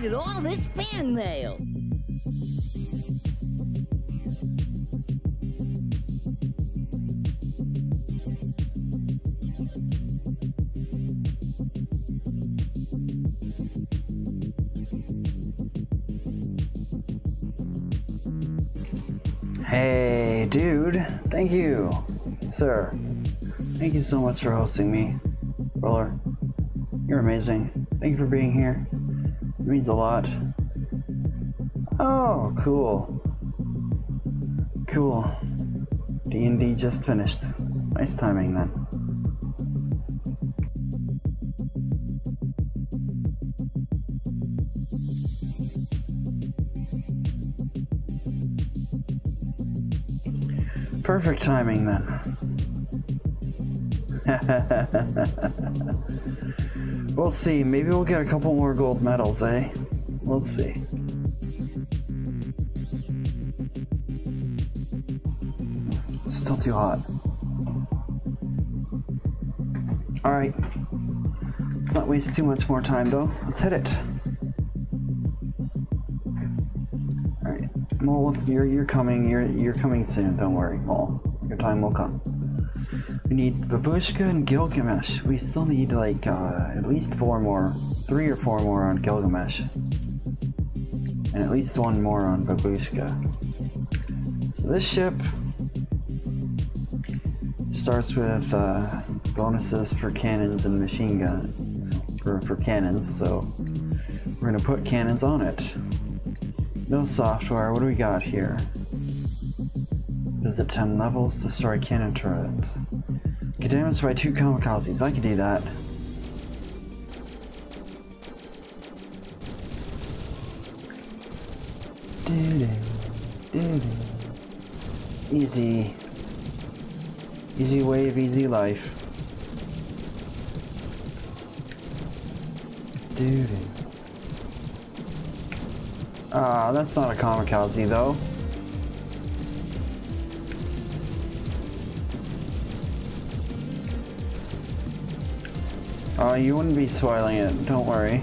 Look at all this fan mail. Hey, dude. Thank you, sir. Thank you so much for hosting me. Roller, you're amazing. Thank you for being here. Means a lot. Oh, cool. Cool. D&D just finished. Nice timing then. Perfect timing then. we'll see. Maybe we'll get a couple more gold medals, eh? We'll see. Still too hot. Alright. Let's not waste too much more time though. Let's hit it. Alright. Mole, you're you're coming, you're you're coming soon, don't worry, Mole. Your time will come. We need Babushka and Gilgamesh. We still need like uh, at least four more, three or four more on Gilgamesh. And at least one more on Babushka. So this ship starts with uh, bonuses for cannons and machine guns for, for cannons, so we're gonna put cannons on it. No software, what do we got here? Visit 10 levels, destroy cannon turrets. Get damaged by two kamikazes, I can do that. Easy. Easy wave, easy life. Dude. Ah, that's not a kamikaze though. You wouldn't be spoiling it, don't worry.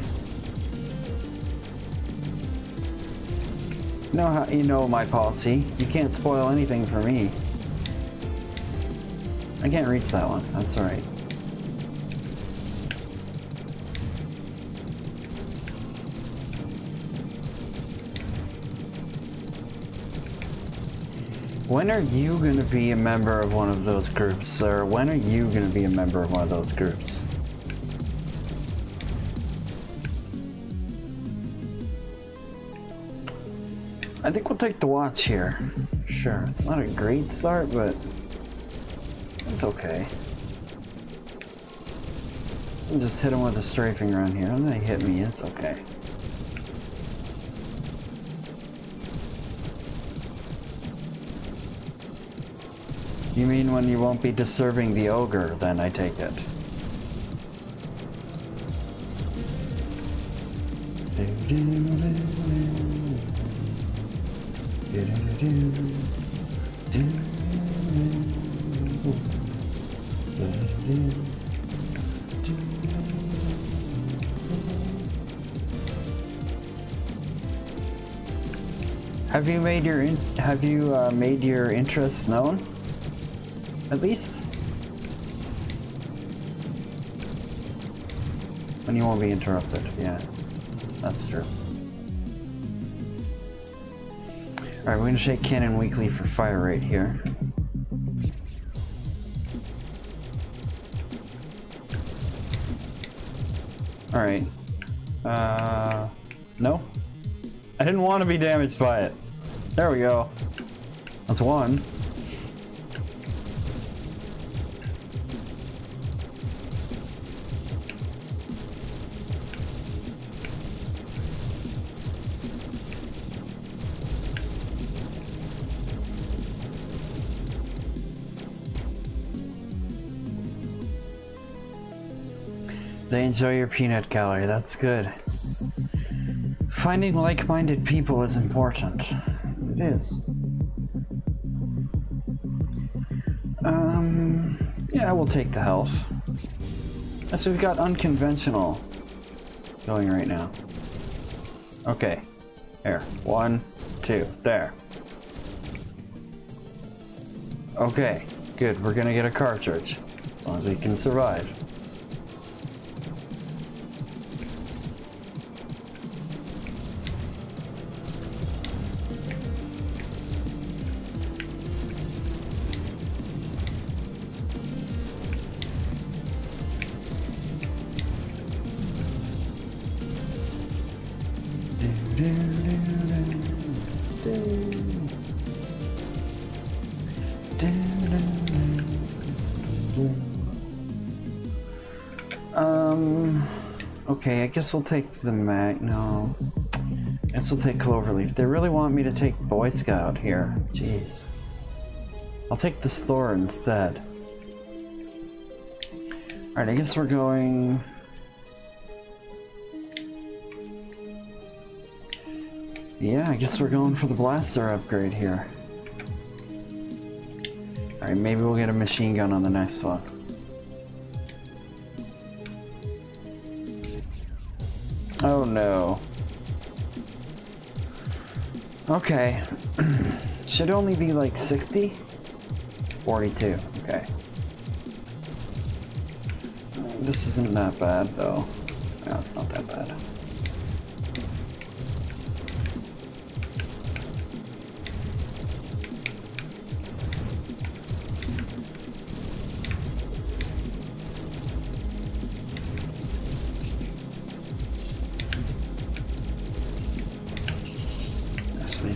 You know how you know my policy. You can't spoil anything for me. I can't reach that one. That's alright. When are you going to be a member of one of those groups, sir? When are you going to be a member of one of those groups? I think we'll take the watch here. Sure, it's not a great start, but it's okay. I'll just hit him with a strafing run here, and they hit me, it's okay. You mean when you won't be disturbing the ogre, then I take it. Have you made your have you uh, made your interests known? At least when you won't be interrupted. Yeah, that's true. All right, we're gonna shake Cannon Weekly for fire rate here. All right. Uh, no. I didn't want to be damaged by it. There we go. That's one. Enjoy your peanut gallery, that's good. Finding like-minded people is important. It is. Um, yeah, we'll take the health. As we've got unconventional. going right now. Okay. There. One, two. There. Okay. Good. We're gonna get a cartridge. As long as we can survive. Guess we'll take the mag. No, guess we'll take Cloverleaf. They really want me to take Boy Scout here. Jeez. I'll take the store instead. Alright, I guess we're going. Yeah, I guess we're going for the blaster upgrade here. Alright, maybe we'll get a machine gun on the next one. No. Okay. Should only be like 60? 42, okay. This isn't that bad though. No, it's not that bad.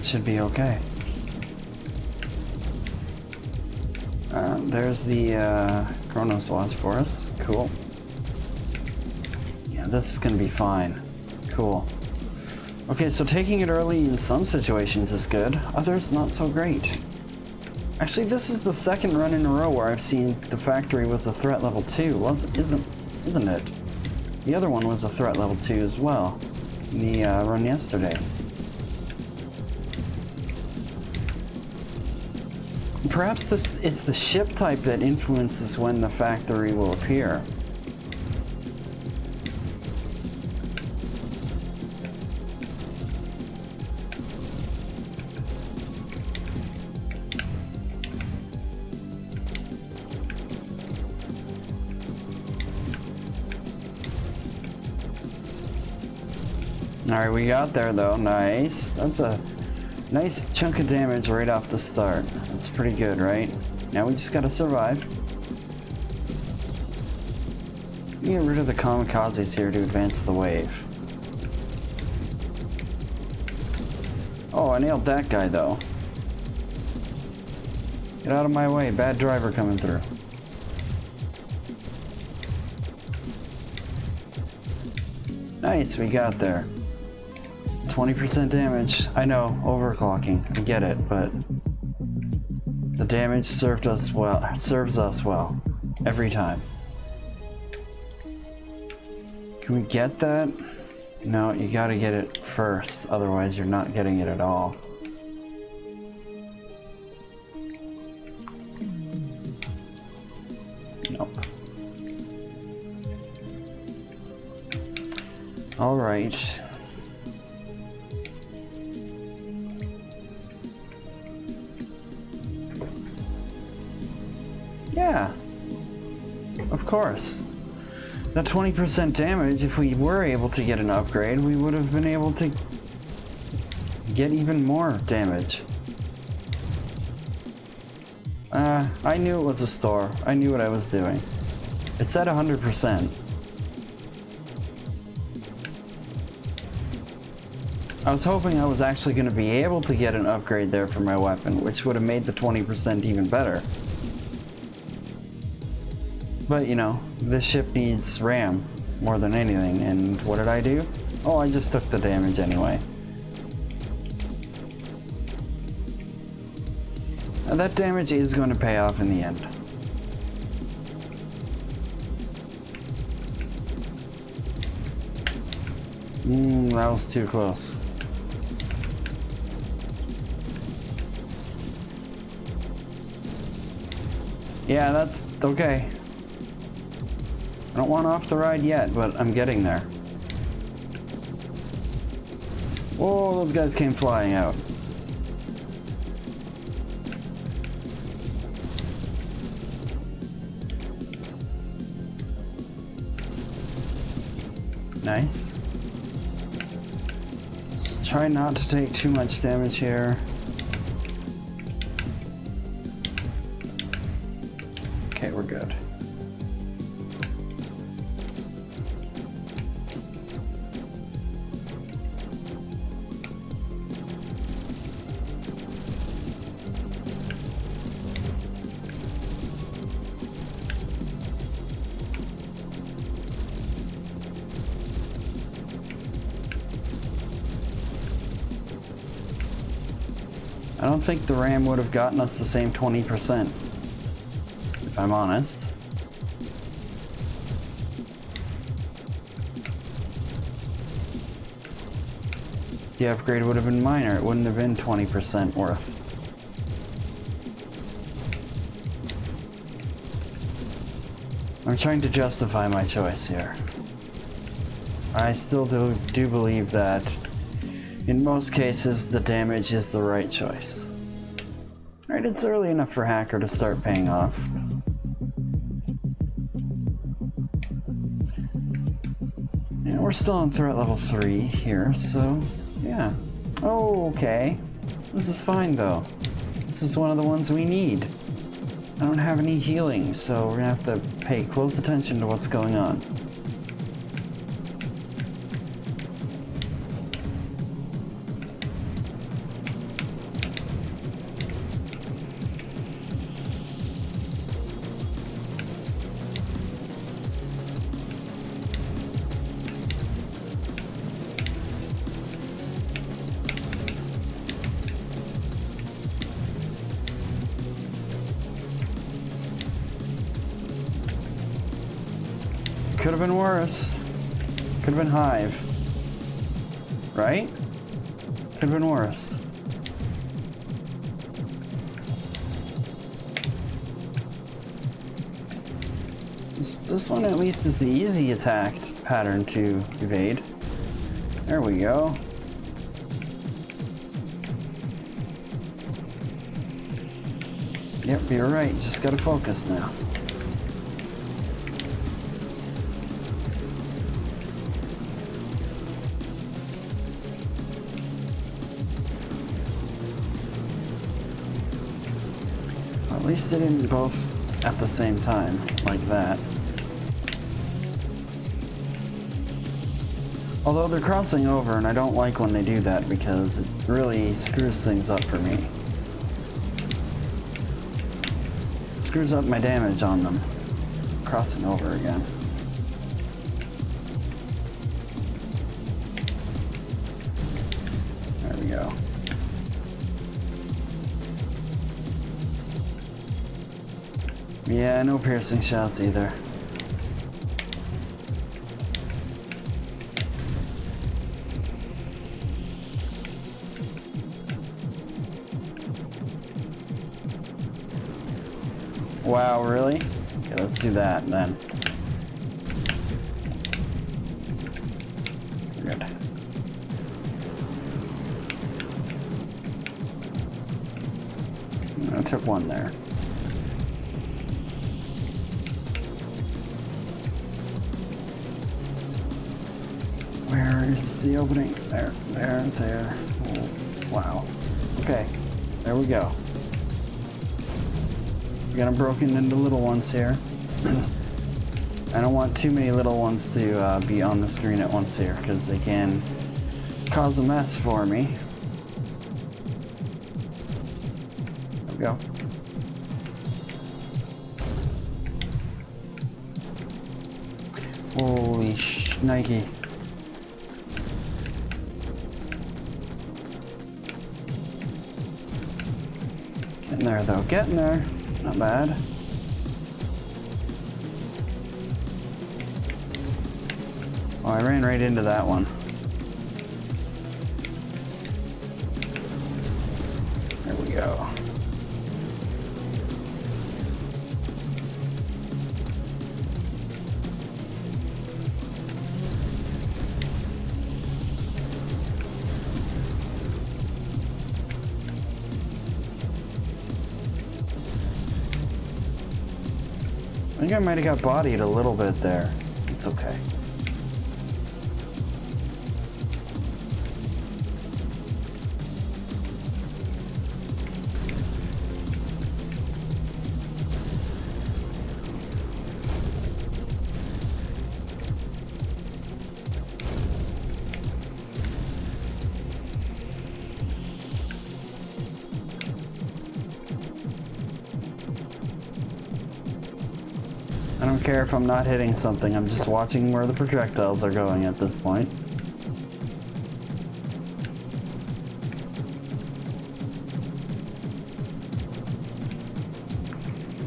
Should be okay. Uh, there's the uh, Chronos watch for us. Cool. Yeah, this is gonna be fine. Cool. Okay, so taking it early in some situations is good, others not so great. Actually, this is the second run in a row where I've seen the factory was a threat level 2, wasn't, isn't, isn't it? The other one was a threat level 2 as well, the uh, run yesterday. Perhaps this, it's the ship type that influences when the factory will appear. Alright, we got there though. Nice. That's a nice chunk of damage right off the start. That's pretty good, right? Now we just gotta survive. Get rid of the kamikazes here to advance the wave. Oh, I nailed that guy though. Get out of my way, bad driver coming through. Nice, we got there. 20% damage. I know, overclocking. I get it, but the damage served us well. Serves us well every time. Can we get that? No, you gotta get it first, otherwise you're not getting it at all. Nope. All course. That 20% damage, if we were able to get an upgrade, we would have been able to get even more damage. Uh, I knew it was a store. I knew what I was doing. It said 100%. I was hoping I was actually going to be able to get an upgrade there for my weapon, which would have made the 20% even better. But, you know, this ship needs RAM more than anything, and what did I do? Oh, I just took the damage anyway. And that damage is going to pay off in the end. Mmm, that was too close. Yeah, that's okay. Want off the ride yet, but I'm getting there. Whoa, those guys came flying out. Nice. Just try not to take too much damage here. Think the RAM would have gotten us the same 20%, if I'm honest. The upgrade would have been minor, it wouldn't have been 20% worth. I'm trying to justify my choice here. I still do, do believe that in most cases, the damage is the right choice. Alright, it's early enough for Hacker to start paying off. Yeah, we're still on threat level 3 here, so yeah. Oh, okay. This is fine though. This is one of the ones we need. I don't have any healing, so we're gonna have to pay close attention to what's going on. Least is the easy attack pattern to evade. There we go. Yep, you're right. Just gotta focus now. At least they didn't both at the same time, like that. Although they're crossing over, and I don't like when they do that because it really screws things up for me. Screws up my damage on them. Crossing over again. There we go. Yeah, no piercing shots either. Let's do that then. Good. I took one there. Where is the opening? There, there, there. Oh, wow. Okay, there we go. We got them broken into little ones here. Too many little ones to uh, be on the screen at once here because they can cause a mess for me. There we go. Holy sh Nike. Getting there though, getting there. Not bad. Oh, I ran right into that one. There we go. I think I might have got bodied a little bit there. It's okay. I'm not hitting something, I'm just watching where the projectiles are going at this point.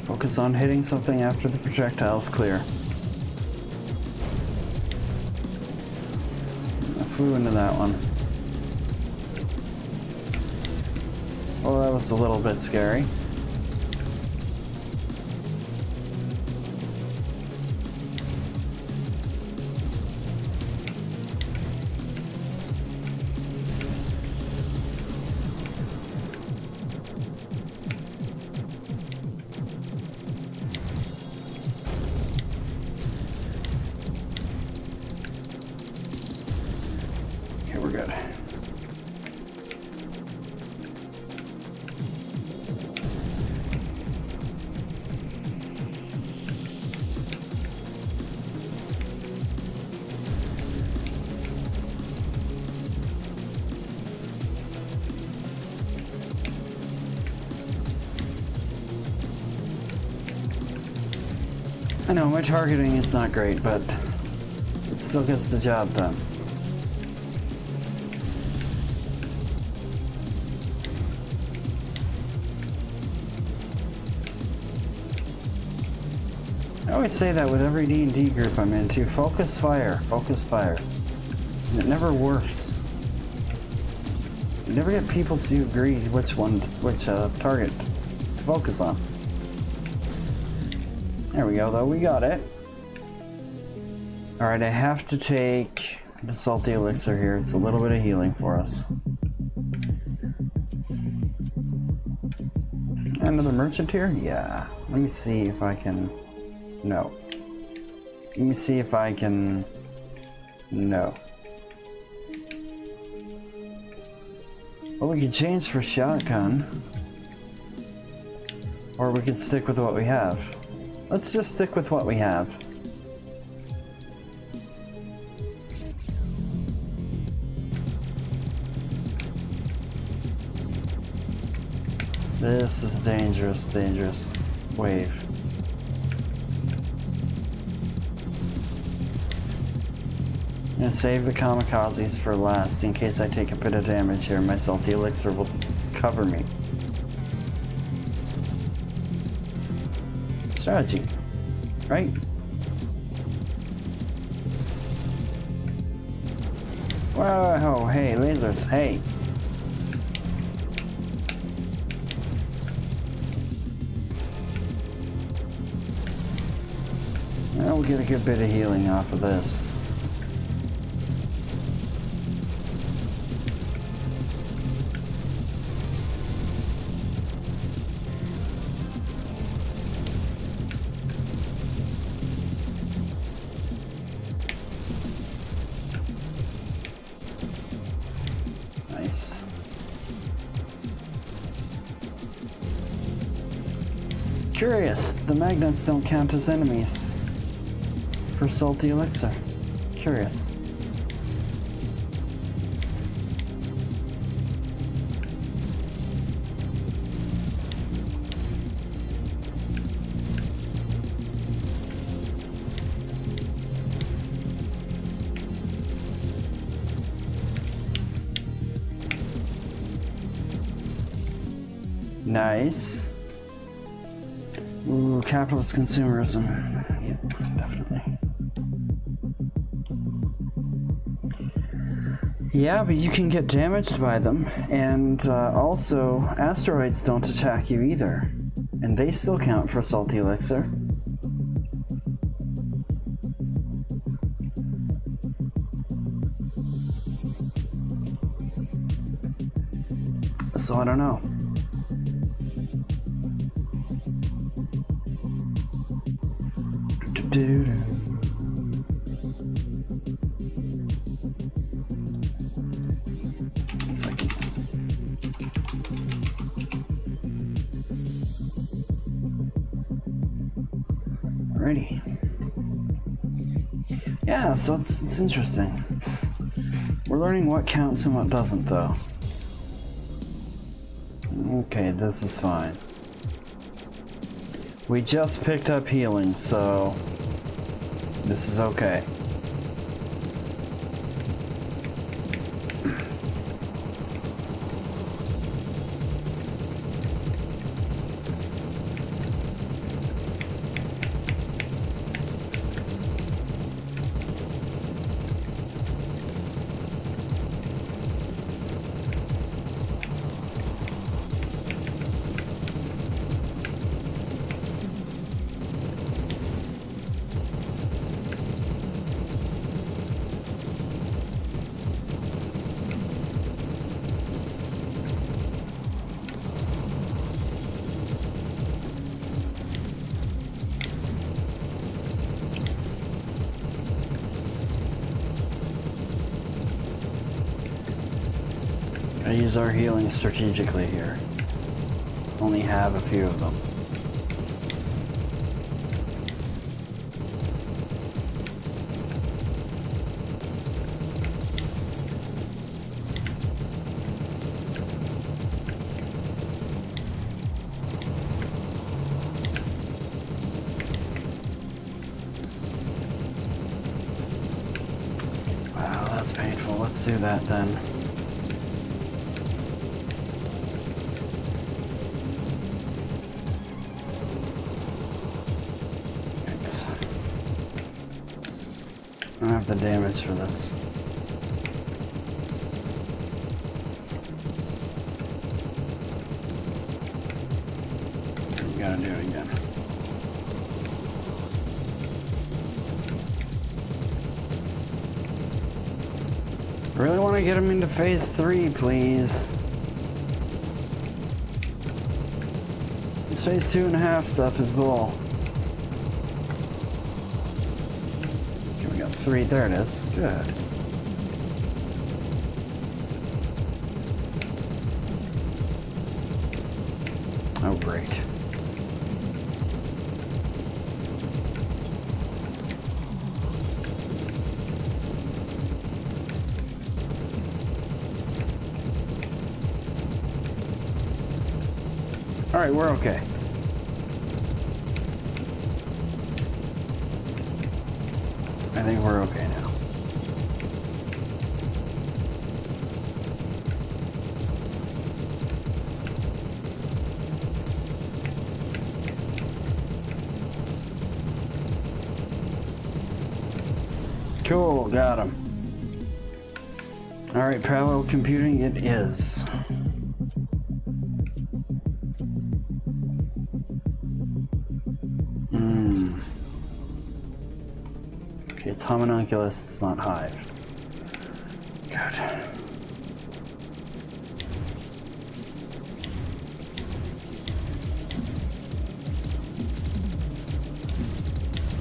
Focus on hitting something after the projectile's clear. I flew into that one. Oh, that was a little bit scary. My targeting is not great, but it still gets the job done. I always say that with every D&D group I'm into. Focus fire, focus fire. And it never works. You never get people to agree which one, which uh, target to focus on. There we go, though. We got it. Alright, I have to take the salty elixir here. It's a little bit of healing for us. Another merchant here? Yeah. Let me see if I can... No. Let me see if I can... No. Well, we could change for shotgun. Or we could stick with what we have. Let's just stick with what we have. This is a dangerous, dangerous wave. I'm gonna save the kamikazes for last in case I take a bit of damage here. My salty elixir will cover me. Strategy, right? Whoa, hey, lasers, hey. Now we'll get a good bit of healing off of this. Magnets don't count as enemies for salty elixir. Curious. Nice. Capitalist consumerism. Yep, definitely. Yeah, but you can get damaged by them, and uh, also asteroids don't attack you either, and they still count for salty elixir. So I don't know. So it's it's interesting. We're learning what counts and what doesn't, though. Okay, this is fine. We just picked up healing, so this is okay. Use our healing strategically here. Only have a few of them. Wow, that's painful. Let's do that then. Damage for this. Gotta do it again. Really want to get him into phase three, please. This phase two and a half stuff is bull. Three. There it is. Good. Oh, great. All right, we're okay. Computing it is. Hmm. Okay, it's homunculus, it's not hive. Good.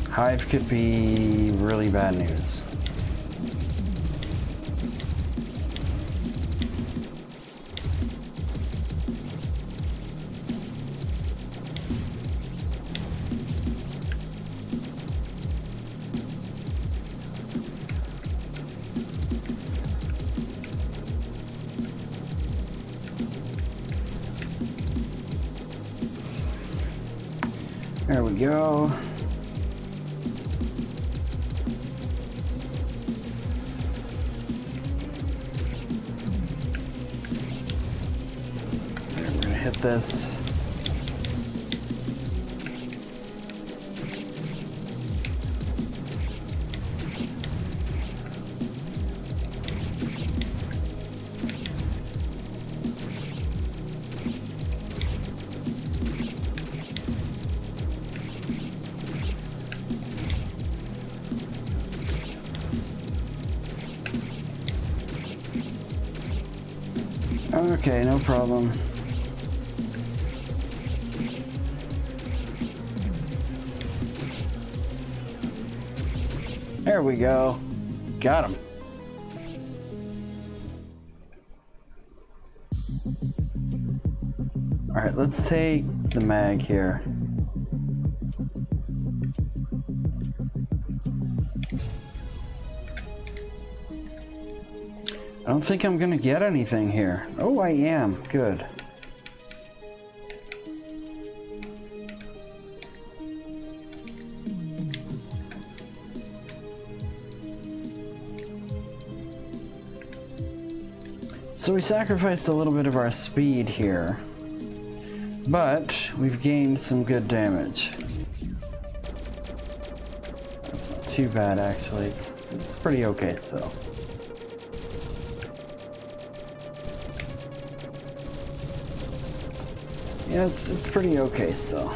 Hive could be really bad news. Take the mag here. I don't think I'm gonna get anything here. Oh, I am. Good. So we sacrificed a little bit of our speed here, but we've gained some good damage. That's not too bad actually, it's, it's pretty okay still. Yeah, it's, it's pretty okay still.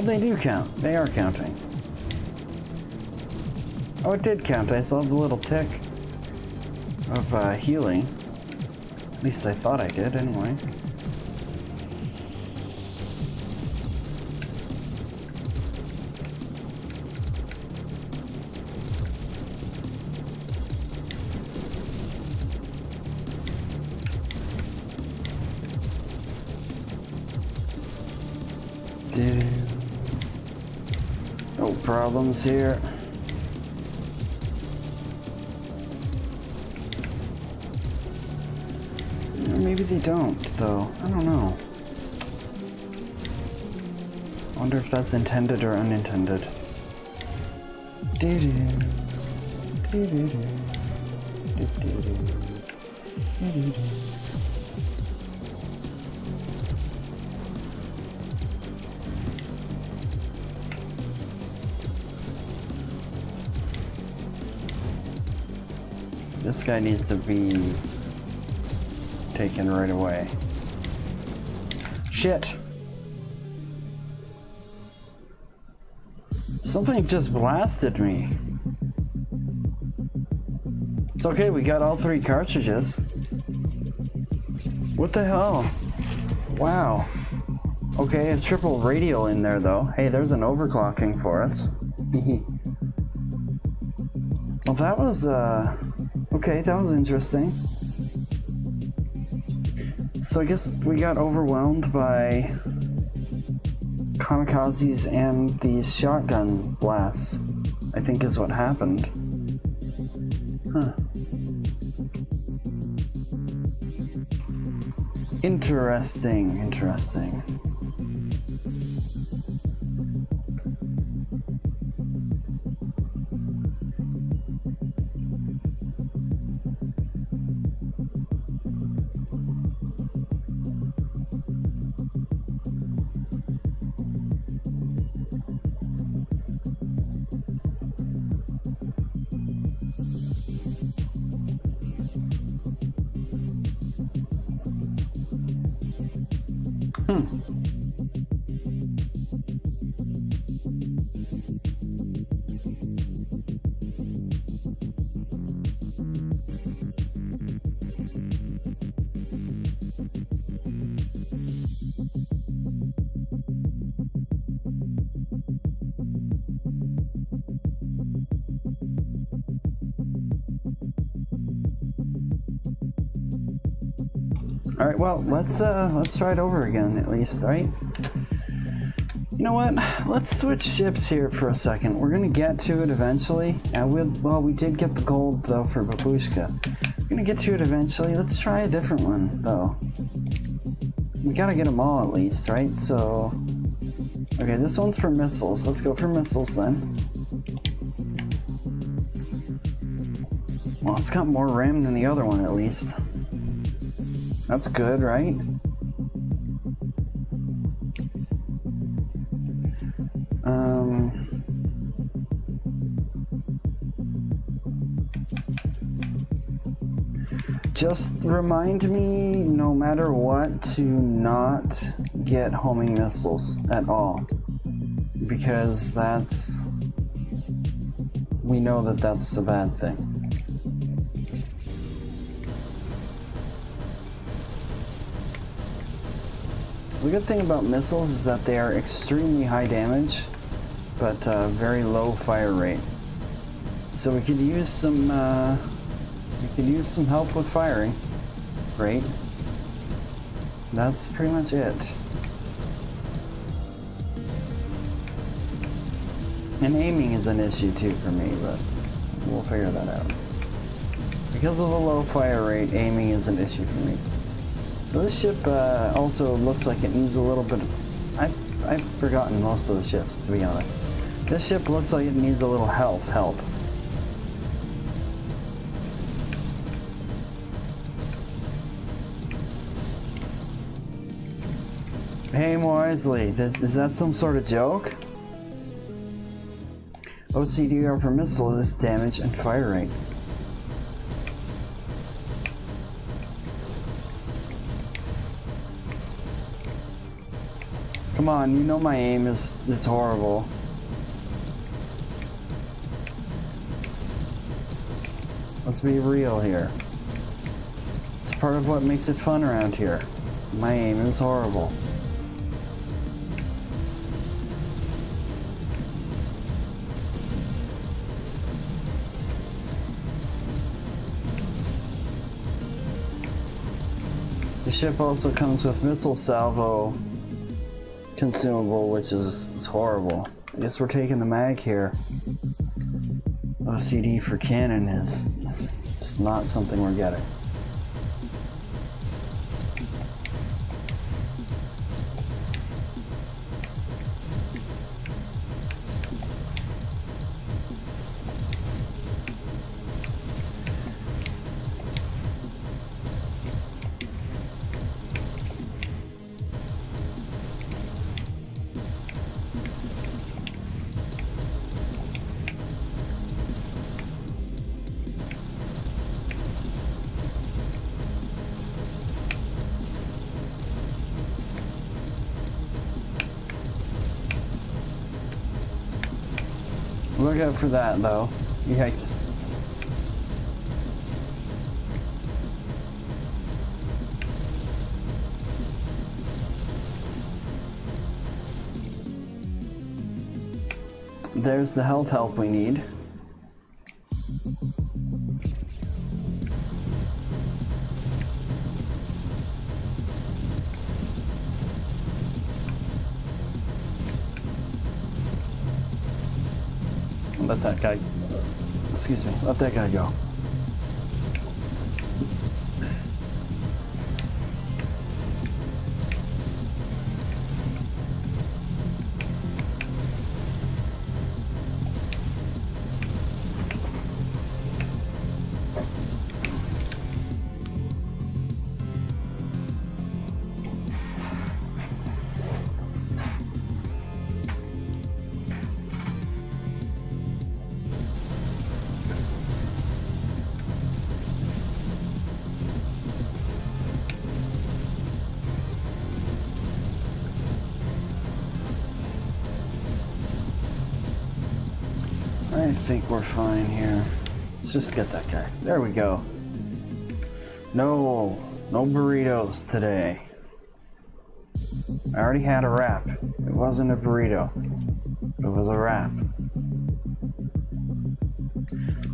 No, they do count. They are counting. Oh, it did count. I saw the little tick of uh, healing. At least I thought I did, anyway. Problems here. Maybe they don't, though. I don't know. Wonder if that's intended or unintended. This guy needs to be taken right away. Shit! Something just blasted me. It's okay, we got all three cartridges. What the hell? Wow. Okay, a triple radial in there though. Hey, there's an overclocking for us. well, that was, uh... Okay, that was interesting. So I guess we got overwhelmed by kamikazes and these shotgun blasts, I think is what happened. Huh. Interesting, interesting. Let's uh, let's try it over again at least, right? You know what? Let's switch ships here for a second. We're gonna get to it eventually, and we'll well, we did get the gold though for Babushka. We're gonna get to it eventually. Let's try a different one though. We gotta get them all at least, right? So, okay, this one's for missiles. Let's go for missiles then. Well, it's got more RAM than the other one at least. That's good, right? Um, just remind me, no matter what, to not get homing missiles at all. Because that's... We know that that's a bad thing. The good thing about missiles is that they are extremely high damage, but uh, very low fire rate. So we could use some, uh, we could use some help with firing. Great. That's pretty much it. And aiming is an issue too for me, but we'll figure that out. Because of the low fire rate, aiming is an issue for me. So this ship uh, also looks like it needs a little bit. I've, I've forgotten most of the ships, to be honest. This ship looks like it needs a little health help. Hey wisely. This, is that some sort of joke? OCDR for missile is damage and fire rate. Come on, you know my aim is is horrible. Let's be real here. It's part of what makes it fun around here. My aim is horrible. The ship also comes with missile salvo consumable, which is, is horrible. I guess we're taking the mag here. OCD for cannon is just not something we're getting. For that, though. Yikes. There's the health help we need. Excuse me, let that guy go. We're fine here. Let's just get that guy. There we go. No, no burritos today. I already had a wrap. It wasn't a burrito. It was a wrap.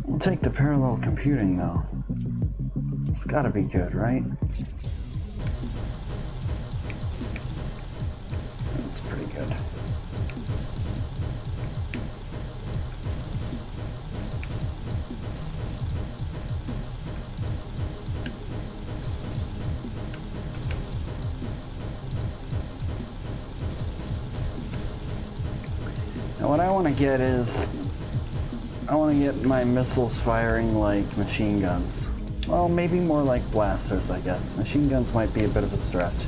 We'll take the parallel computing though. It's gotta be good, right? Get is, I want to get my missiles firing like machine guns. Well, maybe more like blasters, I guess. Machine guns might be a bit of a stretch.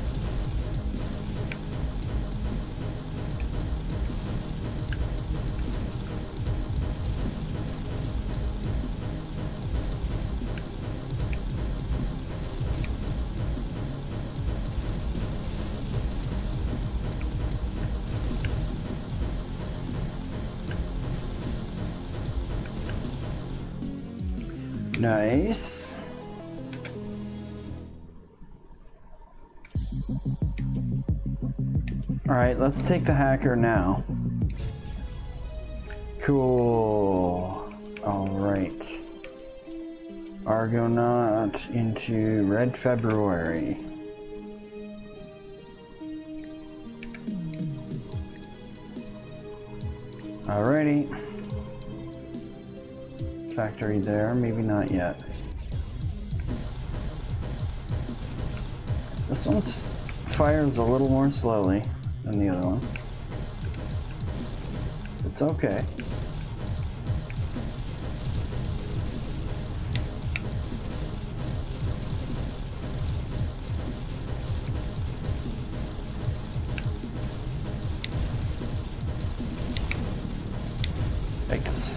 Let's take the hacker now. Cool. Alright. Argonaut into Red February. Alrighty. Factory there, maybe not yet. This one fires a little more slowly than the other one. It's okay. Yikes.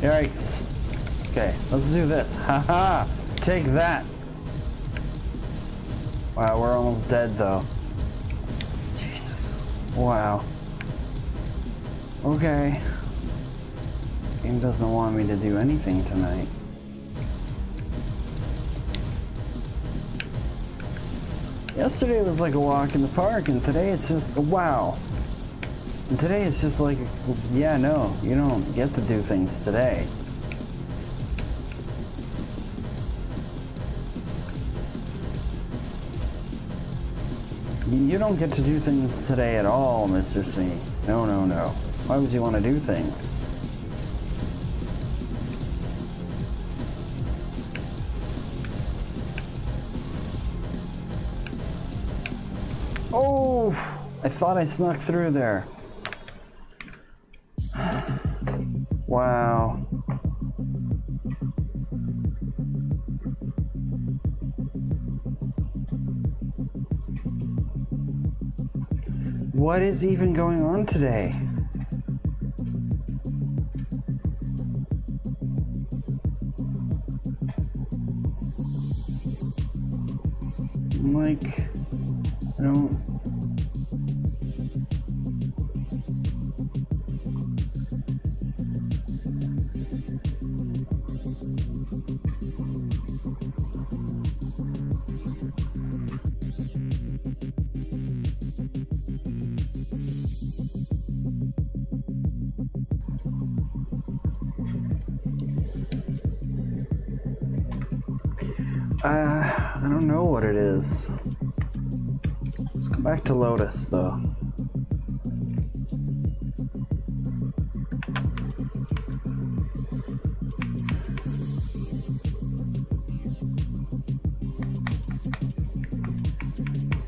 Yikes. Okay, let's do this. Haha! Take that! Wow, we're almost dead though. Jesus. Wow. Okay. Game doesn't want me to do anything tonight. Yesterday was like a walk in the park, and today it's just wow. And today it's just like, yeah, no, you don't get to do things today. Don't get to do things today at all, Mr. Smee. No, no, no. Why would you want to do things? Oh! I thought I snuck through there. What is even going on today? Like, I don't. To Lotus, though.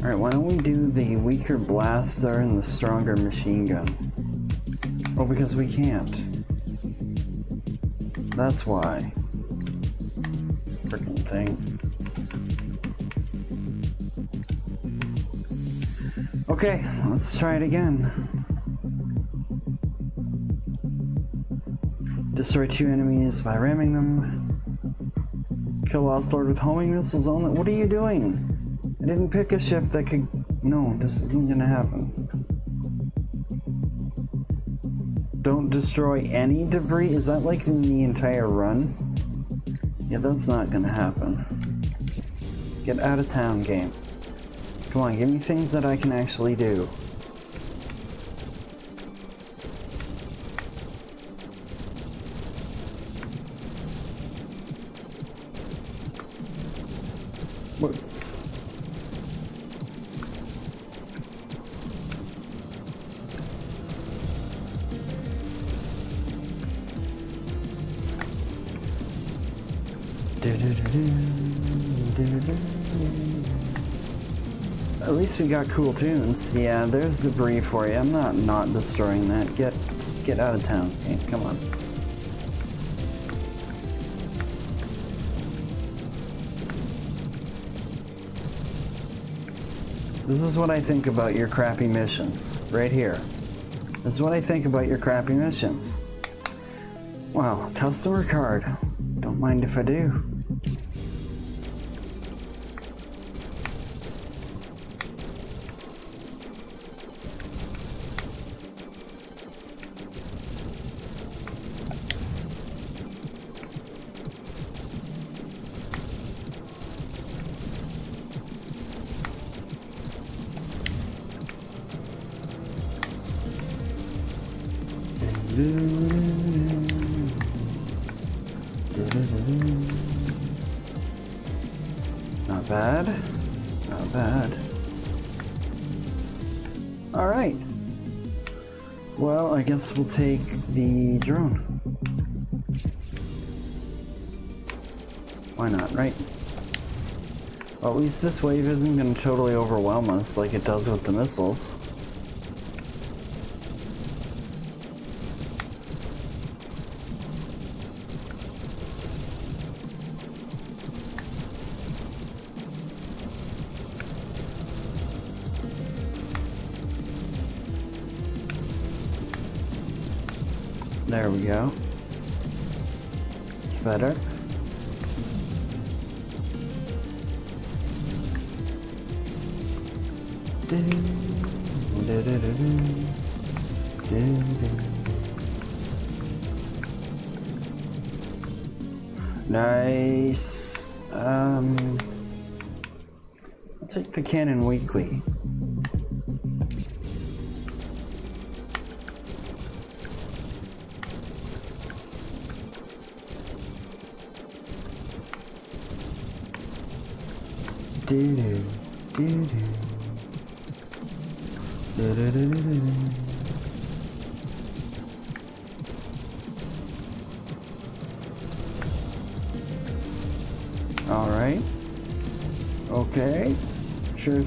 Alright, why don't we do the weaker blaster and the stronger machine gun? Oh, because we can't. That's why. Freaking thing. Okay, let's try it again. Destroy two enemies by ramming them. Kill Lost Lord with homing missiles only. What are you doing? I didn't pick a ship that could. No, this isn't gonna happen. Don't destroy any debris? Is that like in the entire run? Yeah, that's not gonna happen. Get out of town, game. Come on, give me things that I can actually do. Least we got cool tunes. Yeah, there's debris for you. I'm not not destroying that. Get get out of town. Come on. This is what I think about your crappy missions. Right here. This is what I think about your crappy missions. Wow, customer card. Don't mind if I do. Well, take the drone. Why not, right? Well, at least this wave isn't going to totally overwhelm us like it does with the missiles.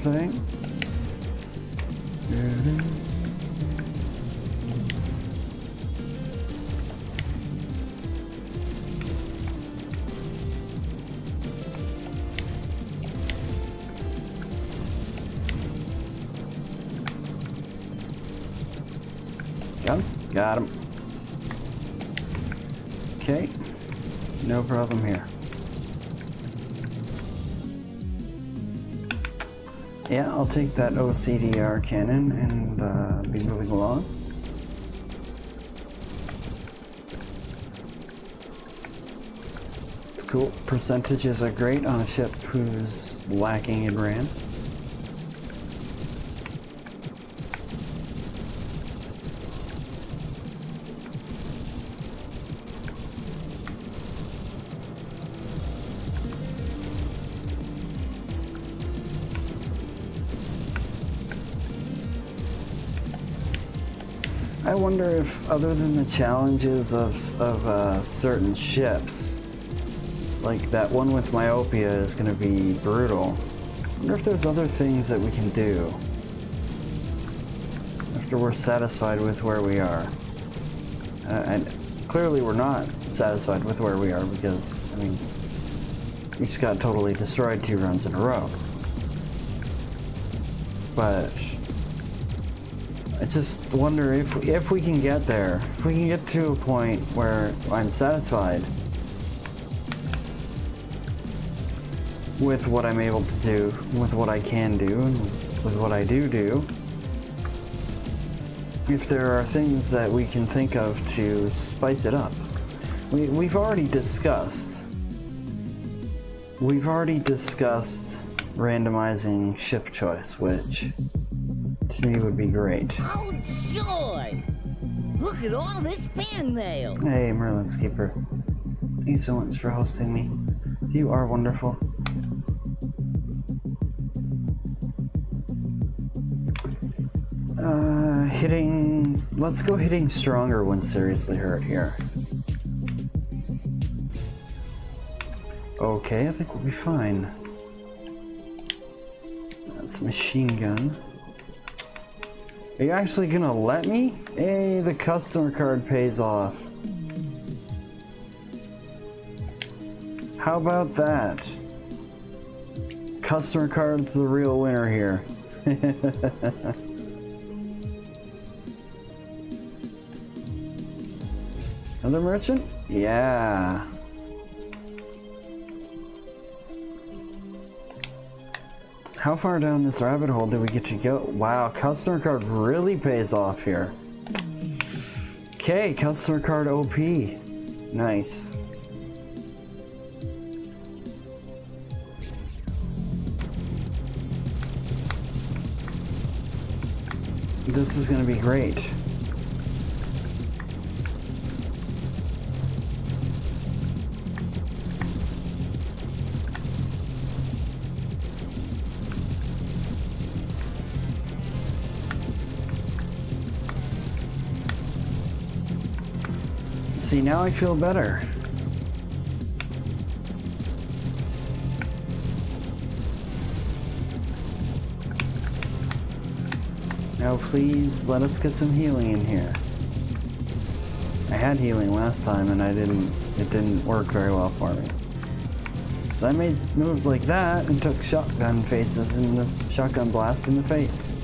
Sure take that OCDR cannon and uh, be moving along. It's cool. Percentages are great on a ship who's lacking in RAM. If, other than the challenges of, of uh, certain ships, like that one with myopia is going to be brutal. I wonder if there's other things that we can do after we're satisfied with where we are. Uh, and clearly we're not satisfied with where we are because, I mean, we just got totally destroyed two runs in a row. I just wonder if if we can get there, if we can get to a point where I'm satisfied with what I'm able to do, with what I can do, and with what I do do. If there are things that we can think of to spice it up, we we've already discussed. We've already discussed randomizing ship choice, which me would be great. Oh, joy! Look at all this fan mail. Hey, Merlin Skipper. Thank you so much for hosting me. You are wonderful. Uh, hitting. Let's go hitting stronger when seriously hurt here. Okay, I think we'll be fine. That's a machine gun. Are you actually gonna let me? Hey, the customer card pays off. How about that? Customer card's the real winner here. Another merchant? Yeah. How far down this rabbit hole do we get to go? Wow, customer card really pays off here. Okay, customer card OP. Nice. This is gonna be great. See, now I feel better. Now please, let us get some healing in here. I had healing last time and I didn't, it didn't work very well for me. Cause I made moves like that and took shotgun faces and the shotgun blasts in the face.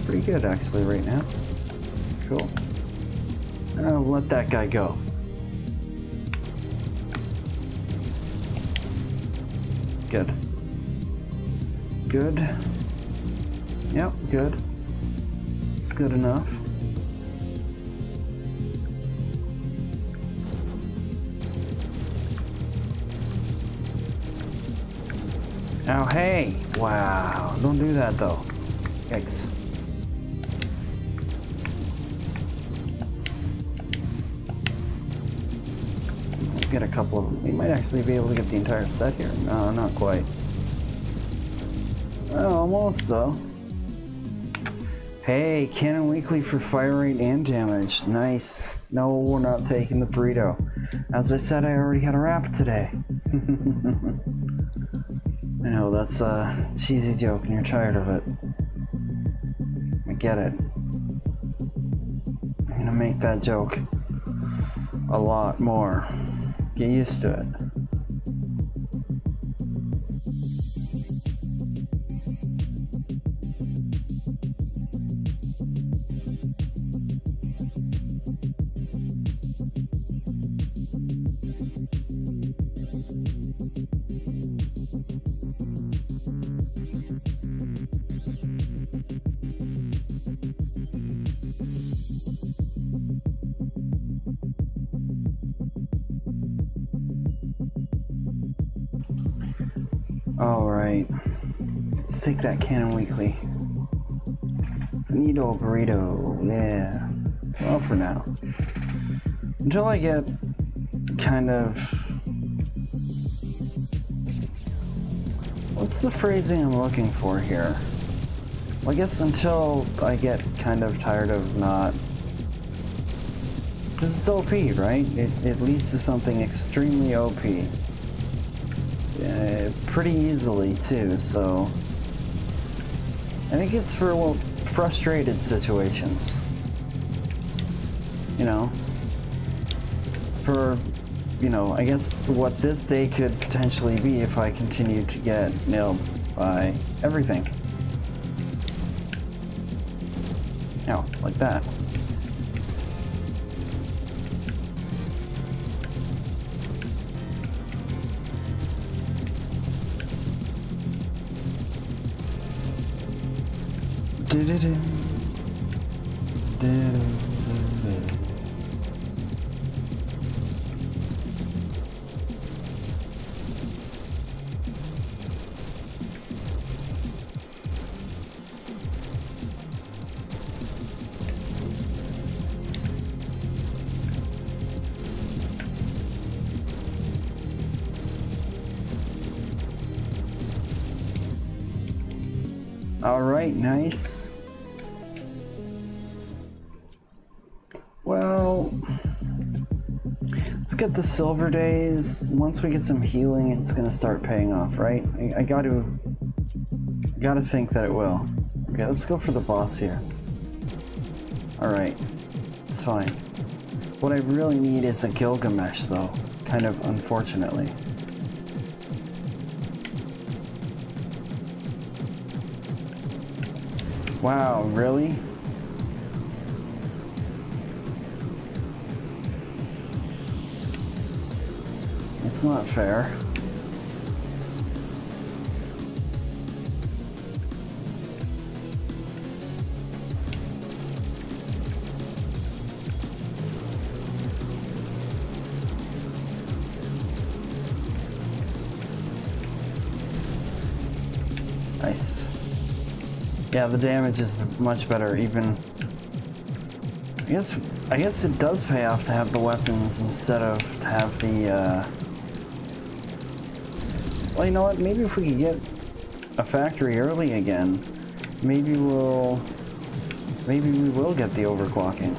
Doing pretty good actually right now. Cool. I'll let that guy go. Good. Good. Yep, good. It's good enough. Oh, hey! Wow, don't do that though. Yikes. Get a couple of them. We might actually be able to get the entire set here. No, not quite. Oh, almost though. Hey, Cannon Weekly for fire rate and damage. Nice. No, we're not taking the burrito. As I said, I already had a wrap today. I know, that's a cheesy joke and you're tired of it. I get it. I'm gonna make that joke a lot more. Get used to it. For now. Until I get kind of. What's the phrasing I'm looking for here? Well, I guess until I get kind of tired of not. Because it's OP, right? It, it leads to something extremely OP. Uh, pretty easily, too, so. I think it's for well, frustrated situations. You know? For, you know, I guess what this day could potentially be if I continue to get nailed by everything. Nice. Well, let's get the silver days. Once we get some healing, it's gonna start paying off, right? I, I got to, got to think that it will. Okay, let's go for the boss here. All right, it's fine. What I really need is a Gilgamesh, though. Kind of unfortunately. Wow, really? It's not fair. Yeah, the damage is much better, even... I guess, I guess it does pay off to have the weapons instead of to have the, uh... Well, you know what, maybe if we could get a factory early again, maybe we'll... Maybe we will get the overclocking.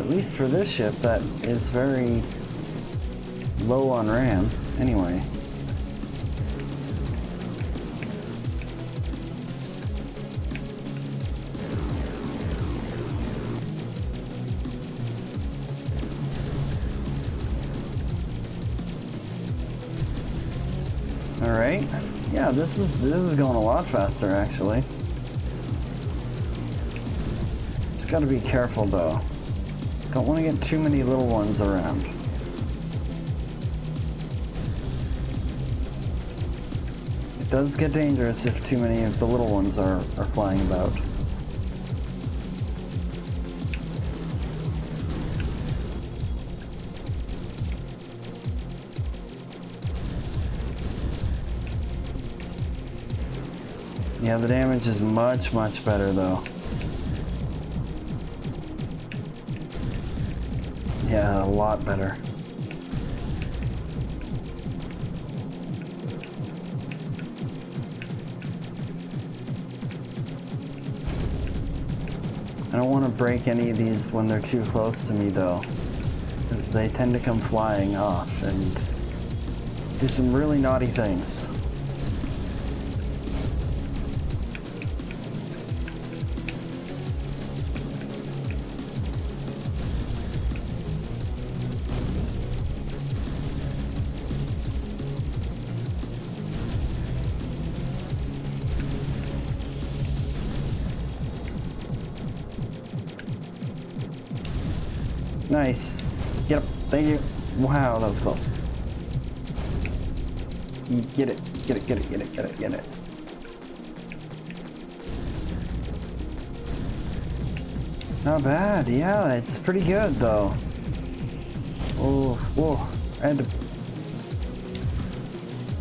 At least for this ship that is very low on RAM, anyway. This is this is going a lot faster actually. Just gotta be careful though. Don't want to get too many little ones around. It does get dangerous if too many of the little ones are, are flying about. Yeah, the damage is much, much better though. Yeah, a lot better. I don't want to break any of these when they're too close to me though, because they tend to come flying off and do some really naughty things. Nice. Yep, thank you. Wow, that was close. Get it, get it, get it, get it, get it, get it. Not bad, yeah, it's pretty good though. Oh, whoa, I had to...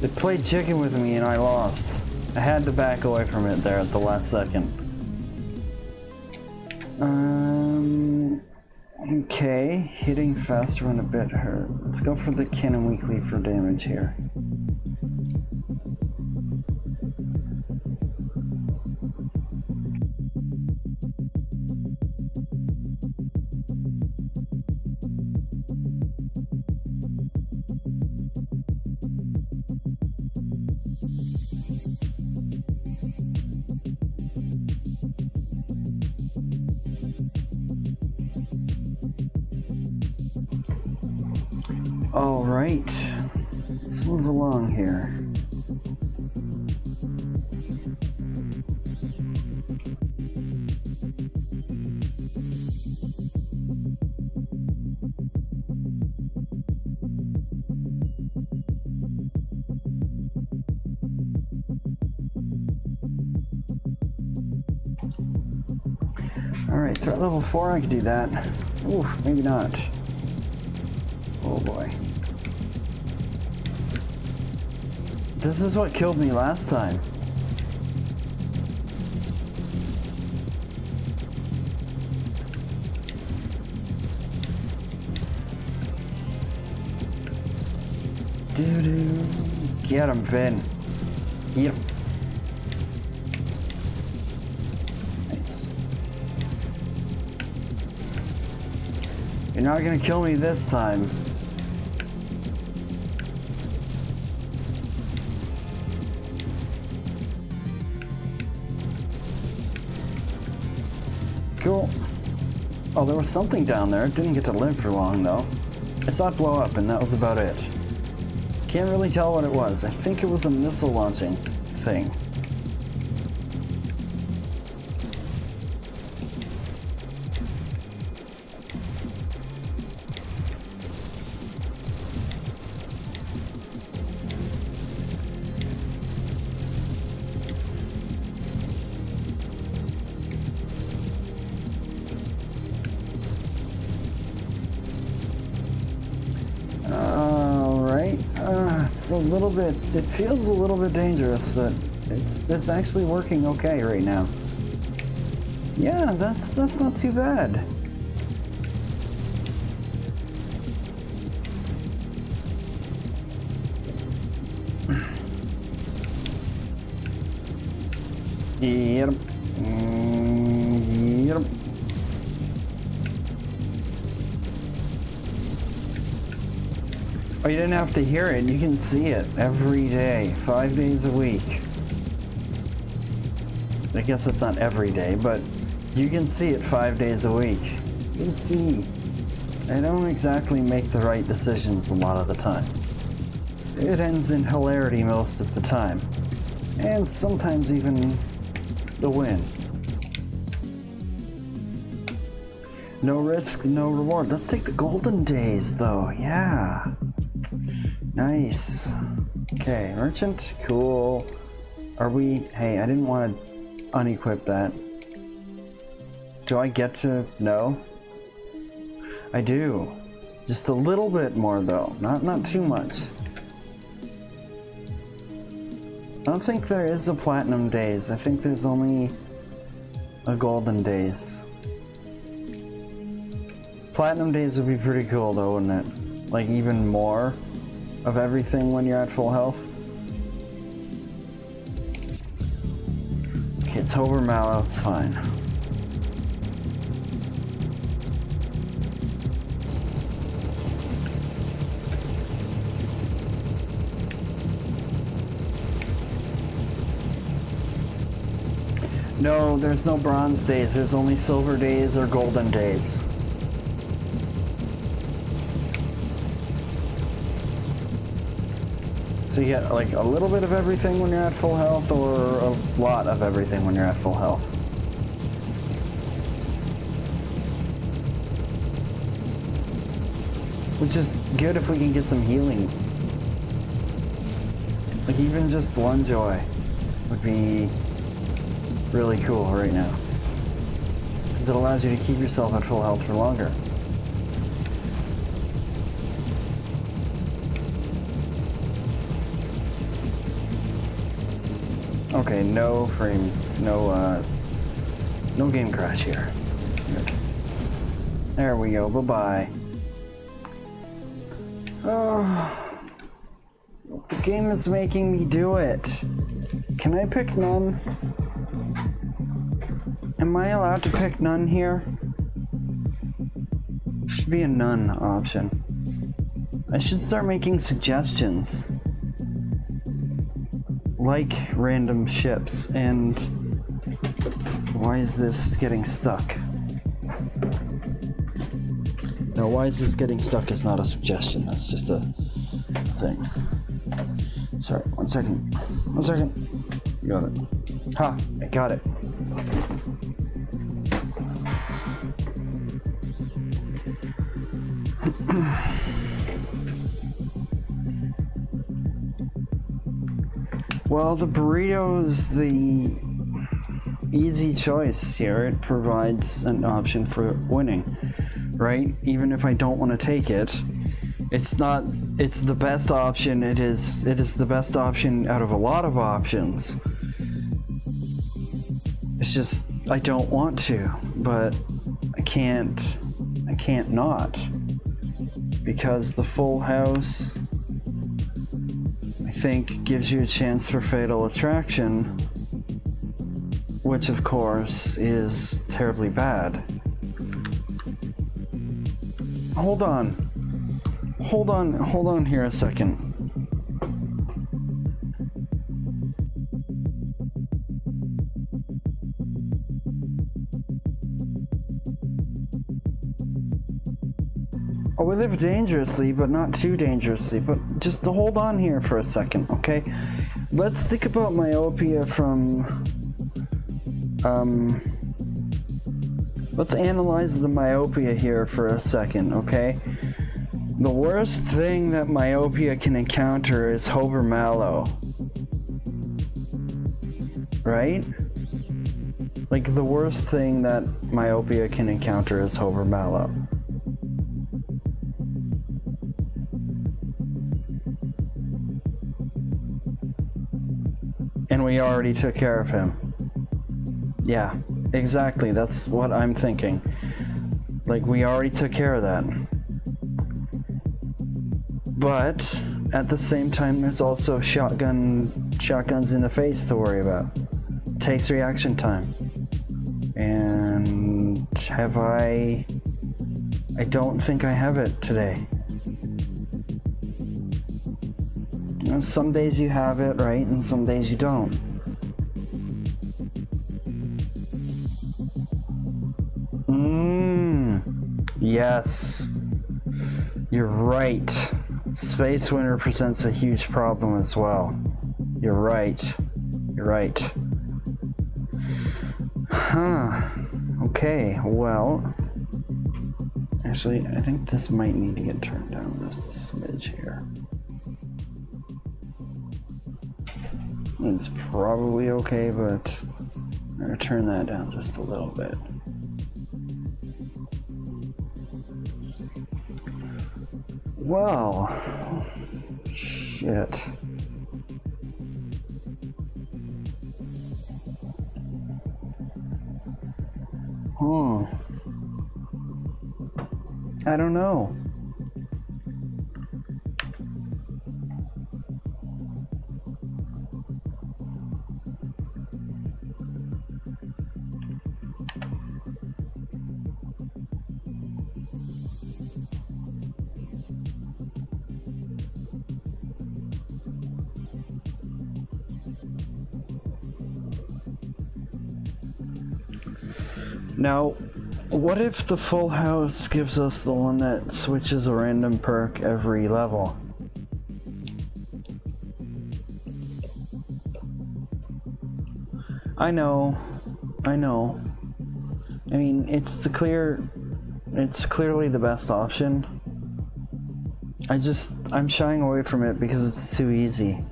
They played chicken with me and I lost. I had to back away from it there at the last second. Um... Okay, hitting faster and a bit hurt. Let's go for the cannon weekly for damage here. Four, I can do that. Ooh, maybe not. Oh boy. This is what killed me last time. Doo doo. Get him, Vin. Get him. You're not gonna kill me this time. Cool. Oh, there was something down there. It didn't get to live for long, though. I saw it blow up, and that was about it. Can't really tell what it was. I think it was a missile launching thing. It feels a little bit dangerous, but It's it's actually working okay right now. Yeah, that's that's not too bad. Have to hear it. You can see it every day, five days a week. I guess it's not every day, but you can see it five days a week. You can see. I don't exactly make the right decisions a lot of the time. It ends in hilarity most of the time, and sometimes even the win. No risk, no reward. Let's take the golden days, though. Yeah. Nice. Okay, merchant. Cool. Are we... Hey, I didn't want to unequip that. Do I get to... No? I do. Just a little bit more, though. Not, not too much. I don't think there is a platinum days. I think there's only a golden days. Platinum days would be pretty cool though, wouldn't it? Like even more of everything when you're at full health. Okay, it's Hober Mallow, it's fine. No, there's no bronze days. There's only silver days or golden days. So you get like a little bit of everything when you're at full health or a lot of everything when you're at full health. Which is good if we can get some healing. Like even just one joy would be really cool right now. Because it allows you to keep yourself at full health for longer. Okay, no frame, no, uh, no game crash here. There we go, bye-bye. Oh, the game is making me do it. Can I pick none? Am I allowed to pick none here? Should be a none option. I should start making suggestions. Like random ships and why is this getting stuck? Now, why is this getting stuck is not a suggestion, that's just a thing. Sorry, one second. One second. Got it. Ha, I got it. well, the burrito is the easy choice here. It provides an option for winning, right? Even if I don't want to take it, it's not it's the best option. It is it is the best option out of a lot of options. It's just I don't want to, but I can't I can't not because the full house think gives you a chance for fatal attraction which of course is terribly bad. Hold on. Hold on, hold on here a second. Oh, we live dangerously, but not too dangerously. But just hold on here for a second, okay? Let's think about myopia from. Um. Let's analyze the myopia here for a second, okay? The worst thing that myopia can encounter is Hober Mallow. Right? Like, the worst thing that myopia can encounter is Hober Mallow. We already took care of him. Yeah, exactly. That's what I'm thinking. Like, we already took care of that. But at the same time, there's also shotgun shotguns in the face to worry about. Takes reaction time. And have I I don't think I have it today. Know, some days you have it, right? And some days you don't. Mmm. Yes. You're right. Space Winter presents a huge problem as well. You're right. You're right. Huh. Okay, well. Actually, I think this might need to get turned down just a smidge here. It's probably okay, but I'm gonna turn that down just a little bit. Well, shit. Hmm. I don't know. Now, what if the full house gives us the one that switches a random perk every level? I know, I know. I mean, it's the clear, it's clearly the best option. I just, I'm shying away from it because it's too easy.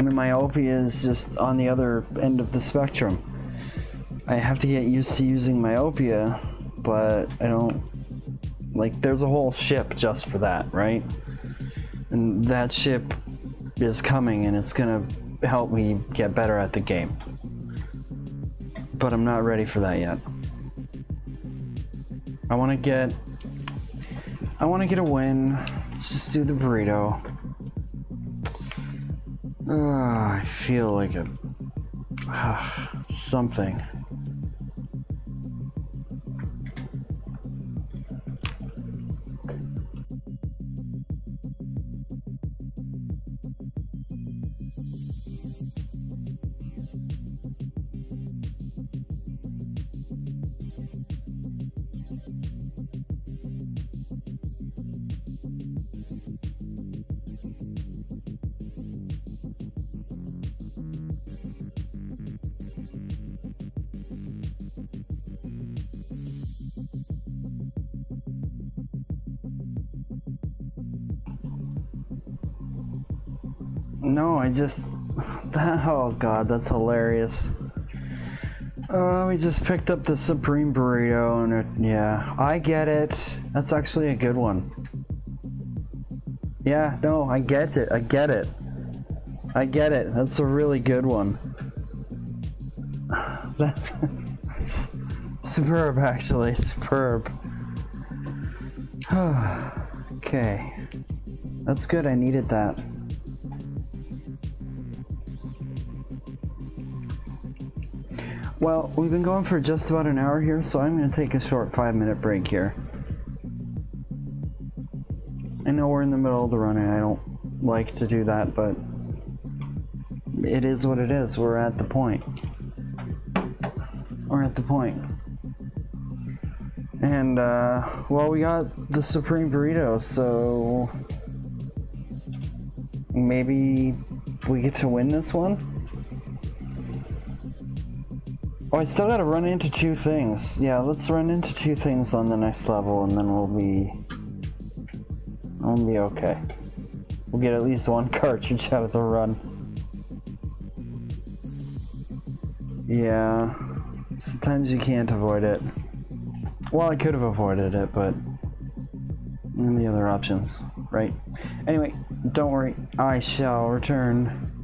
I mean, myopia is just on the other end of the spectrum. I have to get used to using myopia, but I don't. Like, there's a whole ship just for that, right? And that ship is coming and it's gonna help me get better at the game. But I'm not ready for that yet. I wanna get. I wanna get a win. Let's just do the burrito. Uh, I feel like a uh, something. No, I just. That, oh god, that's hilarious. Uh, we just picked up the Supreme Burrito, and it, yeah, I get it. That's actually a good one. Yeah, no, I get it. I get it. I get it. That's a really good one. That's superb, actually. Superb. okay. That's good. I needed that. Well, we've been going for just about an hour here, so I'm going to take a short five minute break here. I know we're in the middle of the run and I don't like to do that, but it is what it is. We're at the point. We're at the point. And, uh, well, we got the Supreme Burrito, so maybe we get to win this one? Oh, I still gotta run into two things. Yeah, let's run into two things on the next level and then we'll be... We'll be okay. We'll get at least one cartridge out of the run. Yeah, sometimes you can't avoid it. Well, I could have avoided it, but... And the other options, right? Anyway, Don't worry, I shall return.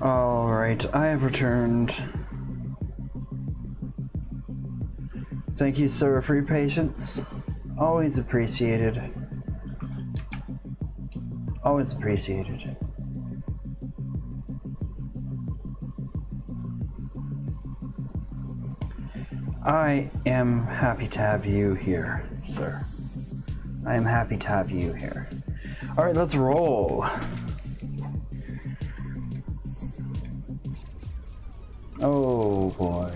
Alright, I have returned. Thank you, sir, for your patience. Always appreciated. Always appreciated. I am happy to have you here, sir. I am happy to have you here. Alright, let's roll. Oh boy.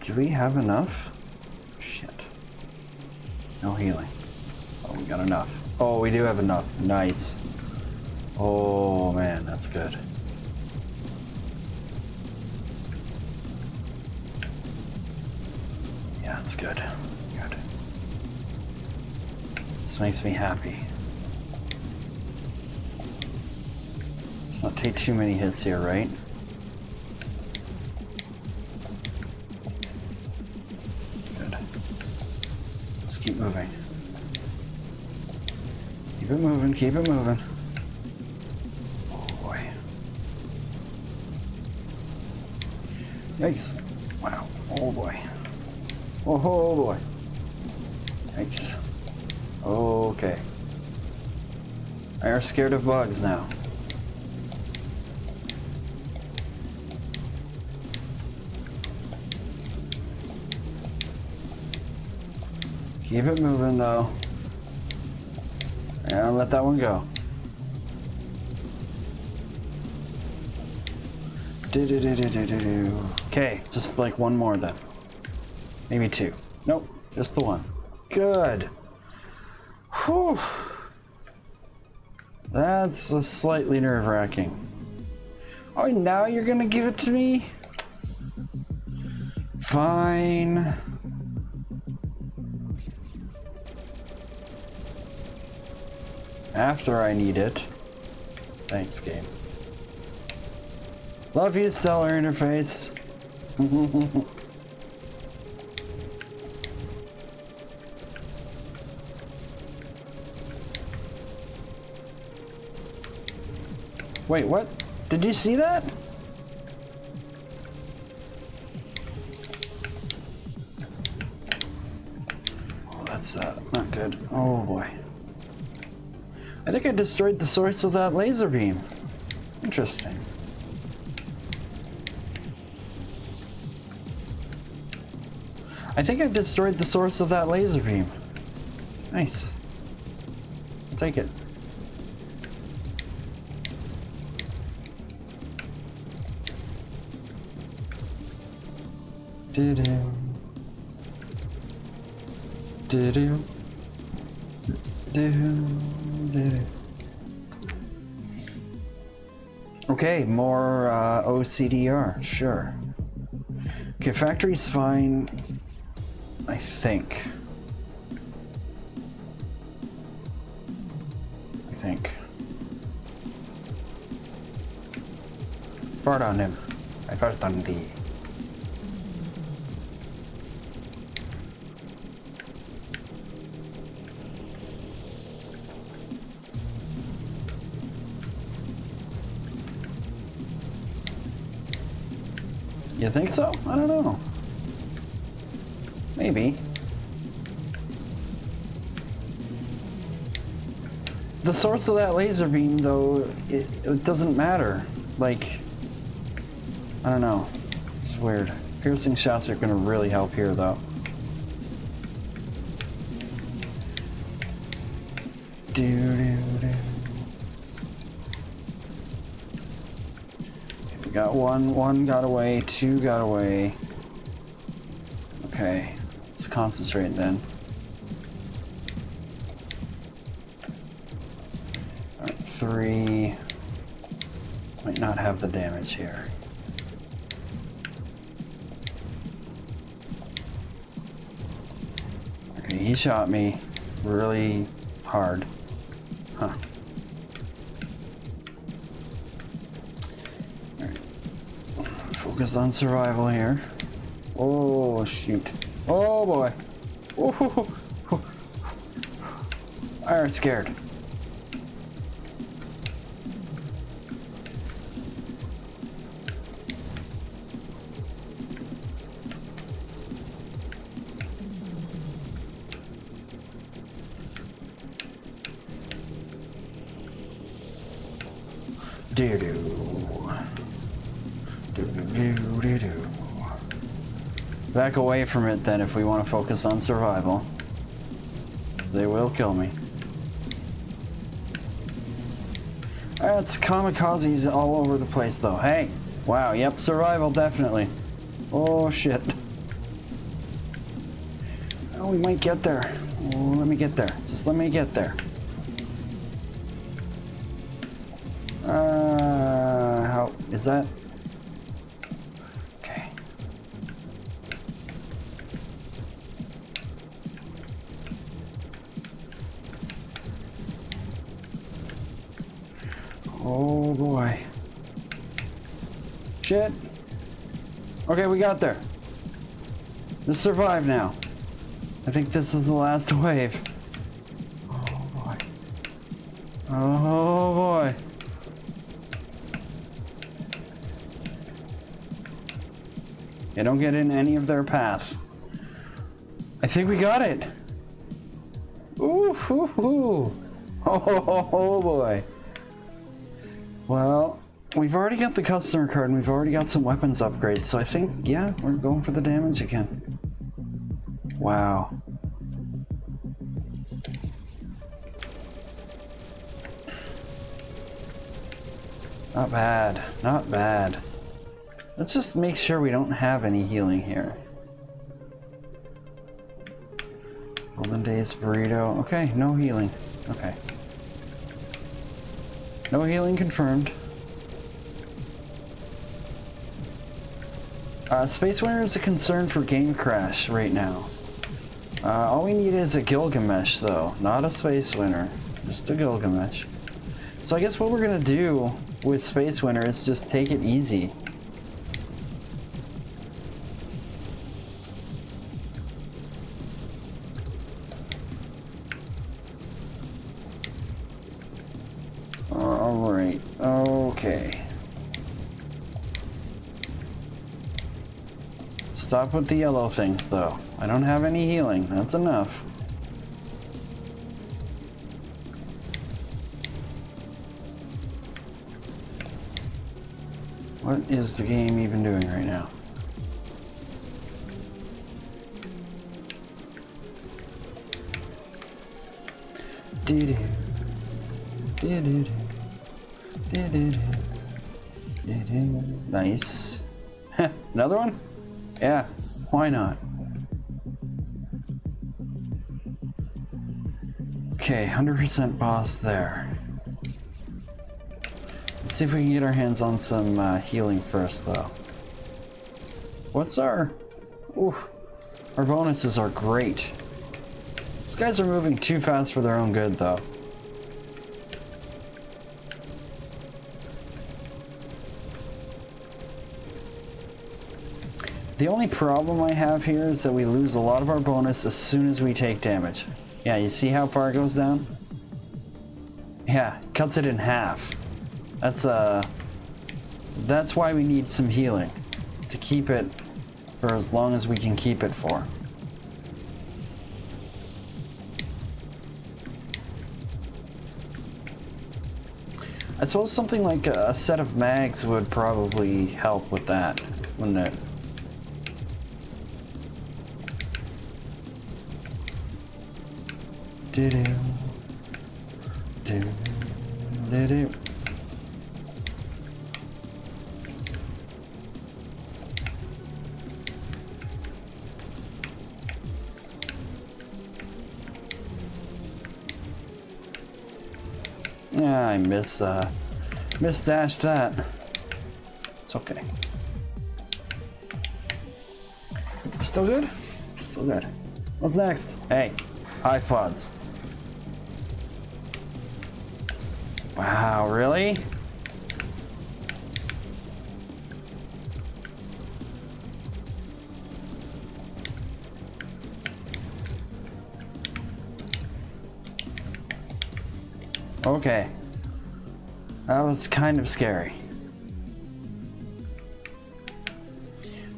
Do we have enough? Shit. No healing. Oh, we got enough. Oh, we do have enough. Nice. Oh man, that's good. Yeah, that's good. Good. This makes me happy. Let's not take too many hits here, right? Keep moving. Keep it moving, keep it moving. Oh boy. Yikes. Wow. Oh boy. Oh, oh, oh boy. Yikes. Okay. I are scared of bugs now. Keep it moving though. And let that one go. Do do do do do do do. Okay, just like one more then. Maybe two. Nope, just the one. Good. Whew. That's a slightly nerve wracking. Oh, now you're gonna give it to me? Fine. After I need it. Thanks, game. Love you, stellar interface. Wait, what? Did you see that? Oh, that's uh, not good. Oh boy. I think I destroyed the source of that laser beam. Interesting. I think I destroyed the source of that laser beam. Nice. I'll take it. Do-do. Do-do. Do-do. Okay, more uh, OCDR, sure. Okay, factory's fine, I think. I think. Fart on him. I fart on thee. You think so? I don't know. Maybe. The source of that laser beam, though, it, it doesn't matter. Like, I don't know. It's weird. Piercing shots are gonna really help here, though. One, one got away, two got away. Okay, let's concentrate then. Three. Might not have the damage here. Okay, he shot me really hard. On survival here. Oh, shoot. Oh, boy. Oh, I'm scared. Back away from it then if we want to focus on survival. They will kill me. That's kamikazes all over the place though. Hey! Wow, yep, survival definitely. Oh shit. Oh, we might get there. Oh, let me get there. Just let me get there. Uh, how is that? Okay, we got there. Let's survive now. I think this is the last wave. Oh boy. Oh boy. Yeah, don't get in any of their path. I think we got it. Ooh, hoo, hoo. Oh, oh, oh boy. We've already got the customer card and we've already got some weapons upgrades, so I think, yeah, we're going for the damage again. Wow. Not bad, not bad. Let's just make sure we don't have any healing here. Golden Days burrito. Okay, no healing. Okay. No healing confirmed. Uh, Space Winner is a concern for Game Crash right now. Uh, all we need is a Gilgamesh, though, not a Space Winner. Just a Gilgamesh. So I guess what we're gonna do with Space Winner is just take it easy. Stop with the yellow things, though. I don't have any healing. That's enough. What is the game even doing right now? Doo-doo. Doo-doo-doo. Doo-doo-doo. Doo-doo. Nice. Another one? Yeah, why not? Okay, 100% boss there. Let's see if we can get our hands on some uh, healing first, though. What's our... Ooh, our bonuses are great. These guys are moving too fast for their own good, though. The only problem I have here is that we lose a lot of our bonus as soon as we take damage. Yeah, you see how far it goes down? Yeah, cuts it in half. That's uh that's why we need some healing to keep it for as long as we can keep it for. I suppose something like a, set of mags would probably help with that, wouldn't it? Yeah, I miss uh miss dashed that. It's okay. Still good? Still good. What's next? Hey, hive Wow, really? Okay. That was kind of scary.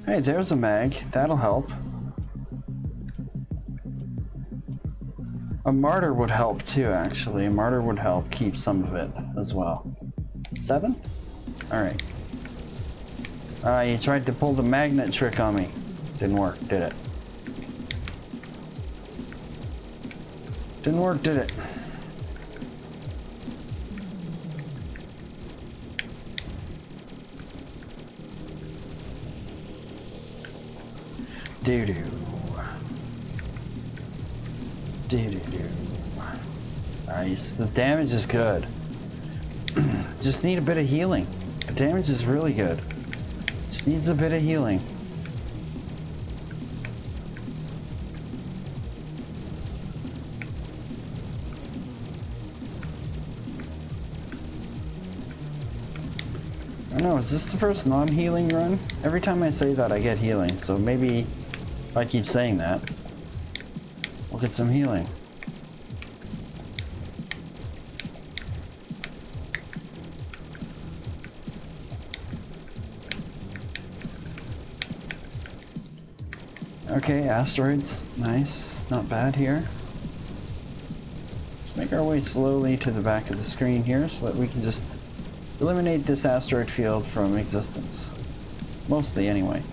Hey, there's a mag. That'll help. Martyr would help too, actually. Martyr would help keep some of it as well. Seven? Alright. Uh, you tried to pull the magnet trick on me. Didn't work, did it? Didn't work, did it? Doo The damage is good. Just need a bit of healing. The damage is really good. Just needs a bit of healing. I don't know, is this the first non-healing run? Every time I say that I get healing, so maybe if I keep saying that, we'll get some healing. Okay, asteroids, nice, not bad here. Let's make our way slowly to the back of the screen here so that we can just eliminate this asteroid field from existence. Mostly, anyway.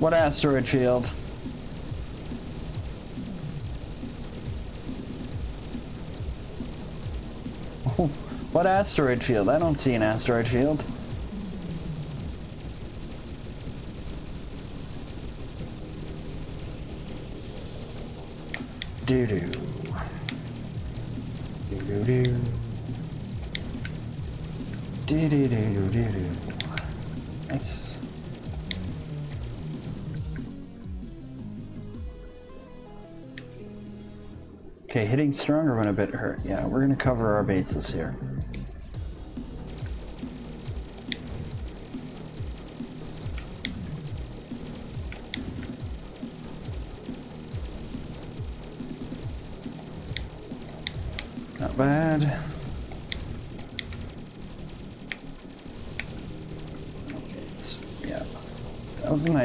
What asteroid field? What asteroid field? I don't see an asteroid field. Doo doo. Doo doo doo. Doo doo doo doo doo. Nice. Okay, hitting stronger when a bit hurt. Yeah, we're gonna cover our bases here.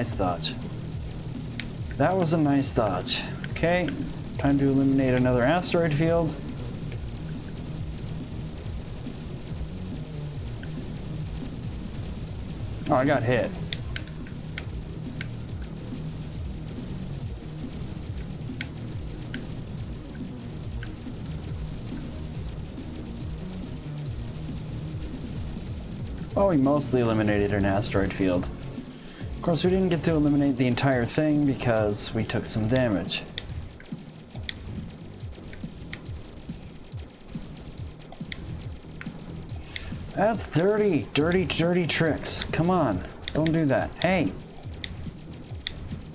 Nice dodge. That was a nice dodge. Okay, time to eliminate another asteroid field. Oh, I got hit. Well, we mostly eliminated an asteroid field. Of course, we didn't get to eliminate the entire thing because we took some damage. That's dirty, dirty, dirty tricks. Come on, don't do that. Hey!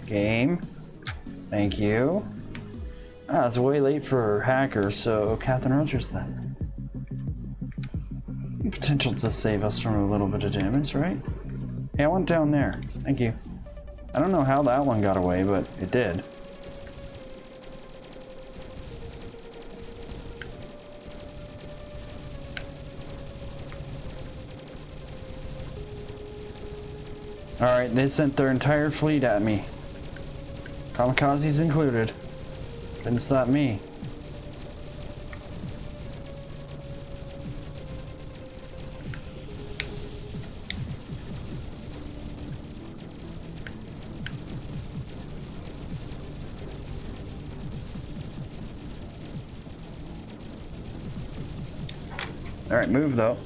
Game. Thank you. Ah, it's way late for hackers, so Captain Rogers then. Potential to save us from a little bit of damage, right? Hey, I went down there. Thank you. I don't know how that one got away, but it did. Alright, they sent their entire fleet at me. Kamikazes included. Didn't stop me. Alright, move though.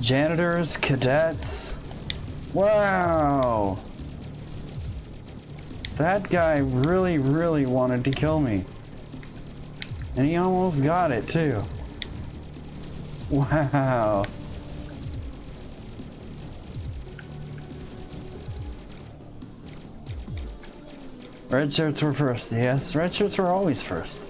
Janitors, cadets. Wow. That guy really, really wanted to kill me. And he almost got it too. Wow. Red shirts were first, yes. Red shirts were always first.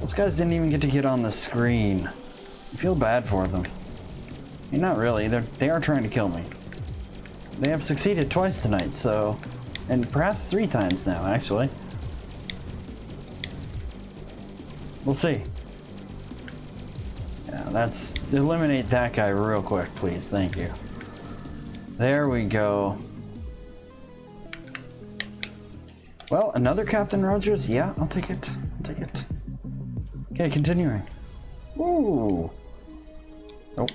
Those guys didn't even get to get on the screen. I feel bad for them. I mean, not really. They're, they are trying to kill me. they have succeeded twice tonight, so. And perhaps three times now, actually. We'll see. Yeah, that's. Eliminate that guy real quick, please. Thank you. There we go. Well, another Captain Rogers? Yeah, I'll take it. I'll take it. Okay, continuing. Ooh. Nope.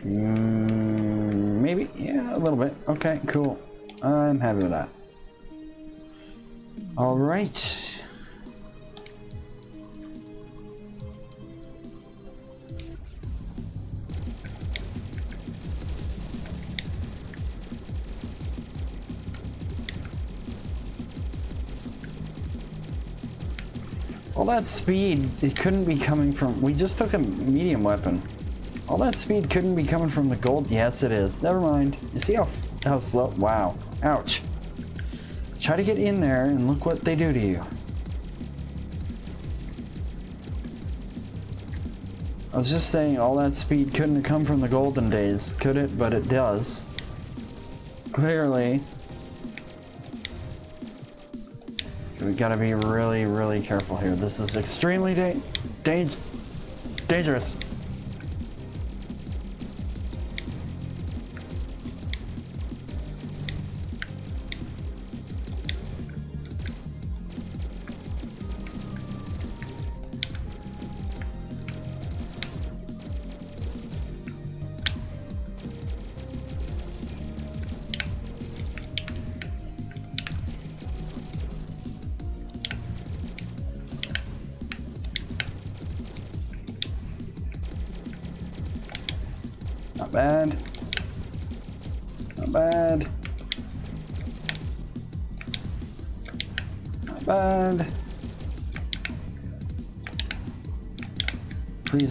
Mm, maybe, yeah, a little bit. Okay, cool. I'm happy with that. All right. All that speed, it couldn't be coming from. We just took a medium weapon. All that speed couldn't be coming from the gold. Yes, it is. Never mind. You see how how slow? Wow. Ouch. Try to get in there and look what they do to you. I was just saying all that speed couldn't have come from the golden days, could it? But it does. Clearly. We gotta be really, really careful here. This is extremely da da dangerous.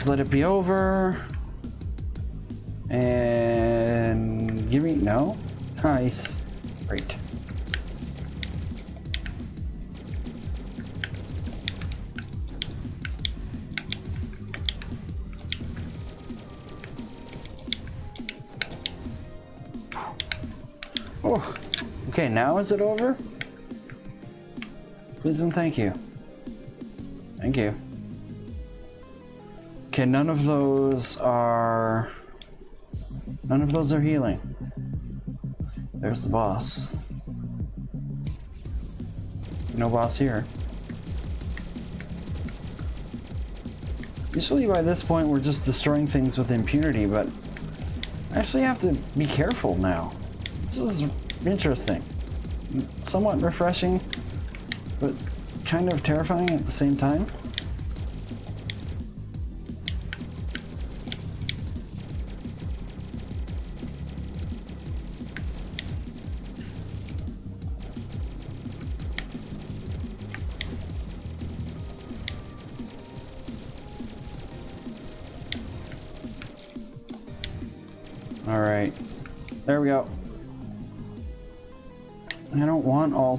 Please let it be over. And give me no. Nice. Great. Oh, okay, now is it over? Please and thank you. Thank you. Okay, none of those are... None of those are healing. There's the boss. No boss here. Usually by this point we're just destroying things with impunity, but I actually have to be careful now. This is interesting. Somewhat refreshing, but kind of terrifying at the same time.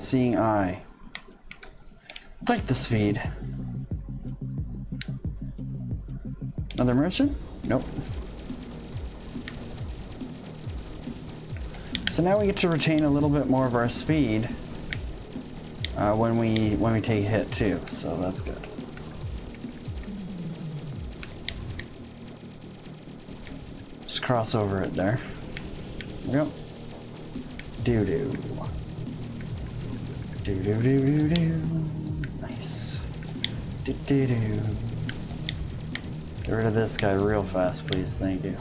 All-seeing eye. Like the speed. Another merchant? Nope. So now we get to retain a little bit more of our speed uh, when we when we take a hit too. So that's good. Just cross over it there. Go. Doo doo. Do do do do do. Nice. Do do do. Get rid of this guy real fast, please. Thank you.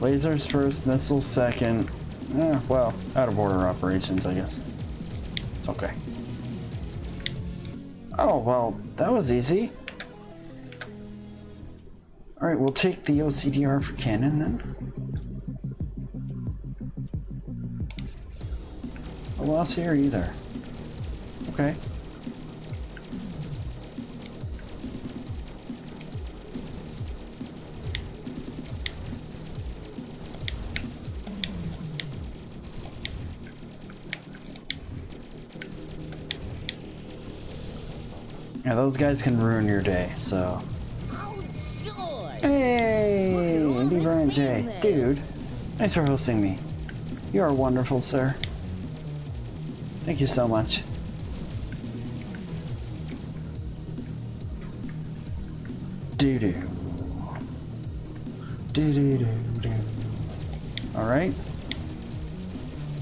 Lasers first, missiles second. Eh, well, out of order operations, I guess. It's okay. Oh, well, that was easy. We'll take the OCDR for cannon then. A loss here either. Okay. Yeah, those guys can ruin your day, so. Mail. Dude, thanks for hosting me. You are wonderful, sir. Thank you so much. Doo doo. Doo doo doo doo. Alright.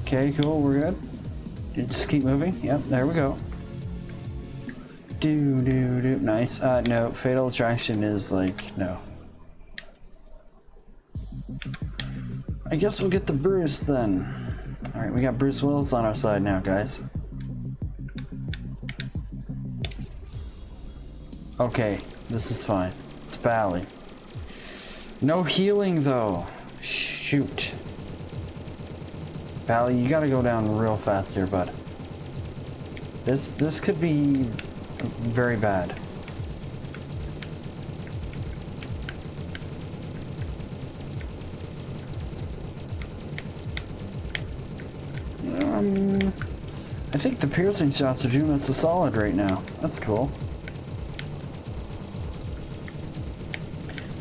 Okay, cool, we're good. Just keep moving. Yep, there we go. Do do do. Nice. Uh, no, Fatal Attraction is like no. Guess we'll get the Bruce then. All right, we got Bruce Willis on our side now, guys. Okay, this is fine. It's Bally. No healing though. Shoot. Bally, you gotta go down real fast here, bud. This this could be very bad. Think the piercing shots are doing us a solid right now. That's cool.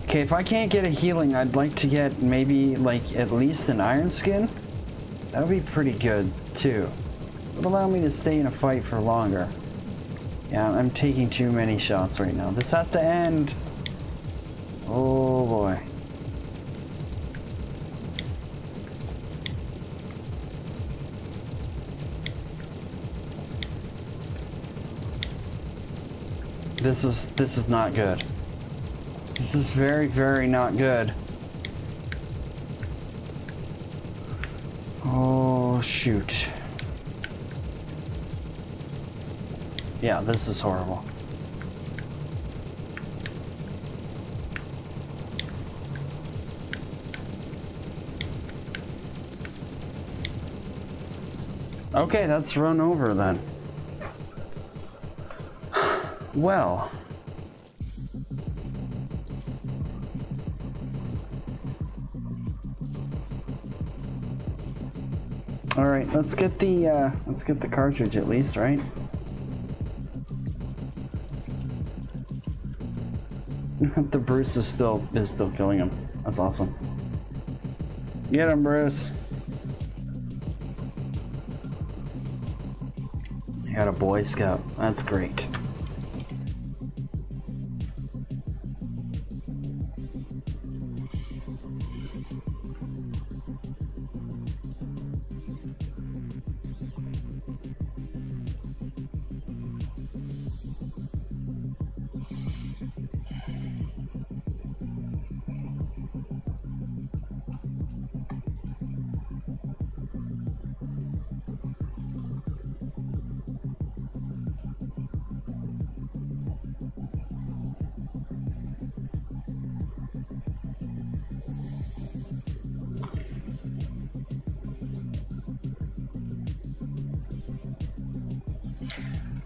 Okay, if I can't get a healing, I'd like to get maybe like at least an iron skin. That would be pretty good too. It would allow me to stay in a fight for longer. Yeah, I'm taking too many shots right now. This has to end. Oh This is this is not good. This is very very not good. Oh shoot. Yeah, this is horrible. Okay, that's run over then. Well. All right, let's get the uh, let's get the cartridge at least, right? the Bruce is still is still killing him. That's awesome. Get him, Bruce. You got a Boy Scout. That's great.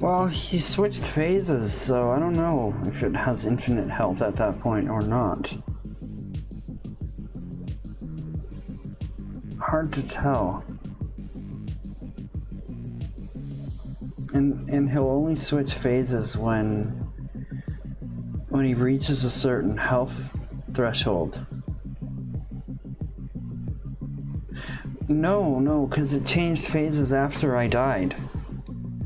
Well, he switched phases, so I don't know if it has infinite health at that point or not. Hard to tell. And and he'll only switch phases when when he reaches a certain health threshold. No, no, because it changed phases after I died.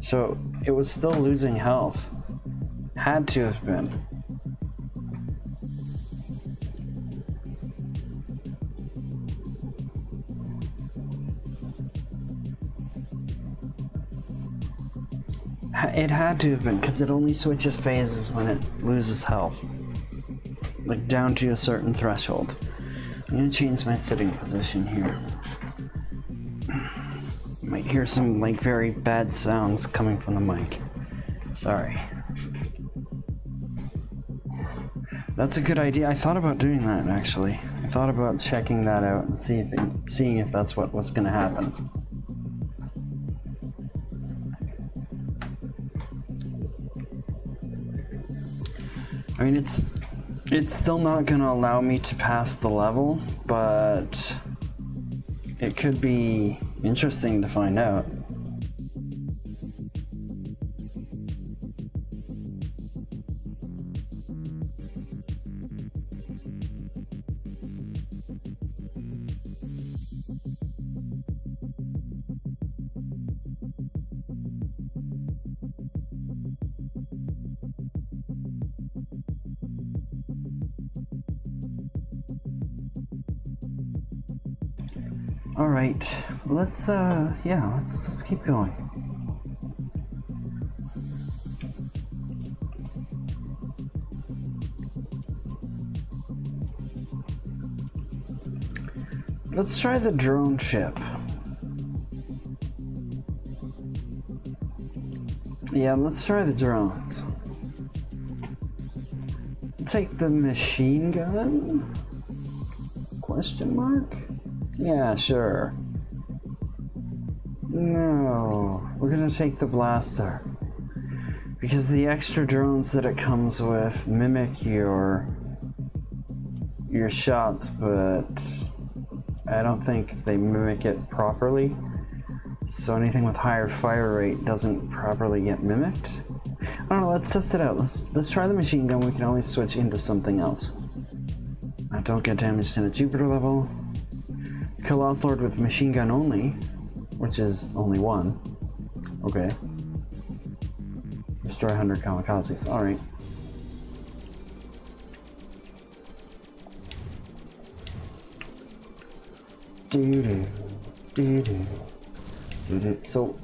So it was still losing health. Had to have been. It had to have been because it only switches phases when it loses health. Like down to a certain threshold. I'm gonna change my sitting position here. Hear some like very bad sounds coming from the mic. Sorry. That's a good idea. I thought about doing that actually. I thought about checking that out and see if it, seeing if that's what was going to happen. I mean, it's it's still not going to allow me to pass the level, but it could be interesting to find out. Let's uh, yeah, let's let's keep going. Let's try the drone ship. Yeah, let's try the drones. Take the machine gun? Question mark? Yeah, sure. No, we're gonna take the blaster. Because the extra drones that it comes with mimic your your shots, but I don't think they mimic it properly. So anything with higher fire rate doesn't properly get mimicked. I don't know, let's test it out. Let's let's try the machine gun. We can always switch into something else. I don't get damaged in a Jupiter level. Colossus Lord with machine gun only, which is only one. Okay. Destroy 100 kamikazes. Alright. Do do do do do do. So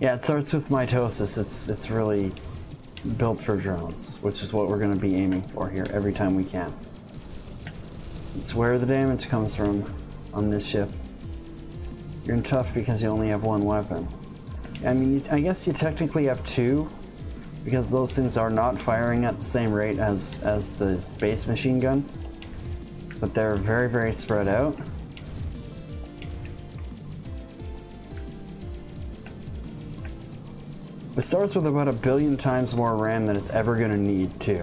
yeah, it starts with mitosis. It's it's really built for drones, which is what we're going to be aiming for here every time we can. It's where the damage comes from on this ship. You're tough because you only have one weapon. I mean, I guess you technically have two, because those things are not firing at the same rate as, as the base machine gun but they're very, very spread out. It starts with about a billion times more RAM than it's ever going to need, too,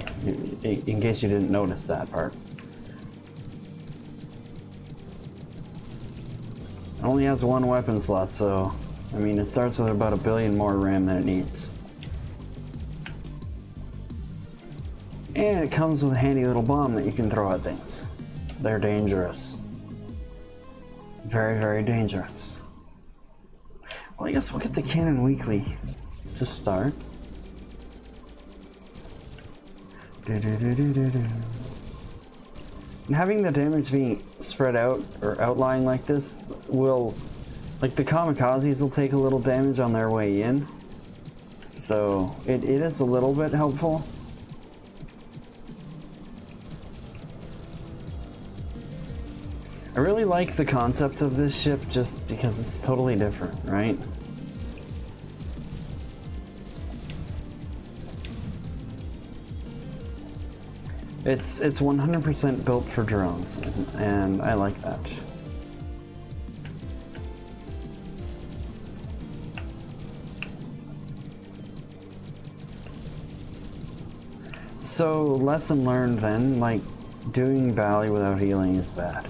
in case you didn't notice that part. Only has one weapon slot, so, I mean, it starts with about a billion more RAM than it needs. And it comes with a handy little bomb that you can throw at things. They're dangerous. Very, very dangerous. Well, I guess we'll get the Cannon Weekly to start. Do, do, do. Having the damage being spread out or outlying like this will, like the kamikazes will take a little damage on their way in. So it, it is a little bit helpful. I really like the concept of this ship just because it's totally different, right? It's it's 100% built for drones, and I like that. So, lesson learned then, like, doing Bally without healing is bad.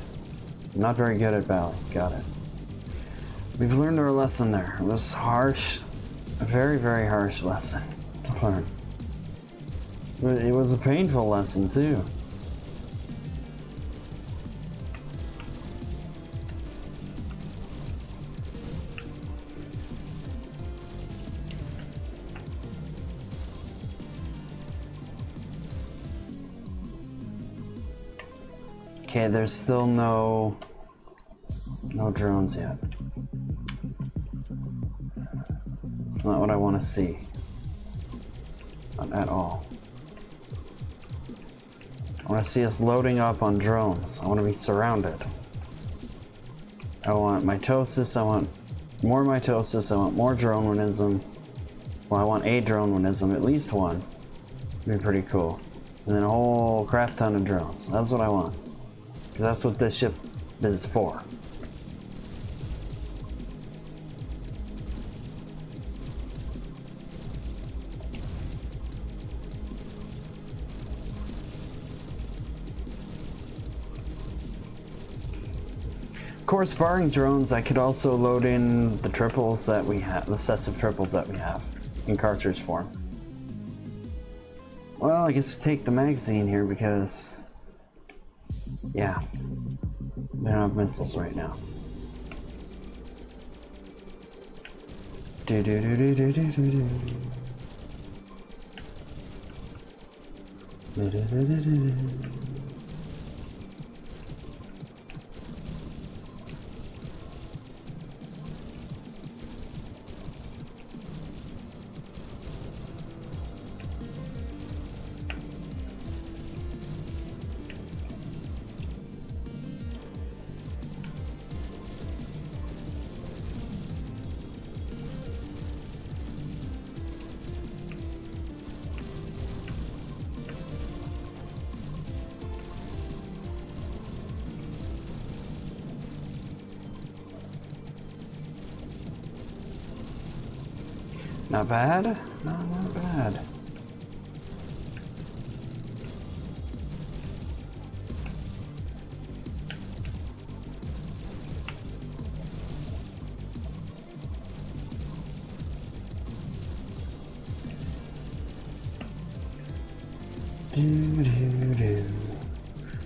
I'm not very good at Bally. Got it. We've learned our lesson there. It was harsh, a very, very harsh lesson to learn. But it was a painful lesson, too. Okay, there's still no no drones yet. It's not what I want to see. Not at all. I want to see us loading up on drones. I want to be surrounded. I want mitosis, I want more mitosis, I want more drone winism. Well, I want a drone winism, at least one. It'd be pretty cool. And then a whole crap ton of drones. That's what I want. Because that's what this ship is for. Of course, barring drones, I could also load in the triples that we have, the sets of triples that we have in cartridge form. Well, I guess we take the magazine here because yeah. They don't have missiles right now. Do do do do do do do do. Do do do do do. Not bad. No, not bad. Do, do, do.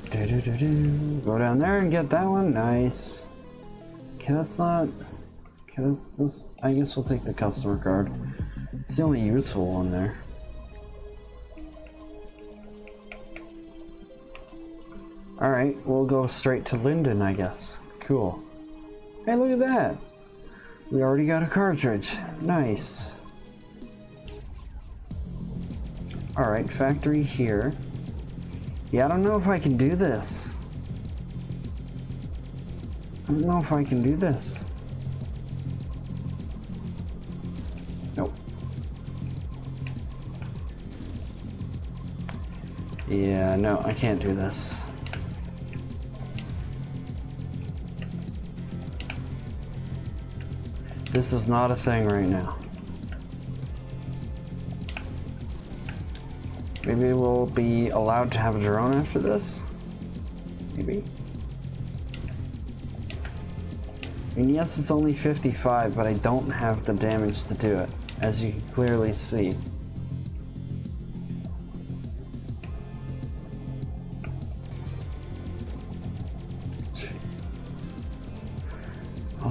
Do, do, do. Go down there and get that one. Nice. Okay, that's not. Okay, that's this. I guess we'll take the customer card. It's the only useful one there. Alright, we'll go straight to Linden, I guess. Cool. Hey, look at that! We already got a cartridge. Nice. Alright, factory here. Yeah, I don't know if I can do this. I don't know if I can do this. No, I can't do this. This is not a thing right now. Maybe we'll be allowed to have a drone after this? Maybe? Mean, yes, it's only 55, but I don't have the damage to do it, as you can clearly see.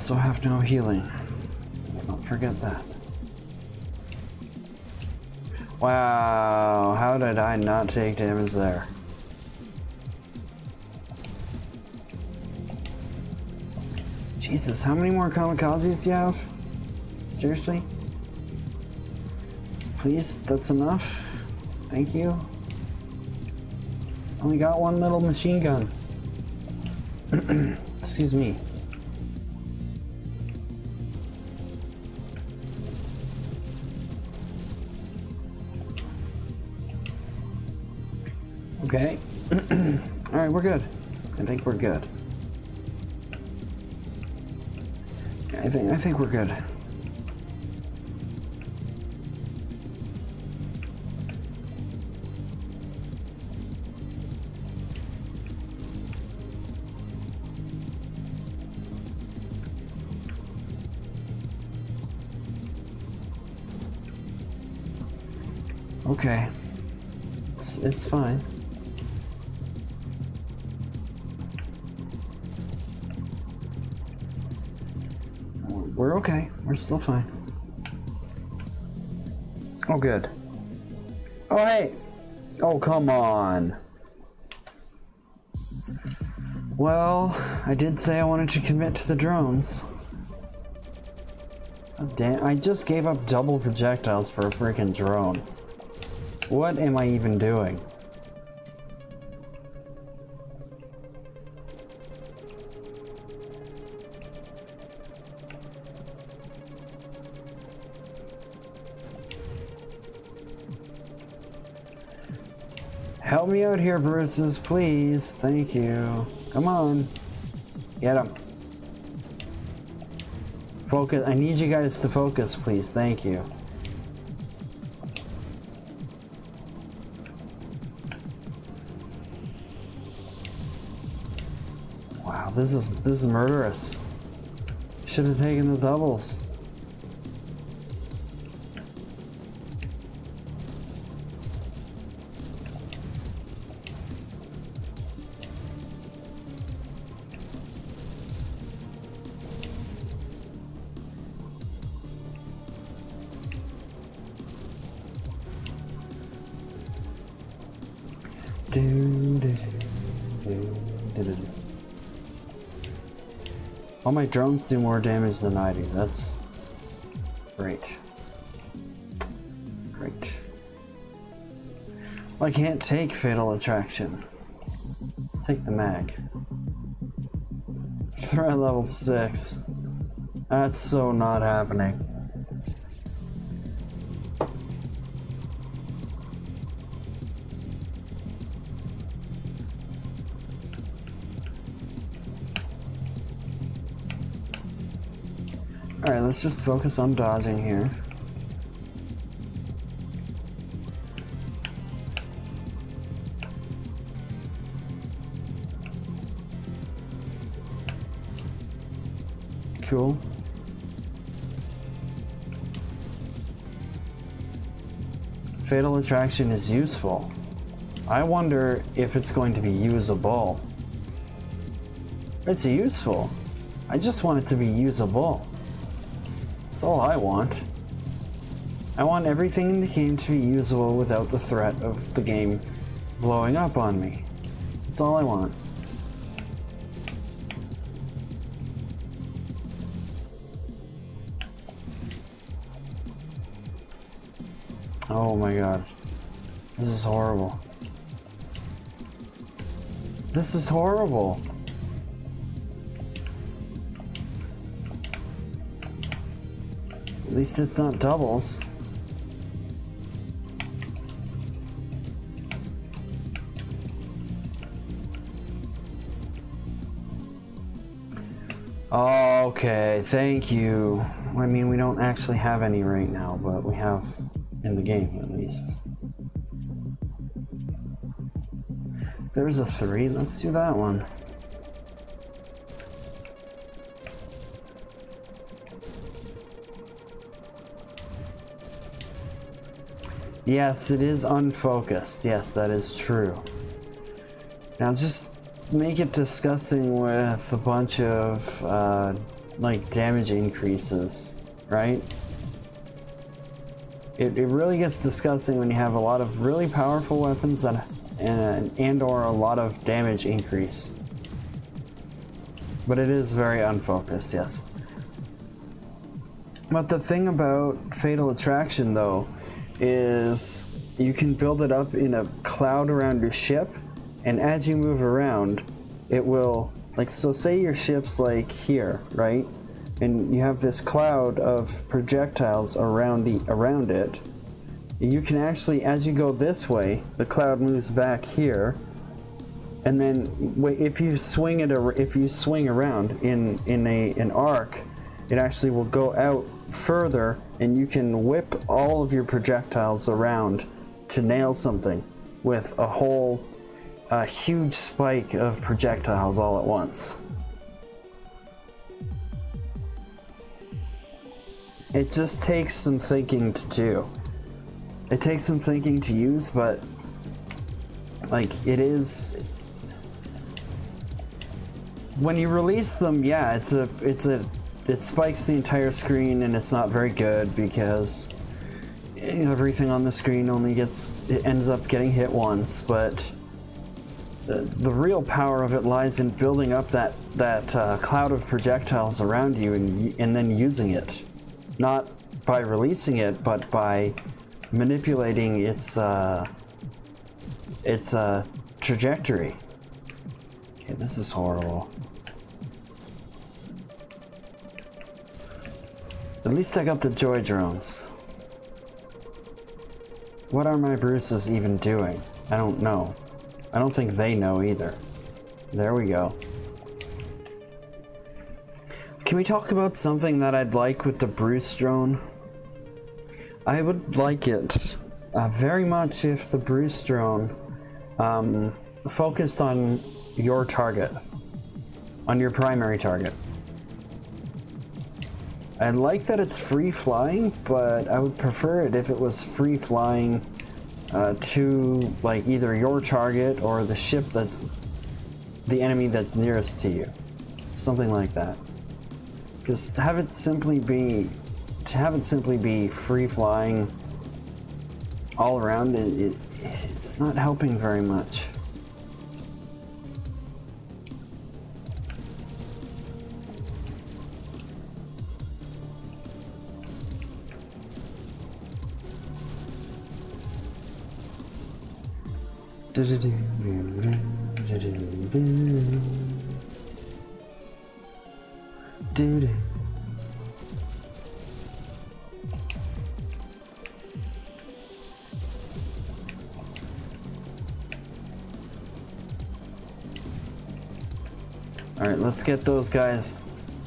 Also have no healing. Let's not forget that. Wow, how did I not take damage there? Jesus, how many more kamikazes do you have? Seriously? Please, that's enough? Thank you. Only got one little machine gun. Excuse me. Okay. Alright, we're good. I think we're good. I think I think we're good. Okay. It's it's fine. We're okay. We're still fine. Oh, good. Oh, hey. Oh, come on. Well, I did say I wanted to commit to the drones. Oh, damn, I just gave up double projectiles for a freaking drone. What am I even doing? Here, Bruce's, please. Thank you. Come on. Get him. Focus. I need you guys to focus, please. Thank you. Wow, this is this is murderous. Should have taken the doubles. Drones do more damage than I do. That's great. Great. Well, I can't take Fatal Attraction. Let's take the mag. Threat level 6. That's so not happening. let's just focus on dodging here. Cool. Fatal Attraction is useful. I wonder if it's going to be usable. It's useful. I just want it to be usable. That's all I want. I want everything in the game to be usable without the threat of the game blowing up on me. That's all I want. Oh my god. This is horrible. This is horrible. Least it's not doubles. Okay, thank you. I mean, we don't actually have any right now, but we have in the game at least. There's a three, let's do that one. Yes, it is unfocused. Yes, that is true. Now just make it disgusting with a bunch of uh, like damage increases, right? It, it really gets disgusting when you have a lot of really powerful weapons that and, and or a lot of damage increase. But it is very unfocused, yes. But the thing about Fatal Attraction though is you can build it up in a cloud around your ship and as you move around it will like so say your ship's like here right? And you have this cloud of projectiles around the around it. You can actually as you go this way the cloud moves back here. And then if you swing it if you swing around in in a an arc it actually will go out further and you can whip all of your projectiles around to nail something with a whole a huge spike of projectiles all at once. It just takes some thinking to do. It takes some thinking to use, but like it is when you release them, yeah, it's a it's a it spikes the entire screen and it's not very good because everything on the screen only gets it ends up getting hit once, but the, the real power of it lies in building up that that uh, cloud of projectiles around you and and then using it, not by releasing it, but by manipulating its uh, its uh, trajectory. Okay, this is horrible. At least I got the joy drones. What are my Bruces even doing? I don't know. I don't think they know either. There we go. Can we talk about something that I'd like with the Bruce drone? I would like it uh, very much if the Bruce drone um, focused on your target, on your primary target. I like that it's free flying, but I would prefer it if it was free flying uh, to like either your target or the ship that's the enemy that's nearest to you. Something like that. Because to have it simply be to have it simply be free flying all around it, it it's not helping very much. Alright, let's get those guys,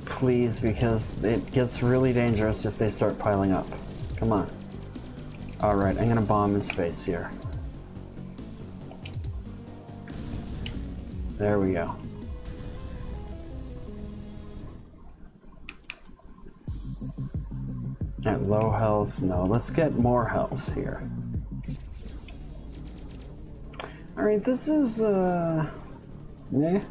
please, because it gets really dangerous if they start piling up. Come on. Alright, I'm gonna bomb his face here. There we go. At low health, no. Let's get more health here. Alright, this is, uh... Yeah. I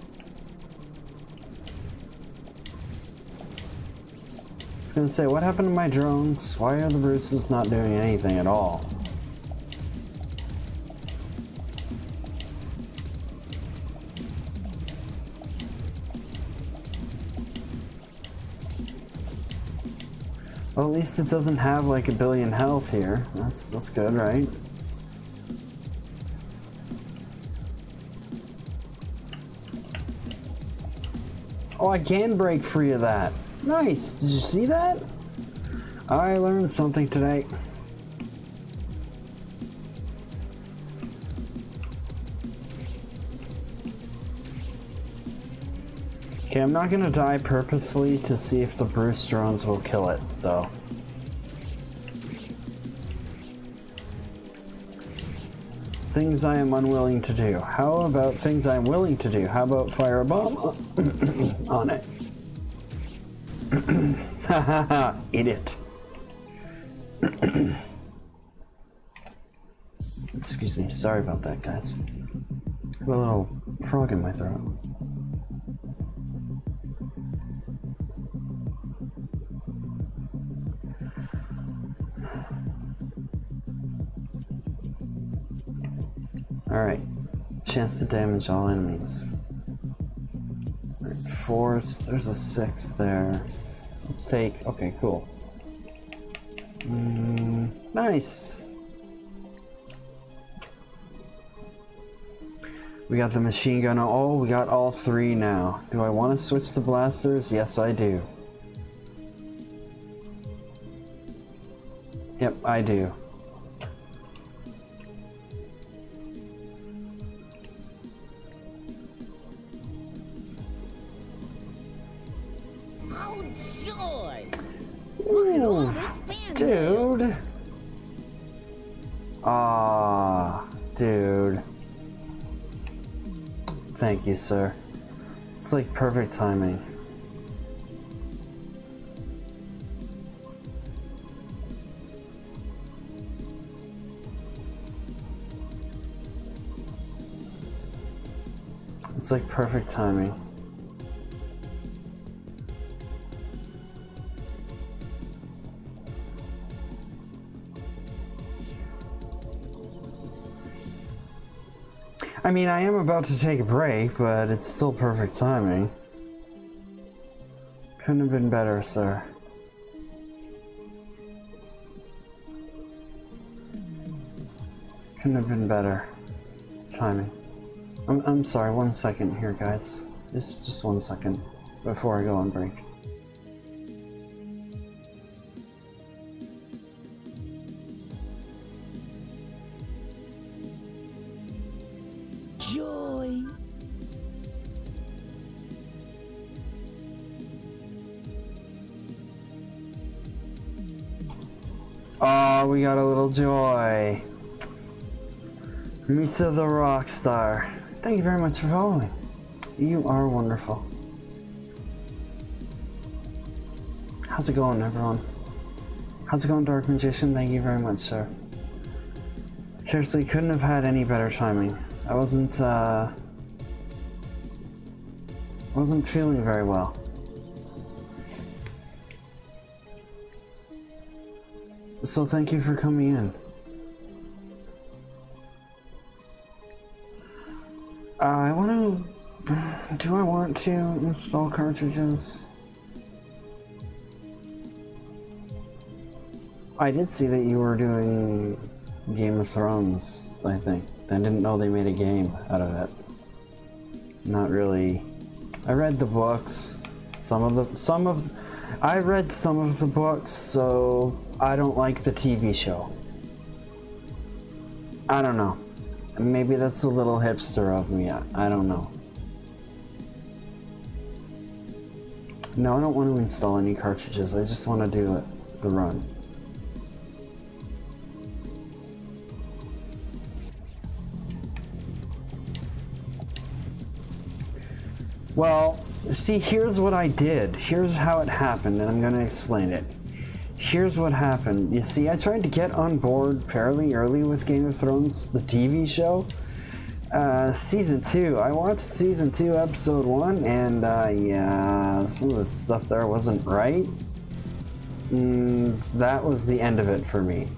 was gonna say, what happened to my drones? Why are the Bruces not doing anything at all? Well, at least it doesn't have like a billion health here. That's that's good, right? Oh, I can break free of that. Nice. Did you see that? I learned something today. Okay, I'm not gonna die purposefully to see if the Bruce drones will kill it, though. Things I am unwilling to do. How about things I'm willing to do? How about fire a bomb on it? Eat it. Excuse me, sorry about that, guys. I have a little frog in my throat. Alright. Chance to damage all enemies. Right, fours, there's a six there. Let's take, okay, cool. Mm, nice! We got the machine gun. Oh, we got all three now. Do I want to switch to blasters? Yes, I do. Yep, I do. Fan. Dude. Ah, dude. Thank you, sir. It's like perfect timing. It's like perfect timing. I mean, I am about to take a break, but it's still perfect timing. Couldn't have been better, sir. Couldn't have been better. Timing. I'm, I'm sorry, one second here, guys. Just, just one second before I go on break. Joy! Oh, we got a little joy. Misa the rock star. Thank you very much for following. You are wonderful. How's it going, everyone? How's it going, Dark Magician? Thank you very much, sir. Seriously, couldn't have had any better timing. I wasn't, uh... wasn't feeling very well. So thank you for coming in. Uh, I want to. Do I want to install cartridges? I did see that you were doing Game of Thrones, I think. I didn't know they made a game out of it. Not really. I read the books. Some of the. Some of. I read some of the books, so I don't like the TV show. I don't know. Maybe that's a little hipster of me. I, I don't know. No, I don't want to install any cartridges. I just want to do it, the run. Well, see, here's what I did. Here's how it happened, and I'm going to explain it. here's what happened. You see, I tried to get on board fairly early with Game of Thrones, the TV show. Uh, season two. I watched season two, episode one, and uh, yeah, some of the stuff there wasn't right. And that was the end of it for me.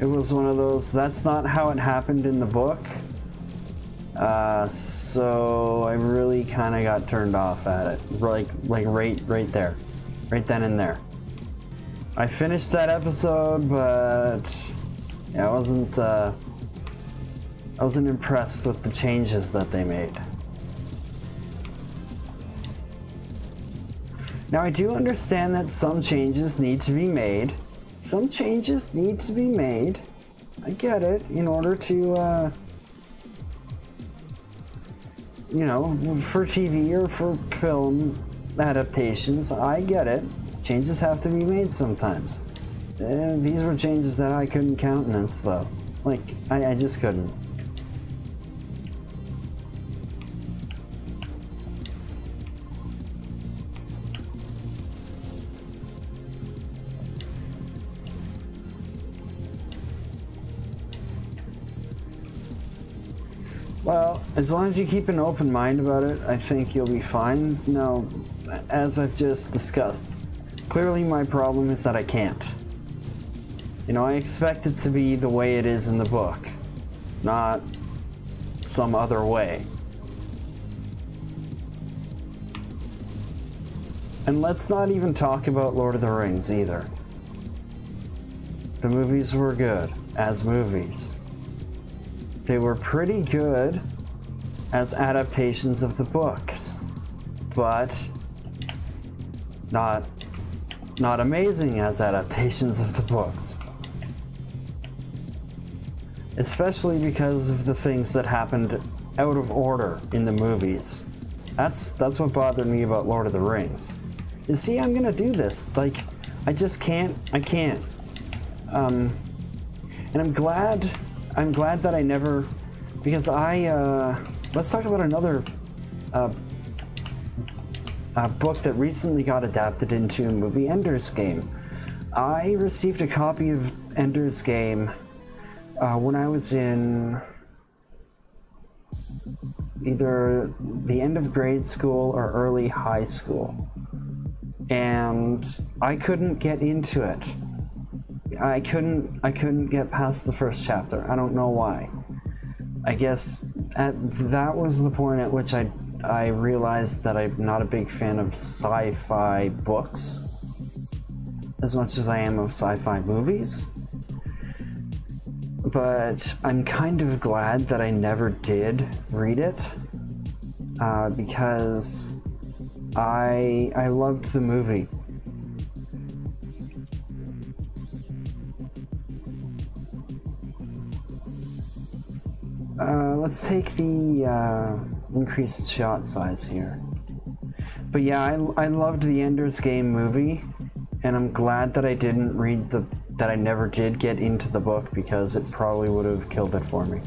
It was one of those, that's not how it happened in the book. Uh, so I really kind of got turned off at it, like like right right there, right then and there. I finished that episode, but yeah, I wasn't uh, I wasn't impressed with the changes that they made. Now I do understand that some changes need to be made. Some changes need to be made. I get it in order to. Uh, you know, for TV or for film adaptations, I get it. Changes have to be made sometimes. Uh, these were changes that I couldn't countenance, though. Like, I, I just couldn't. As long as you keep an open mind about it, I think you'll be fine. Now, as I've just discussed, clearly my problem is that I can't. You know, I expect it to be the way it is in the book, not some other way. And let's not even talk about Lord of the Rings either. The movies were good as movies. They were pretty good as adaptations of the books, but not not amazing as adaptations of the books. Especially because of the things that happened out of order in the movies. That's that's what bothered me about Lord of the Rings. You see, I'm gonna do this. Like, I just can't. I can't. Um, and I'm glad I'm glad that I never, because I, uh, let's talk about another uh, book that recently got adapted into a movie, Ender's Game. I received a copy of Ender's Game uh, when I was in either the end of grade school or early high school. And I couldn't get into it I couldn't I couldn't get past the first chapter. I don't know why. I guess at that was the point at which I I realized that I'm not a big fan of sci-fi books as much as I am of sci-fi movies. But I'm kind of glad that I never did read it uh, because I I loved the movie. Uh, let's take the uh, increased shot size here. But yeah, I, I loved the Ender's Game movie, and I'm glad that I didn't read the that I never did get into the book because it probably would have killed it for me.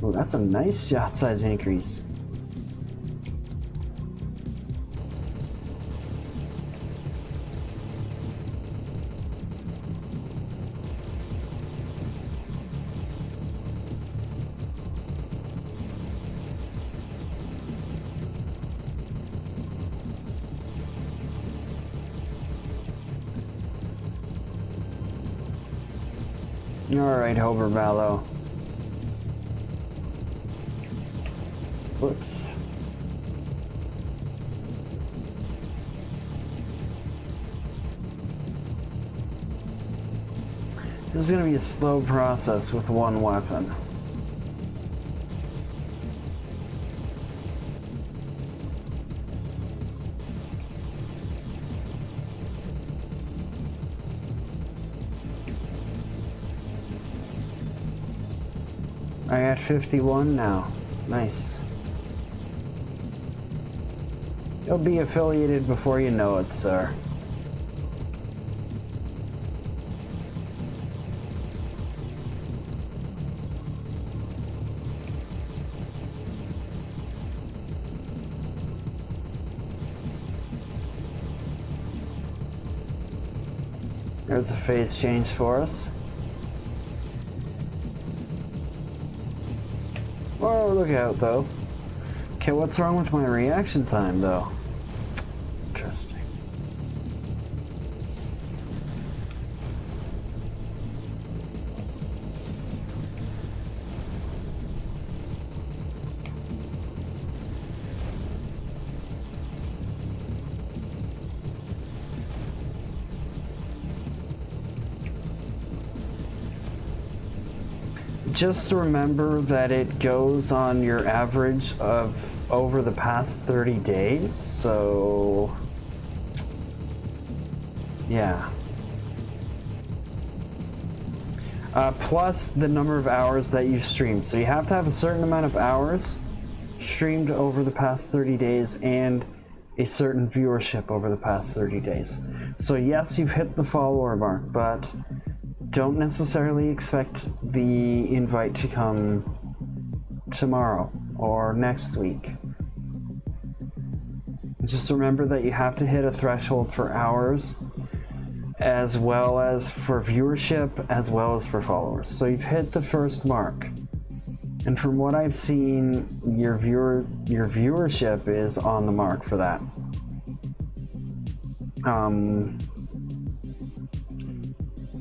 Oh, that's a nice shot size increase. Alright, Hober Mallow. Whoops. This is going to be a slow process with one weapon. at 51 now. Nice. You'll be affiliated before you know it, sir. There's a phase change for us. Oh, look out, though. Okay, what's wrong with my reaction time, though? Interesting. Just remember that it goes on your average of over the past 30 days, so yeah. Uh, plus the number of hours that you've streamed. So you have to have a certain amount of hours streamed over the past 30 days and a certain viewership over the past 30 days. So yes, you've hit the follower mark, but don't necessarily expect the invite to come tomorrow or next week. Just remember that you have to hit a threshold for hours as well as for viewership as well as for followers. So you've hit the first mark. And from what I've seen, your viewer your viewership is on the mark for that. Um,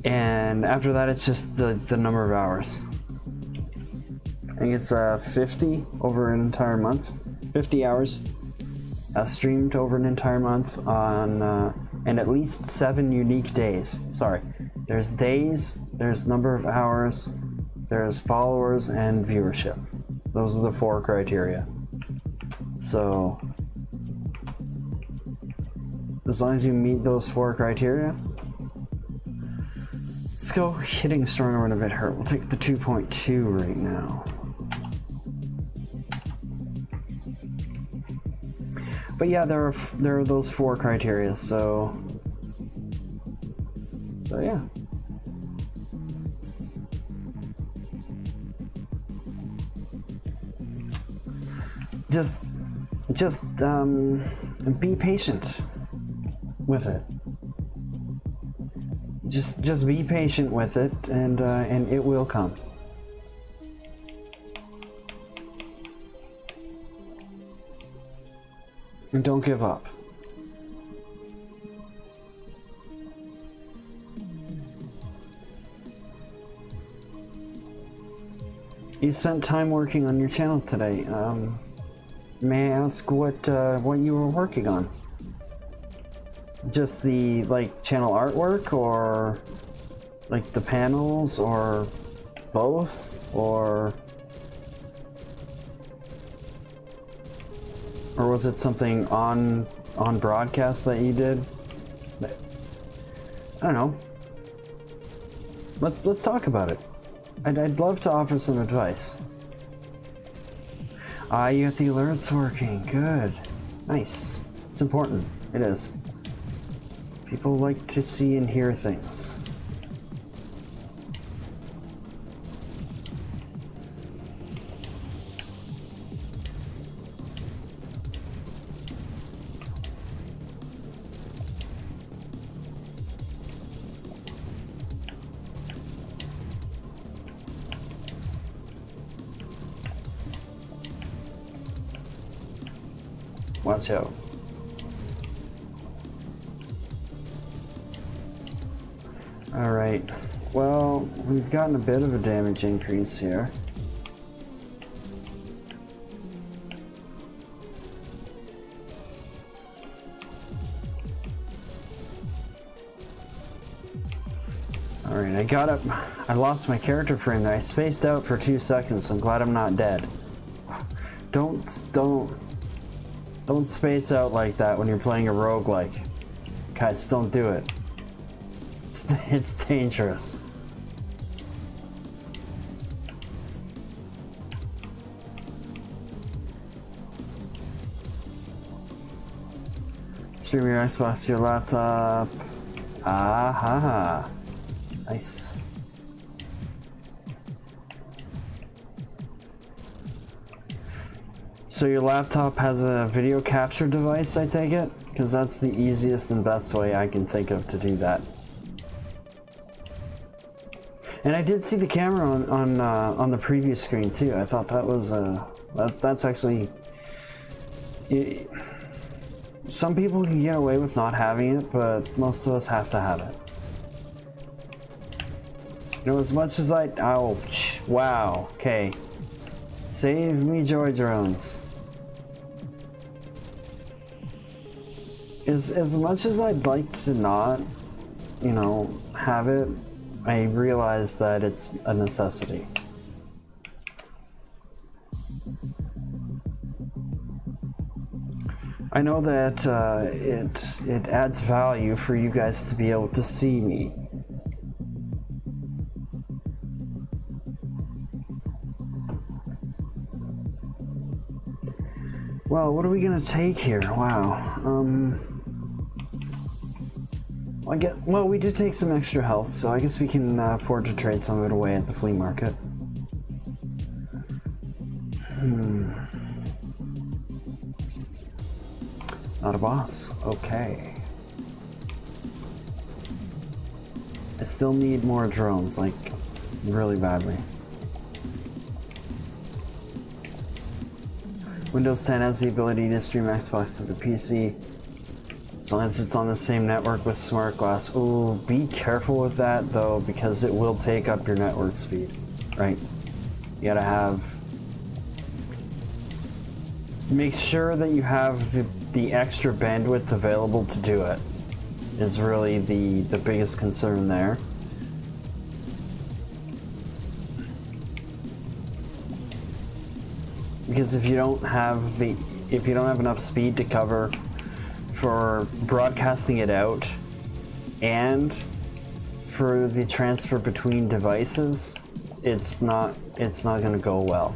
and after that it's just the, the number of hours. I think it's uh, 50 over an entire month. 50 hours uh, streamed over an entire month on, uh, and at least seven unique days. Sorry, there's days, there's number of hours, there's followers, and viewership. Those are the four criteria. So, as long as you meet those four criteria, Let's go hitting stronger when a bit hurt. We'll take the 2.2 right now. But yeah, there are there are those four criteria, so so yeah. Just just um, be patient with it just just be patient with it and uh, and it will come. And don't give up. You spent time working on your channel today. Um, may I ask what uh, what you were working on just the like channel artwork or like the panels or both or or was it something on on broadcast that you did? I don't know. Let's let's talk about it. I'd, I'd love to offer some advice. Ah you got the alerts working. Good. Nice. It's important. It is People like to see and hear things. Watch out. Alright, well, we've gotten a bit of a damage increase here. Alright, I got up. I lost my character frame there. I spaced out for two seconds. I'm glad I'm not dead. Don't, don't, don't space out like that when you're playing a roguelike. Guys, don't do it. It's, it's dangerous. Stream your Xbox to your laptop. Ah ha ha. Nice. So your laptop has a video capture device, I take it? Because that's the easiest and best way I can think of to do that. And I did see the camera on on uh, on the previous screen too. I thought that was uh, that, that's actually. It, some people can get away with not having it, but most of us have to have it. You know, as much as I. Ouch. Wow. Okay. Save me, Joy Drones. As, as much as I'd like to not, you know, have it, I realize that it's a necessity. I know that uh, it it adds value for you guys to be able to see me. Well, what are we gonna take here? Wow. Um. I get. Well, we did take some extra health, so I guess we can uh, afford to trade some of it away at the flea market. Hmm. Not a boss. Okay. I still need more drones, like, really badly. Windows 10 has the ability to stream Xbox to the PC as long as it's on the same network with Smart Glass. Ooh, be careful with that though, because it will take up your network speed, right? You gotta have. Make sure that you have the, the extra bandwidth available to do it, is really the, the biggest concern there. because if you don't have the if you don't have enough speed to cover for broadcasting it out and for the transfer between devices it's not it's not going to go well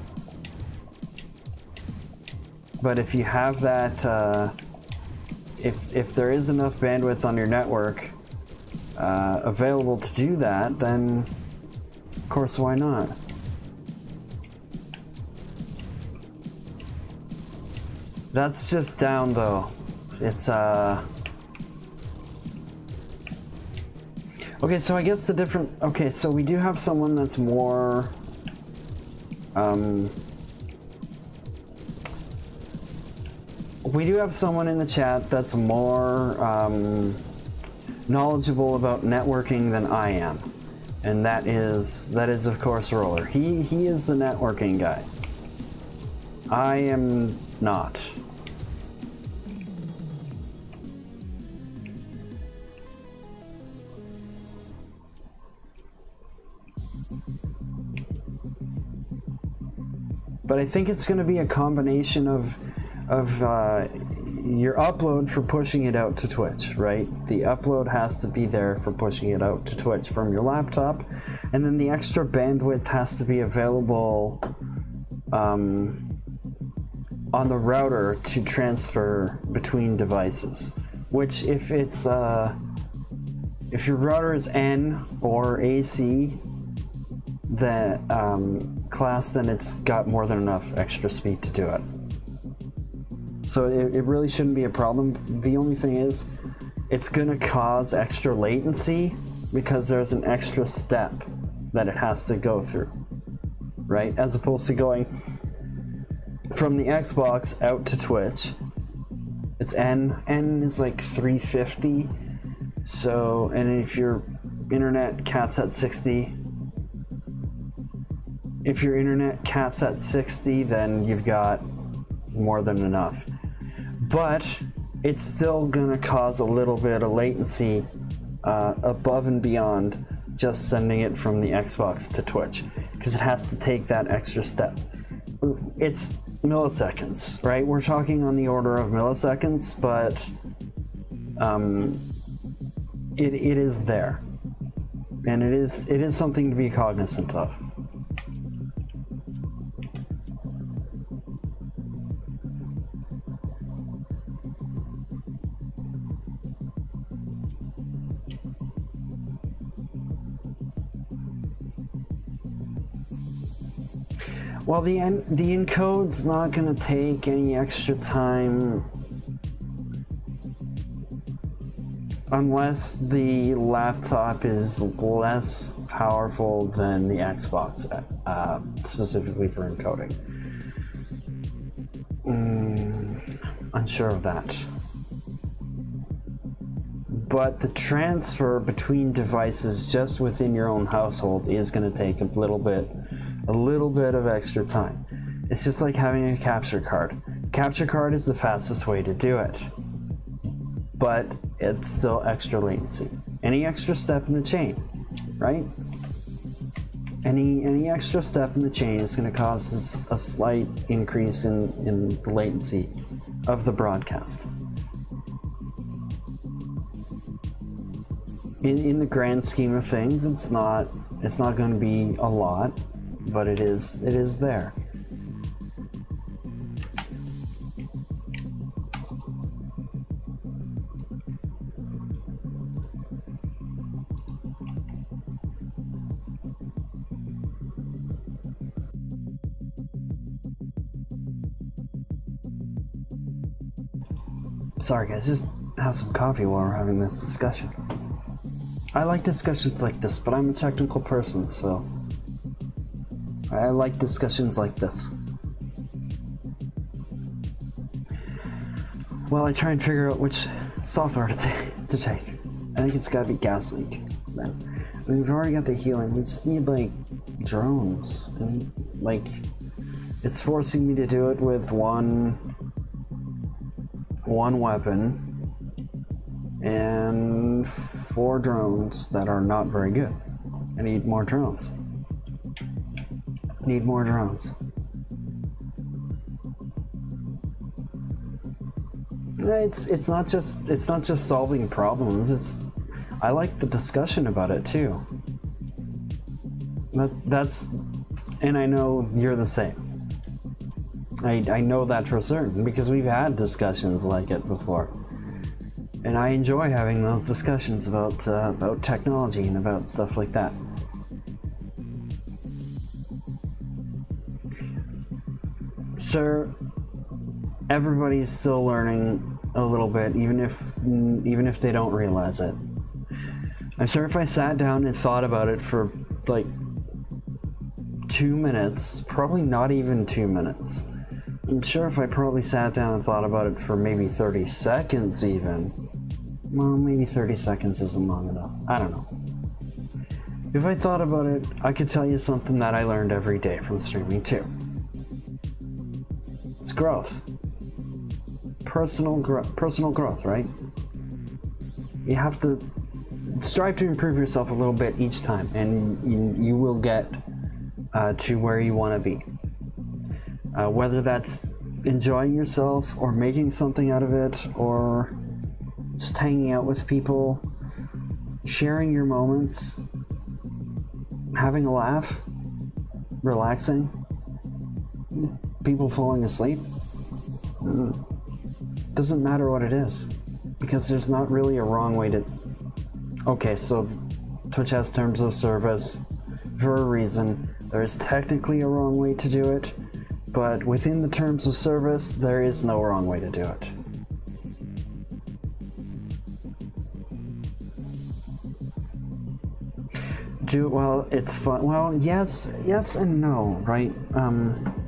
but if you have that uh, if if there is enough bandwidth on your network uh, available to do that then of course why not That's just down though. It's uh Okay, so I guess the different Okay, so we do have someone that's more um we do have someone in the chat that's more um, knowledgeable about networking than I am, and that is that is of course Roller. He he is the networking guy. I am not. But I think it's going to be a combination of of uh, your upload for pushing it out to Twitch, right? The upload has to be there for pushing it out to Twitch from your laptop, and then the extra bandwidth has to be available um, on the router to transfer between devices. Which, if it's uh, if your router is N or AC, the um, class, then it's got more than enough extra speed to do it. So it, it really shouldn't be a problem. The only thing is, it's gonna cause extra latency because there's an extra step that it has to go through, right? As opposed to going from the Xbox out to Twitch. It's N. N is like 350. So, and if your internet caps at 60, if your internet caps at 60, then you've got more than enough. But it's still gonna cause a little bit of latency uh, above and beyond just sending it from the Xbox to Twitch because it has to take that extra step. It's milliseconds, right? We're talking on the order of milliseconds, but um, it, it is there, and it is it is something to be cognizant of. Well, the the encode's not gonna take any extra time unless the laptop is less powerful than the Xbox, uh, specifically for encoding. Mm, unsure of that. But the transfer between devices just within your own household is going to take a little bit, a little bit of extra time. It's just like having a capture card. Capture card is the fastest way to do it, but it's still extra latency. Any extra step in the chain, right? Any any extra step in the chain is going to cause a slight increase in, in the latency of the broadcast. In, in the grand scheme of things, it's not it's not going to be a lot, but it is it is there. Sorry, guys, just have some coffee while we're having this discussion. I like discussions like this, but I'm a technical person, so I like discussions like this. Well, I try and figure out which software to, to take. I think it's gotta be GasLink. Then I mean, we've already got the healing. We just need like drones, and like it's forcing me to do it with one one weapon and four drones that are not very good. I need more drones. Need more drones. It's it's not just it's not just solving problems. It's I like the discussion about it too. That, that's and I know you're the same. I, I know that for certain because we've had discussions like it before. And I enjoy having those discussions about, uh, about technology and about stuff like that. Sir, everybody's still learning a little bit, even if even if they don't realize it. I'm sure if I sat down and thought about it for like two minutes, probably not even two minutes, I'm sure if I probably sat down and thought about it for maybe 30 seconds, even. Well, maybe 30 seconds isn't long enough. I don't know. If I thought about it, I could tell you something that I learned every day from streaming too. It's growth. Personal, gro- personal growth, right? You have to strive to improve yourself a little bit each time, and you, you will get uh, to where you want to be. Uh, whether that's enjoying yourself or making something out of it or just hanging out with people, sharing your moments, having a laugh, relaxing, people falling asleep. Doesn't matter what it is because there's not really a wrong way to. Okay, so Twitch has terms of service for a reason. There is technically a wrong way to do it, but within the terms of service, there is no wrong way to do it. Do well, it's fun. Well, yes, yes and no, right? Um,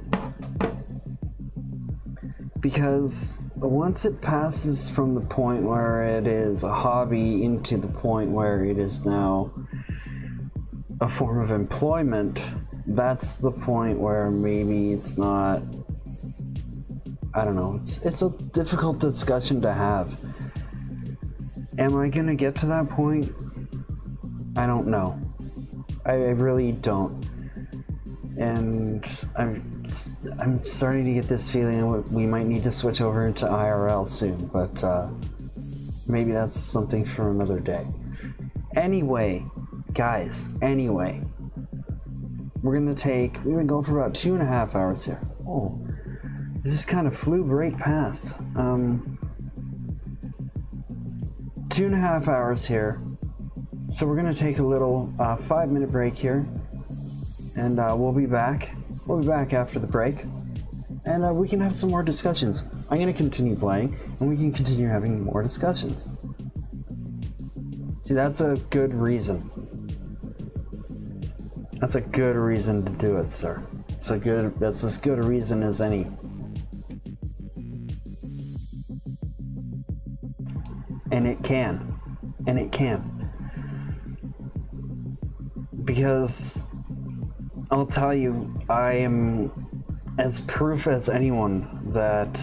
because once it passes from the point where it is a hobby into the point where it is now a form of employment, that's the point where maybe it's not I don't know. It's it's a difficult discussion to have. Am I gonna get to that point? I don't know. I, I really don't. And I'm I'm starting to get this feeling we might need to switch over into IRL soon, but uh, maybe that's something for another day. Anyway, guys. Anyway, we're gonna take, we've been gonna for about two and a half hours here. Oh, this just kind of flew right past. Um, two and a half hours here. So we're gonna take a little uh, five minute break here, and uh, we'll be back. We'll be back after the break, and uh, we can have some more discussions. I'm gonna continue playing, and we can continue having more discussions. See, that's a good reason. That's a good reason to do it, sir. It's a good. That's as good a reason as any. And it can, and it can, because I'll tell you, I am as proof as anyone that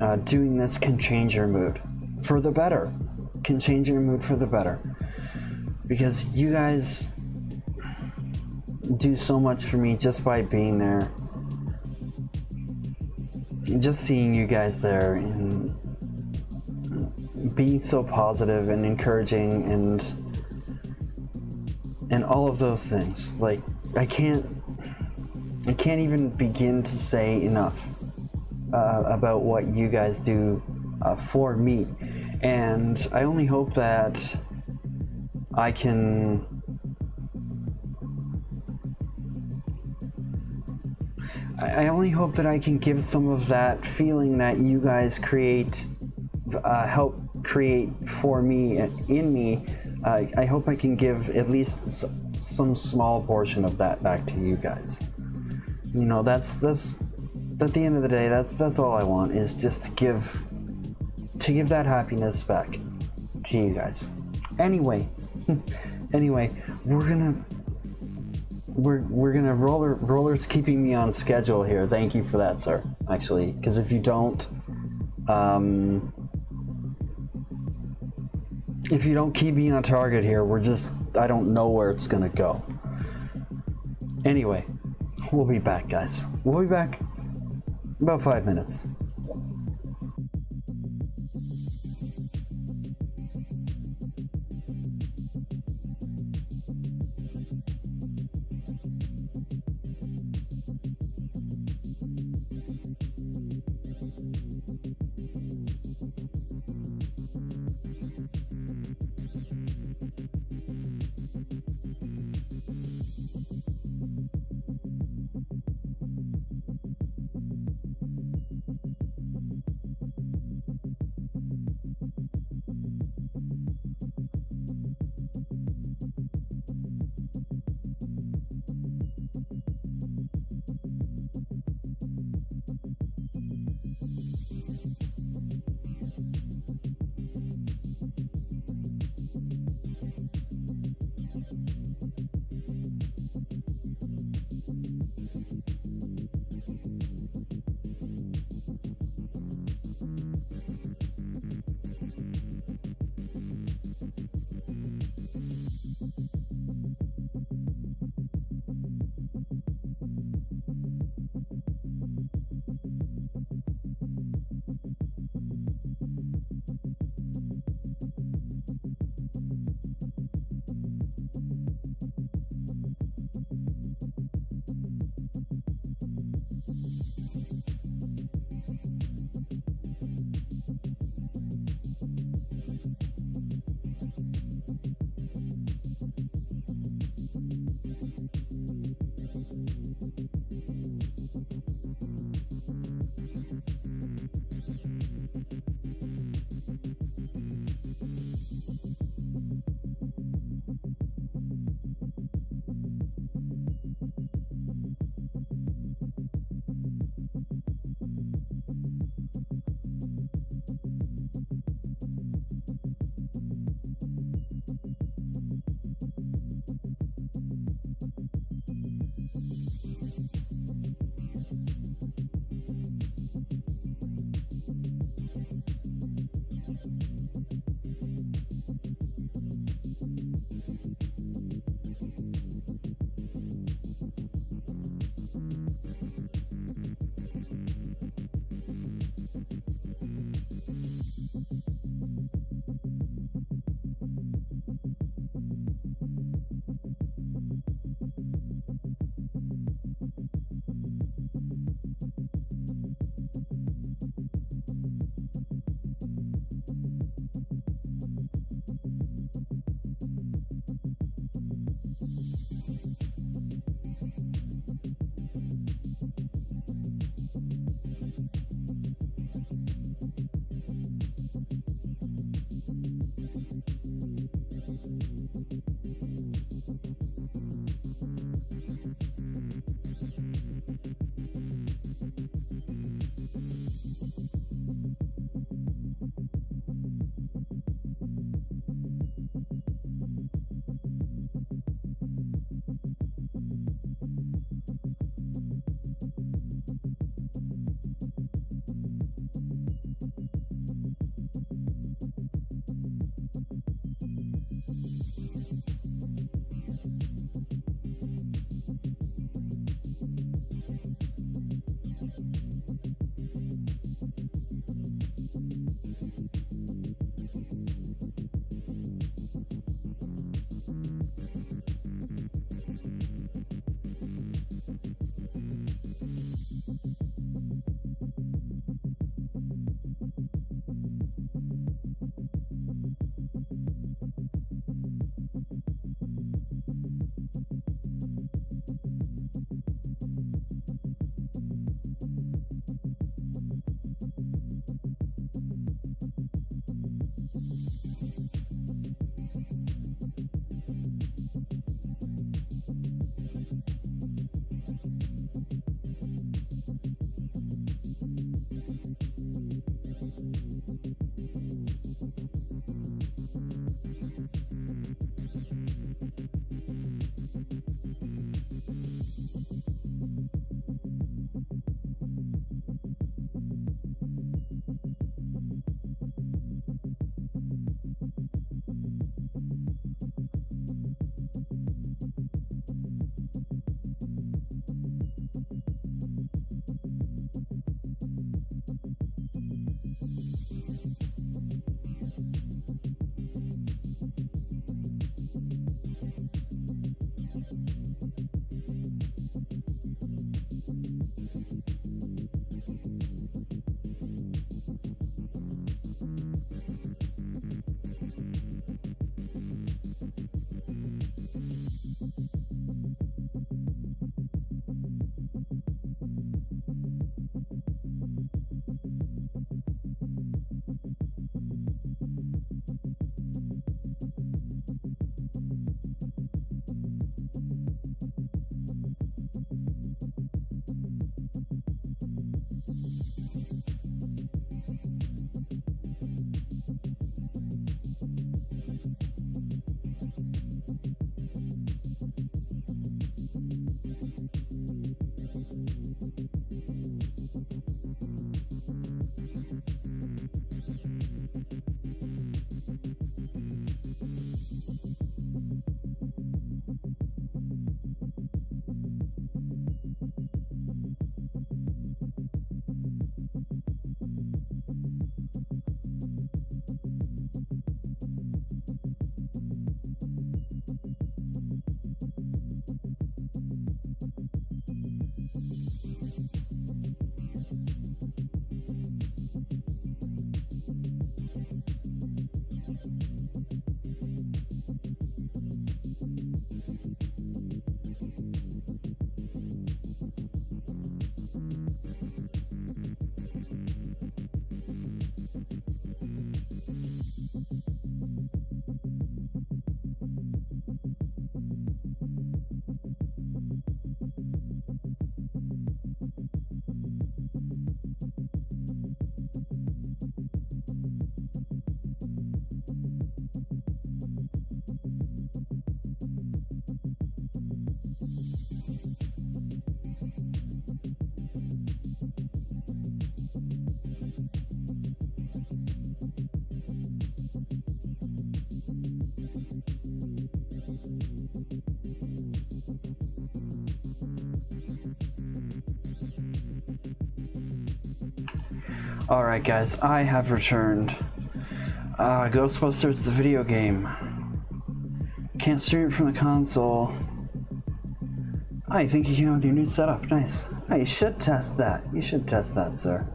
uh, doing this can change your mood for the better. Can change your mood for the better. Because you guys do so much for me just by being there. Just seeing you guys there and being so positive and encouraging and and all of those things. Like I can't I can't even begin to say enough uh, about what you guys do uh, for me. And I only hope that I can. I only hope that I can give some of that feeling that you guys create, uh, help create for me, in me. Uh, I hope I can give at least some small portion of that back to you guys. You know, that's that's at the end of the day, that's that's all I want is just to give to give that happiness back to you guys. Anyway, anyway, we're gonna we're we're gonna roller rollers keeping me on schedule here. Thank you for that, sir. Actually, because if you don't, um, if you don't keep me on target here, we're just I don't know where it's gonna go. Anyway, we'll be back, guys. We'll be back about five minutes. Alright, guys, I have returned. Uh, Ghostbusters, the video game. Can't stream it from the console. I think you can with your new setup. Nice. Oh, you should test that. You should test that, sir.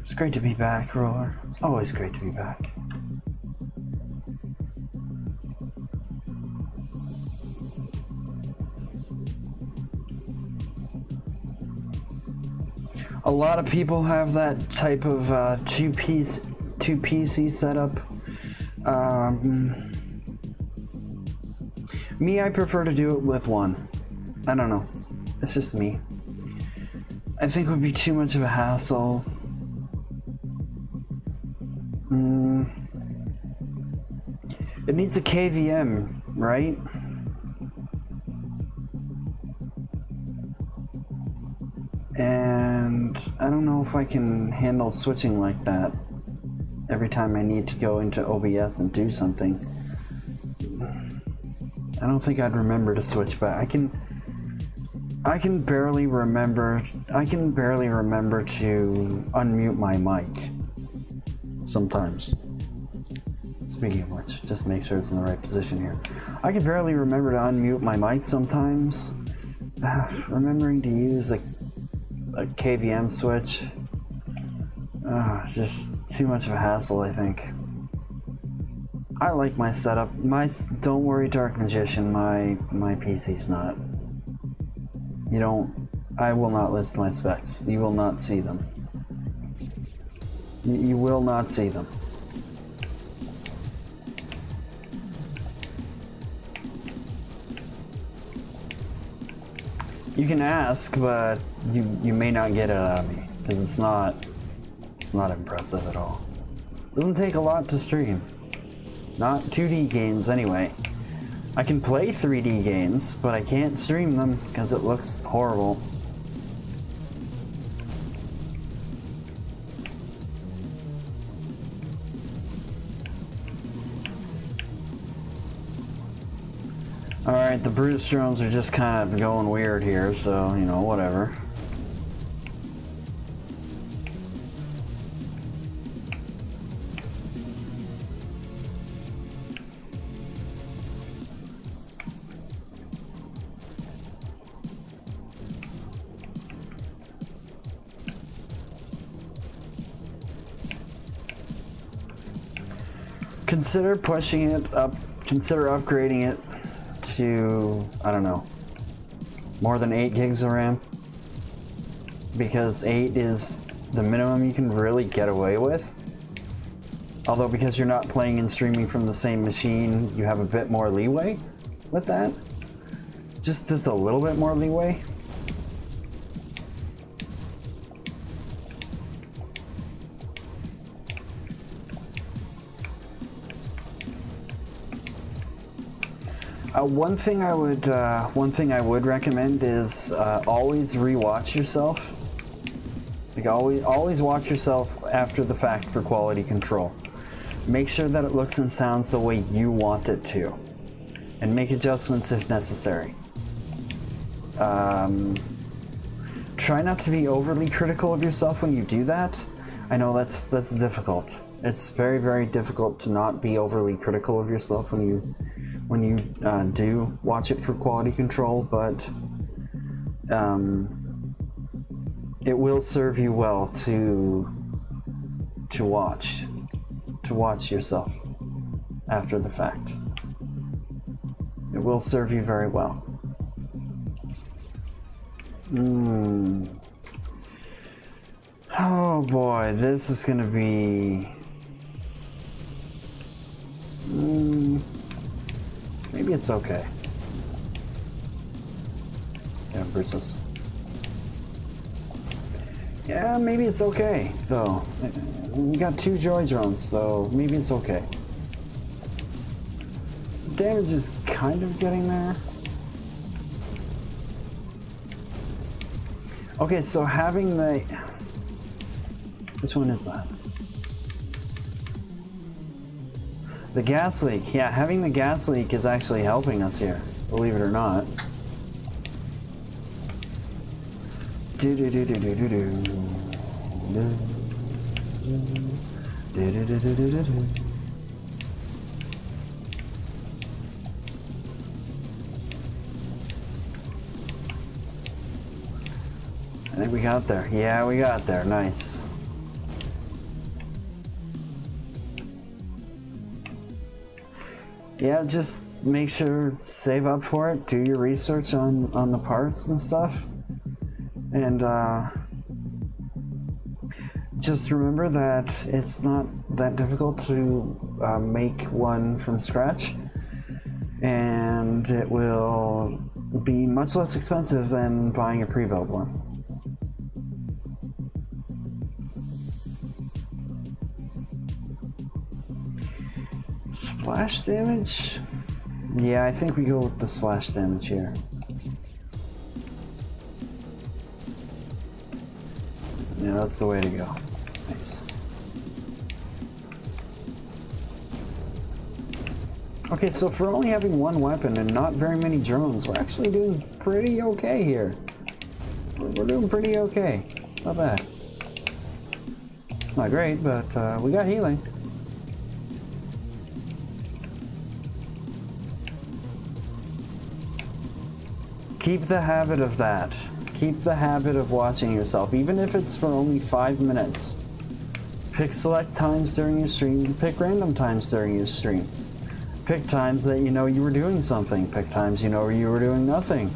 It's great to be back, Roar. It's always great to be back. Lot of people have that type of uh, two piece, two PC setup. Um, me, I prefer to do it with one. I don't know. It's just me. I think it would be too much of a hassle. Mm. It needs a KVM, right? If I can handle switching like that every time I need to go into OBS and do something. I don't think I'd remember to switch back. I can I can barely remember I can barely remember to unmute my mic sometimes. Speaking of which, just make sure it's in the right position here. I can barely remember to unmute my mic sometimes. remembering to use a, a KVM switch. Uh, it's just too much of a hassle, I think. I like my setup. My don't worry, Dark Magician. My my PC's not. You don't. I will not list my specs. You will not see them. You, you will not see them. You can ask, but you you may not get it out of me because it's not it's not impressive at all. Doesn't take a lot to stream. Not 2D games anyway. I can play 3D games, but I can't stream them because it looks horrible. Alright, the Bruce drones are just kind of going weird here, so, you know, whatever. Consider pushing it up, consider upgrading it to, I don't know, more than 8 gigs of RAM. Because 8 is the minimum you can really get away with. Although because you're not playing and streaming from the same machine, you have a bit more leeway with that. Just, just a little bit more leeway. Uh, one thing I would uh, one thing I would recommend is uh, always rewatch yourself. Like always always watch yourself after the fact for quality control. Make sure that it looks and sounds the way you want it to, and make adjustments if necessary. Um, try not to be overly critical of yourself when you do that. I know that's that's difficult. It's very very difficult to not be overly critical of yourself when you when you uh, do watch it for quality control, but um, it will serve you well to to watch to watch yourself after the fact. It will serve you very well. Hmm. Oh boy, this is gonna be. Hmm. Maybe it's okay. Yeah, Bruce's. Yeah, maybe it's okay, though. We got two joy drones, so maybe it's okay. Damage is kind of getting there. Okay, so having the... Which one is that? The gas leak. Yeah, having the gas leak is actually helping us here, believe it or not. Do do do do do do do. I think we got there. Yeah, we got there. Nice. Yeah, just make sure save up for it. Do your research on on the parts and stuff, and uh, just remember that it's not that difficult to uh, make one from scratch, and it will be much less expensive than buying a pre-built one. Splash damage? Yeah, I think we go with the splash damage here. Yeah, that's the way to go. Nice. Okay, so for only having one weapon and not very many drones, we're actually doing pretty okay here. We're, doing pretty okay. It's not bad. It's not great, but uh, we got healing. Keep the habit of that. Keep the habit of watching yourself, even if it's for only five minutes. Pick select times during your stream, pick random times during your stream. Pick times that you know you were doing something, pick times you know you were doing nothing.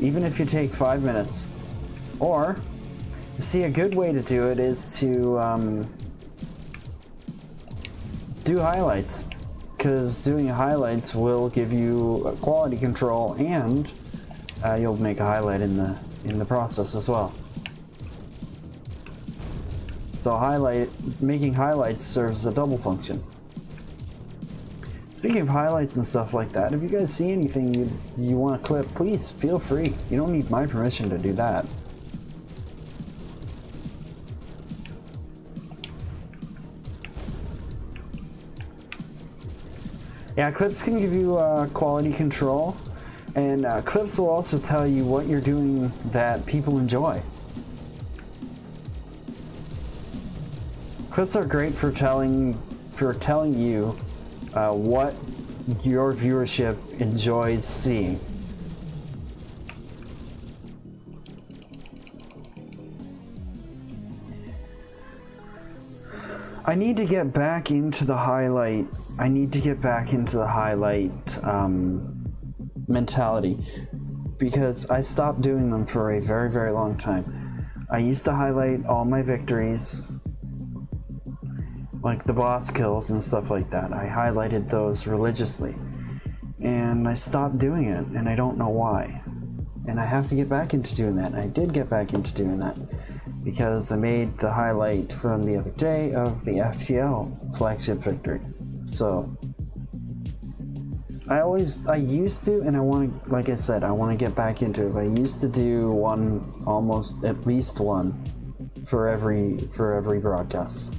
Even if you take five minutes. Or, see, a good way to do it is to um, do highlights because doing highlights will give you quality control and uh, you'll make a highlight in the in the process as well. So highlight making highlights serves a double function. Speaking of highlights and stuff like that, if you guys see anything you you want to clip, please feel free. You don't need my permission to do that. Yeah, clips can give you uh, quality control, and uh, clips will also tell you what you're doing that people enjoy. Clips are great for telling for telling you uh, what your viewership enjoys seeing. I need to get back into the highlight. I need to get back into the highlight um, mentality because I stopped doing them for a very, very long time. I used to highlight all my victories, like the boss kills and stuff like that. I highlighted those religiously. And I stopped doing it, and I don't know why. And I have to get back into doing that. I did get back into doing that because I made the highlight from the other day of the FTL flagship victory. So I always I used to and I want to like I said I want to get back into it. I used to do one almost at least one for every for every broadcast.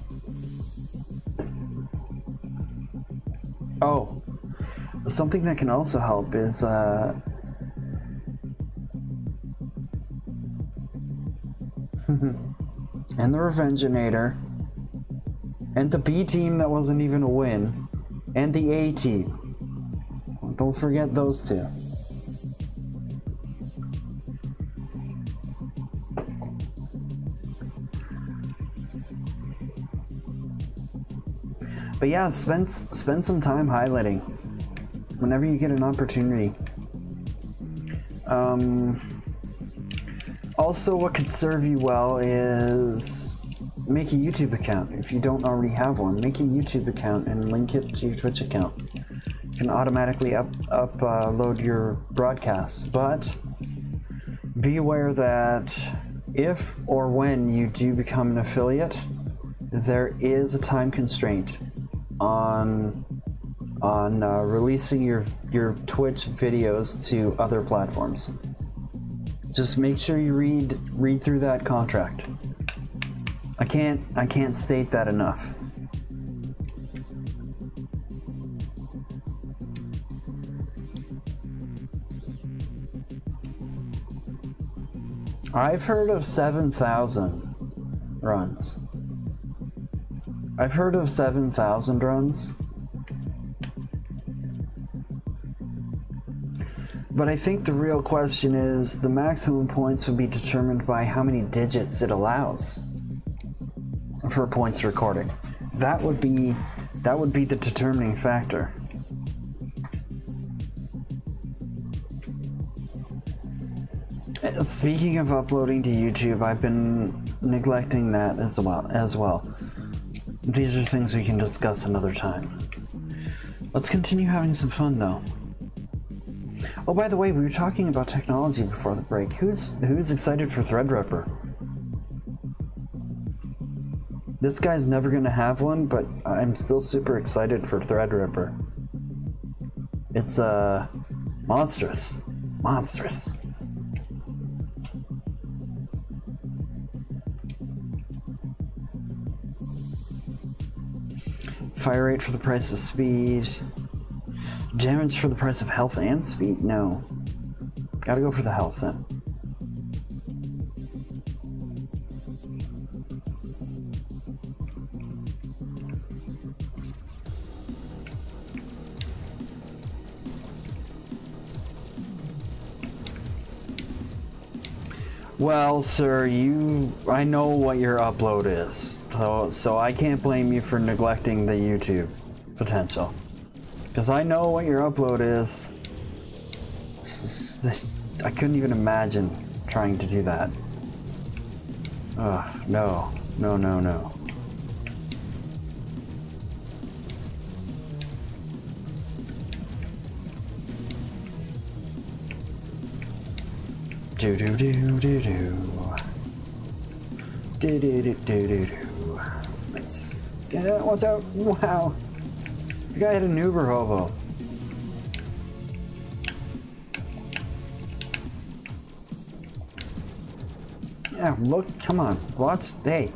Oh, something that can also help is uh, and the Revengeinator, and the B team that wasn't even a win, and the A team. Don't forget those two. But yeah, spend spend some time highlighting whenever you get an opportunity. Um, also, what could serve you well is make a YouTube account. If you don't already have one, make a YouTube account and link it to your Twitch account. You can automatically up upload uh, your broadcasts, but be aware that if or when you do become an affiliate, there is a time constraint on on uh, releasing your your Twitch videos to other platforms. Just make sure you read read through that contract. I can't I can't state that enough. I've heard of 7,000 runs. I've heard of 7,000 runs. But I think the real question is the maximum points would be determined by how many digits it allows for points recording. That would be that would be the determining factor. Speaking of uploading to YouTube, I've been neglecting that as well as well. These are things we can discuss another time. Let's continue having some fun though. Oh, by the way, we were talking about technology before the break. Who's who's excited for Threadripper? This guy's never gonna have one, but I'm still super excited for Threadripper. It's uh monstrous. Monstrous. Fire rate for the price of speed. Damage for the price of health and speed? No. Gotta go for the health then. Well, sir, you I know what your upload is. So so I can't blame you for neglecting the YouTube potential. Cuz I know what your upload is. I couldn't even imagine trying to do that. Ugh, no. No, no, no. Do do do do do. Do do do do do do. Let's get Watch out! Wow. The guy had an Uber hobo. Yeah, look, come on. Watch hey.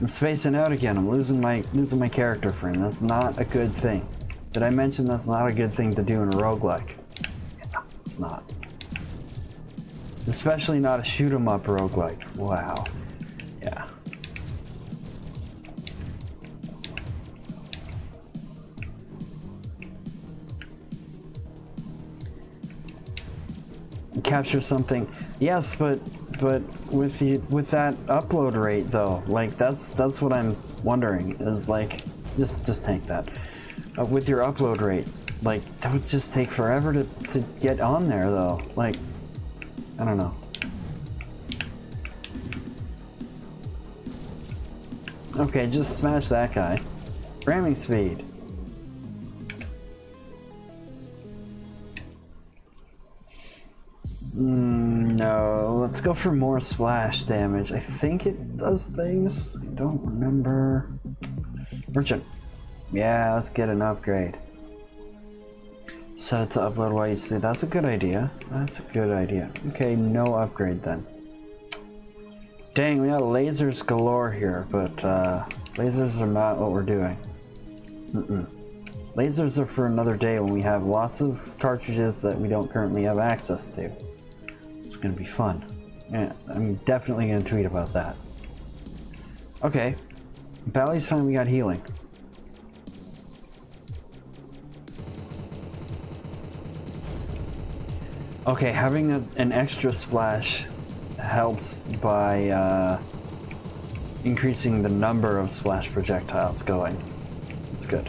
I'm spacing out again. I'm losing my losing my character frame. That's not a good thing. Did I mention that's not a good thing to do in a roguelike? Yeah, it's not. Especially not a shoot 'em up roguelike. Wow. Yeah. Capture something. Yes, but but with the with that upload rate though, like that's that's what I'm wondering is like just just take that. Uh, with your upload rate, like that would just take forever to to get on there though. Like I don't know. Okay, just smash that guy. Ramming speed. Mm, no, let's go for more splash damage. I think it does things. I don't remember. Merchant. Yeah, let's get an upgrade. Set it to upload while you sleep. That's a good idea. That's a good idea. Okay, no upgrade then. Dang, we got lasers galore here, but uh, lasers are not what we're doing. Mm -mm. Lasers are for another day when we have lots of cartridges that we don't currently have access to. It's gonna be fun. Yeah, I'm definitely gonna tweet about that. Okay, Bally's fine, we got healing. Okay, having a, an extra splash helps by uh, increasing the number of splash projectiles going. It's good.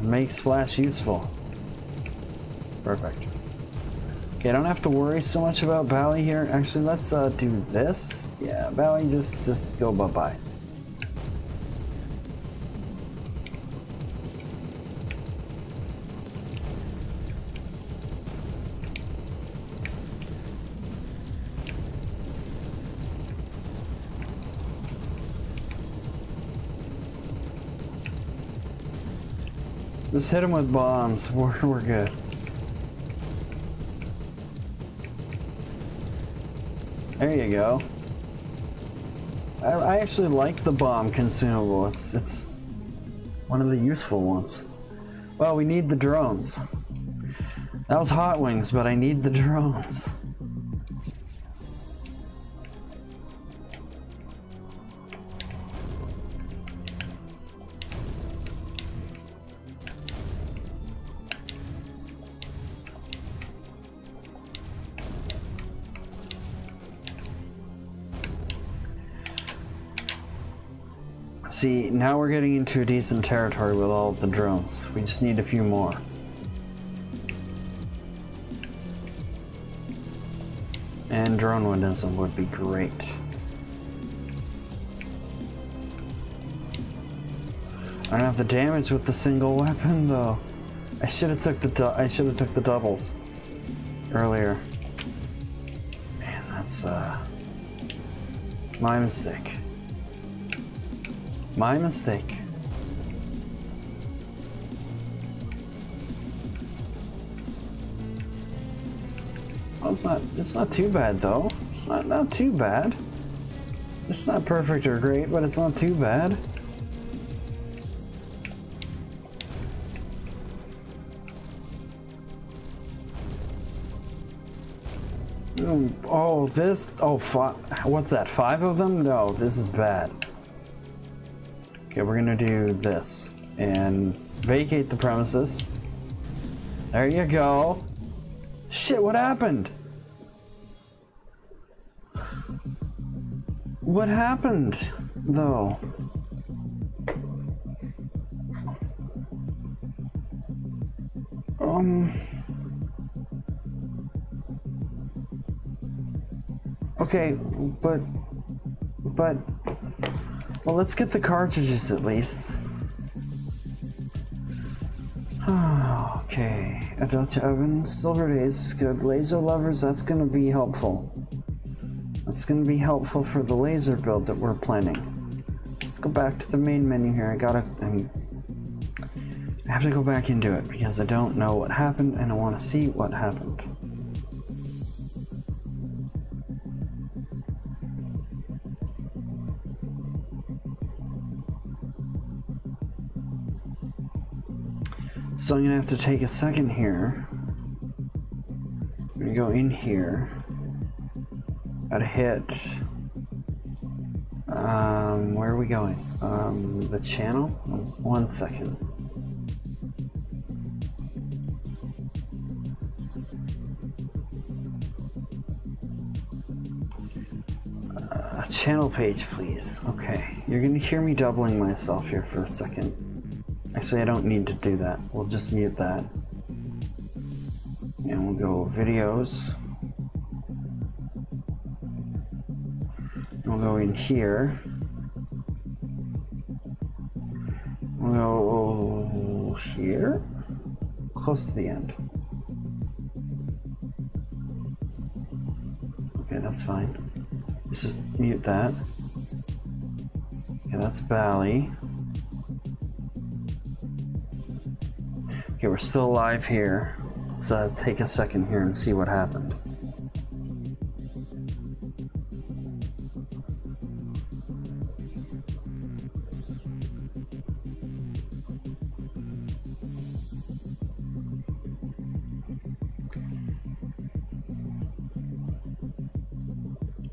Make splash useful. Perfect. Okay, I don't have to worry so much about Bally here. Actually, let's uh, do this. Yeah, Bally, just just go bye-bye. Just hit him with bombs. We're, we're good. There you go. I, I actually like the bomb consumable. It's, it's one of the useful ones. Well, we need the drones. That was Hot Wings, but I need the drones. See, now we're getting into decent territory with all of the drones. We just need a few more. And drone windism would be great. I don't have the damage with the single weapon though. I should have took the I should have took the doubles earlier. Man, that's uh my mistake. My mistake. Well, it's not it's not too bad though. It's not not too bad. It's not perfect or great, but it's not too bad. Mm, Oh, this. Oh, what's that? Five of them? No, this is bad. Okay, we're gonna do this and vacate the premises. There you go. Shit, what happened? What happened, though? Um. Okay, but. But. Well, let's get the cartridges at least. okay. A Dutch oven, silver days is good. Laser lovers, that's gonna be helpful. That's gonna be helpful for the laser build that we're planning. Let's go back to the main menu here. I gotta. I'm, I have to go back into it because I don't know what happened and I want to see what happened. So I'm gonna have to take a second here. I'm gonna go in here. Gotta hit. Um, where are we going? Um, the channel? One second. Uh, channel page, please. Okay, you're gonna hear me doubling myself here for a second. Actually, I don't need to do that. We'll just mute that. And we'll go videos. We'll go in here. We'll go here. Close to the end. Okay, that's fine. Let's just mute that. Okay, that's Bally. Okay, we're still alive here. Let's uh, take a second here and see what happened.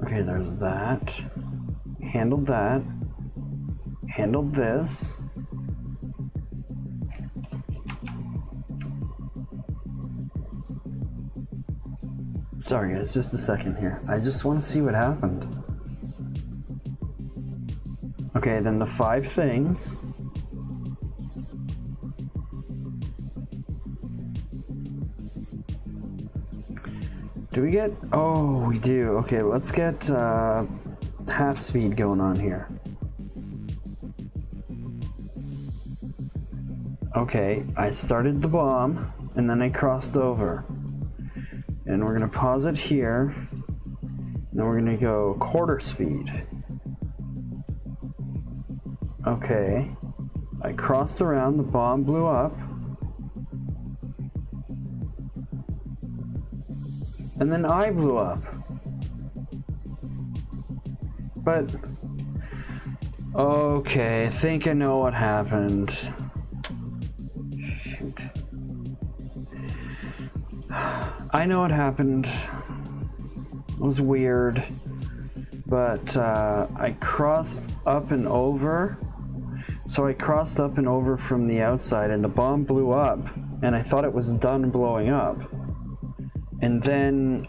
Okay, there's that. Handled that. Handled this. Sorry guys, just a second here. I just want to see what happened. Okay, then the five things. Do we get? Oh, we do. Okay, let's get uh, half speed going on here. Okay, I started the bomb and then I crossed over. And we're gonna pause it here. Then we're gonna go quarter speed. Okay. I crossed around, the bomb blew up. And then I blew up. But. Okay, I think I know what happened. Shoot. I know what happened. It was weird. But uh, I crossed up and over. So I crossed up and over from the outside, and the bomb blew up. And I thought it was done blowing up. And then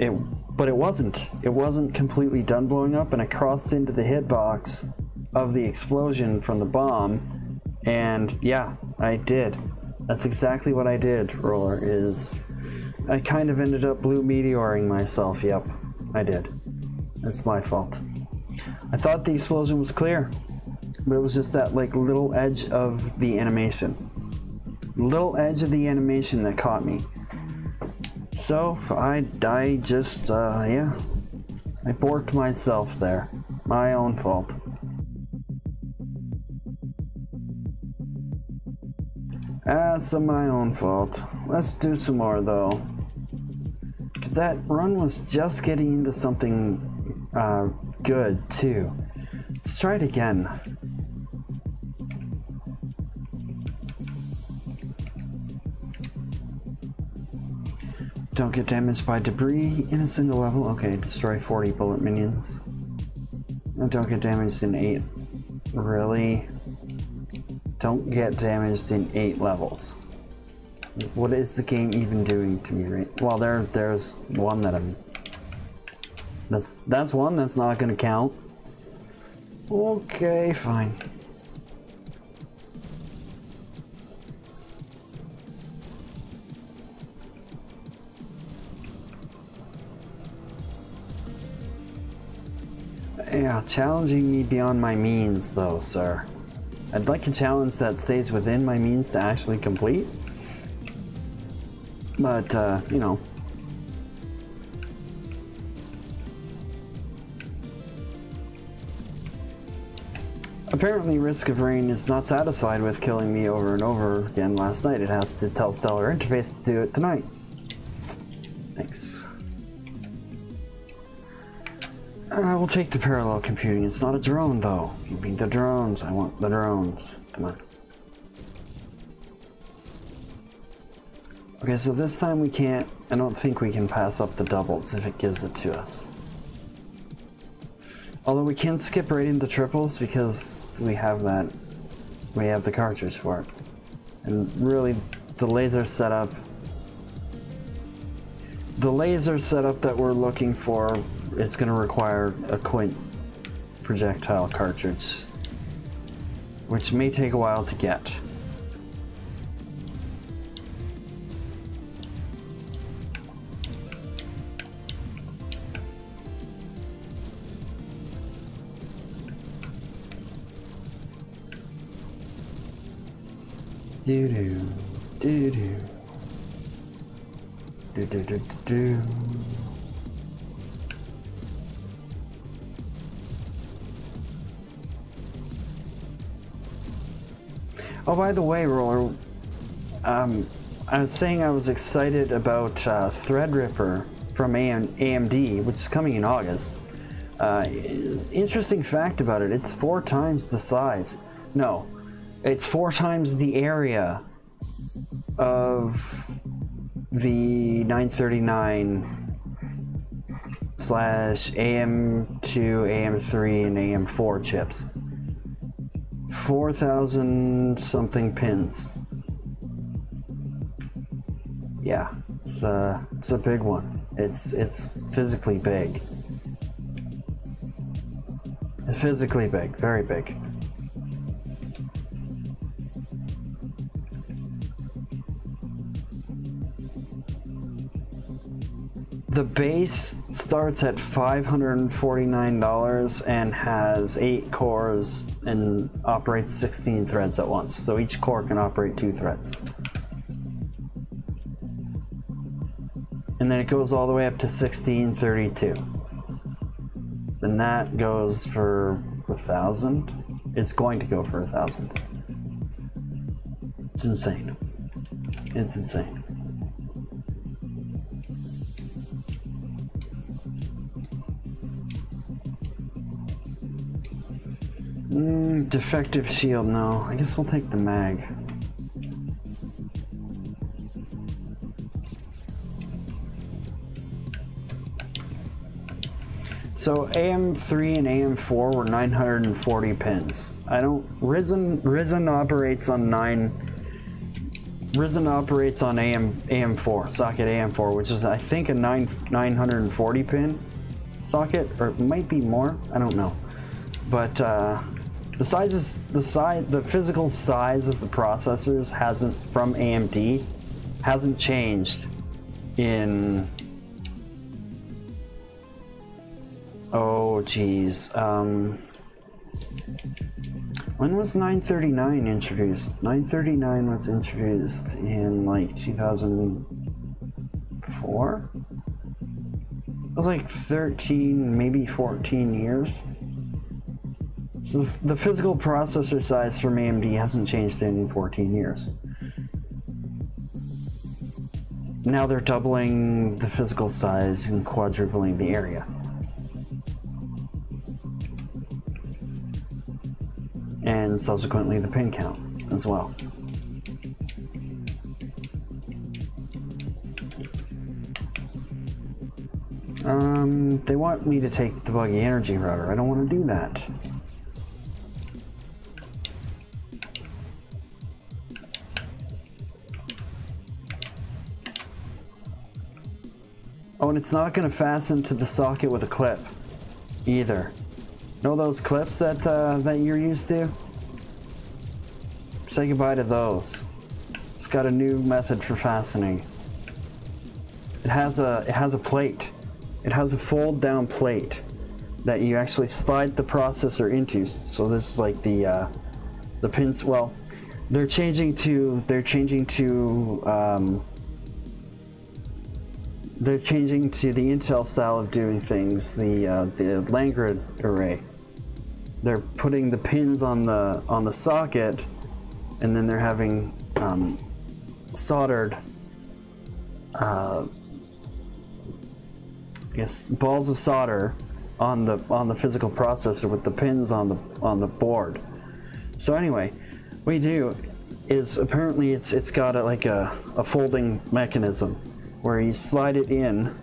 it, but it wasn't. It wasn't completely done blowing up, and I crossed into the hitbox of the explosion from the bomb, and yeah, I did. That's exactly what I did, Roller, is I kind of ended up blue meteoring myself. Yep, I did. It's my fault. I thought the explosion was clear, but it was just that like little edge of the animation. Little edge of the animation that caught me. So I, I just, uh, yeah, I borked myself there. My own fault. That's my own fault. Let's do some more though. That run was just getting into something uh, good too. Let's try it again. Don't get damaged by debris in a single level. Okay, destroy 40 bullet minions. Don't get damaged in 8. Really? Don't get damaged in 8 levels. What is the game even doing to me right? Well, there, there's one that I'm... That's, that's one that's not gonna count. Okay, fine. Yeah, challenging me beyond my means, though, sir. I'd like a challenge that stays within my means to actually complete. But, uh, you know. Apparently, Risk of Rain is not satisfied with killing me over and over again last night. It has to tell Stellar Interface to do it tonight. Thanks. Uh, we'll take the parallel computing. It's not a drone, though. You mean the drones. I want the drones. Come on. Okay, so this time we can't... I don't think we can pass up the doubles if it gives it to us. Although we can skip right into triples because we have that... We have the cartridge for it. And really, the laser setup... The laser setup that we're looking for it's going to require a quint projectile cartridge, which may take a while to get. Do do do do do do do do. Oh, by the way, Roller, um, I was saying I was excited about uh, Threadripper from AM AMD, which is coming in August. Uh, interesting fact about it, it's four times the size. No, it's four times the area of the 939 slash AM2, AM3, and AM4 chips. 4,000 something pins. Yeah, it's a, uh, it's a big one. It's, it's physically big. Physically big, very big. The base starts at $549 and has 8 cores and operates 16 threads at once. So each core can operate 2 threads. And then it goes all the way up to 1632. And that goes for a thousand. It's going to go for a thousand. It's insane. It's insane. Defective shield, no. I guess we'll take the mag. So AM3 and AM4 were 940 pins. I don't Ryzen Ryzen operates on 9 Ryzen operates on AM AM4, socket AM4, which is I think a 9 940 pin socket or it might be more, I don't know. But uh The size is the size, the physical size of the processors hasn't from AMD hasn't changed in oh geez um when was 939 introduced? 939 was introduced in like 2004 it was like 13 maybe 14 years so the physical processor size from AMD hasn't changed in 14 years now they're doubling the physical size and quadrupling the area. And subsequently the pin count as well. Um, they want me to take the buggy energy router. I don't want to do that. Oh, and it's not going to fasten to the socket with a clip either. Know those clips that uh, that you're used to? Say goodbye to those. It's got a new method for fastening. It has a it has a plate. It has a fold down plate that you actually slide the processor into. So this is like the uh, the pins. Well, they're changing to they're changing to um, they're changing to the Intel style of doing things, the uh, the land grid array. They're putting the pins on the on the socket, and then they're having um, soldered, uh, I guess, balls of solder on the on the physical processor with the pins on the on the board. So anyway, what you do is apparently it's it's got a, like a, a folding mechanism where you slide it in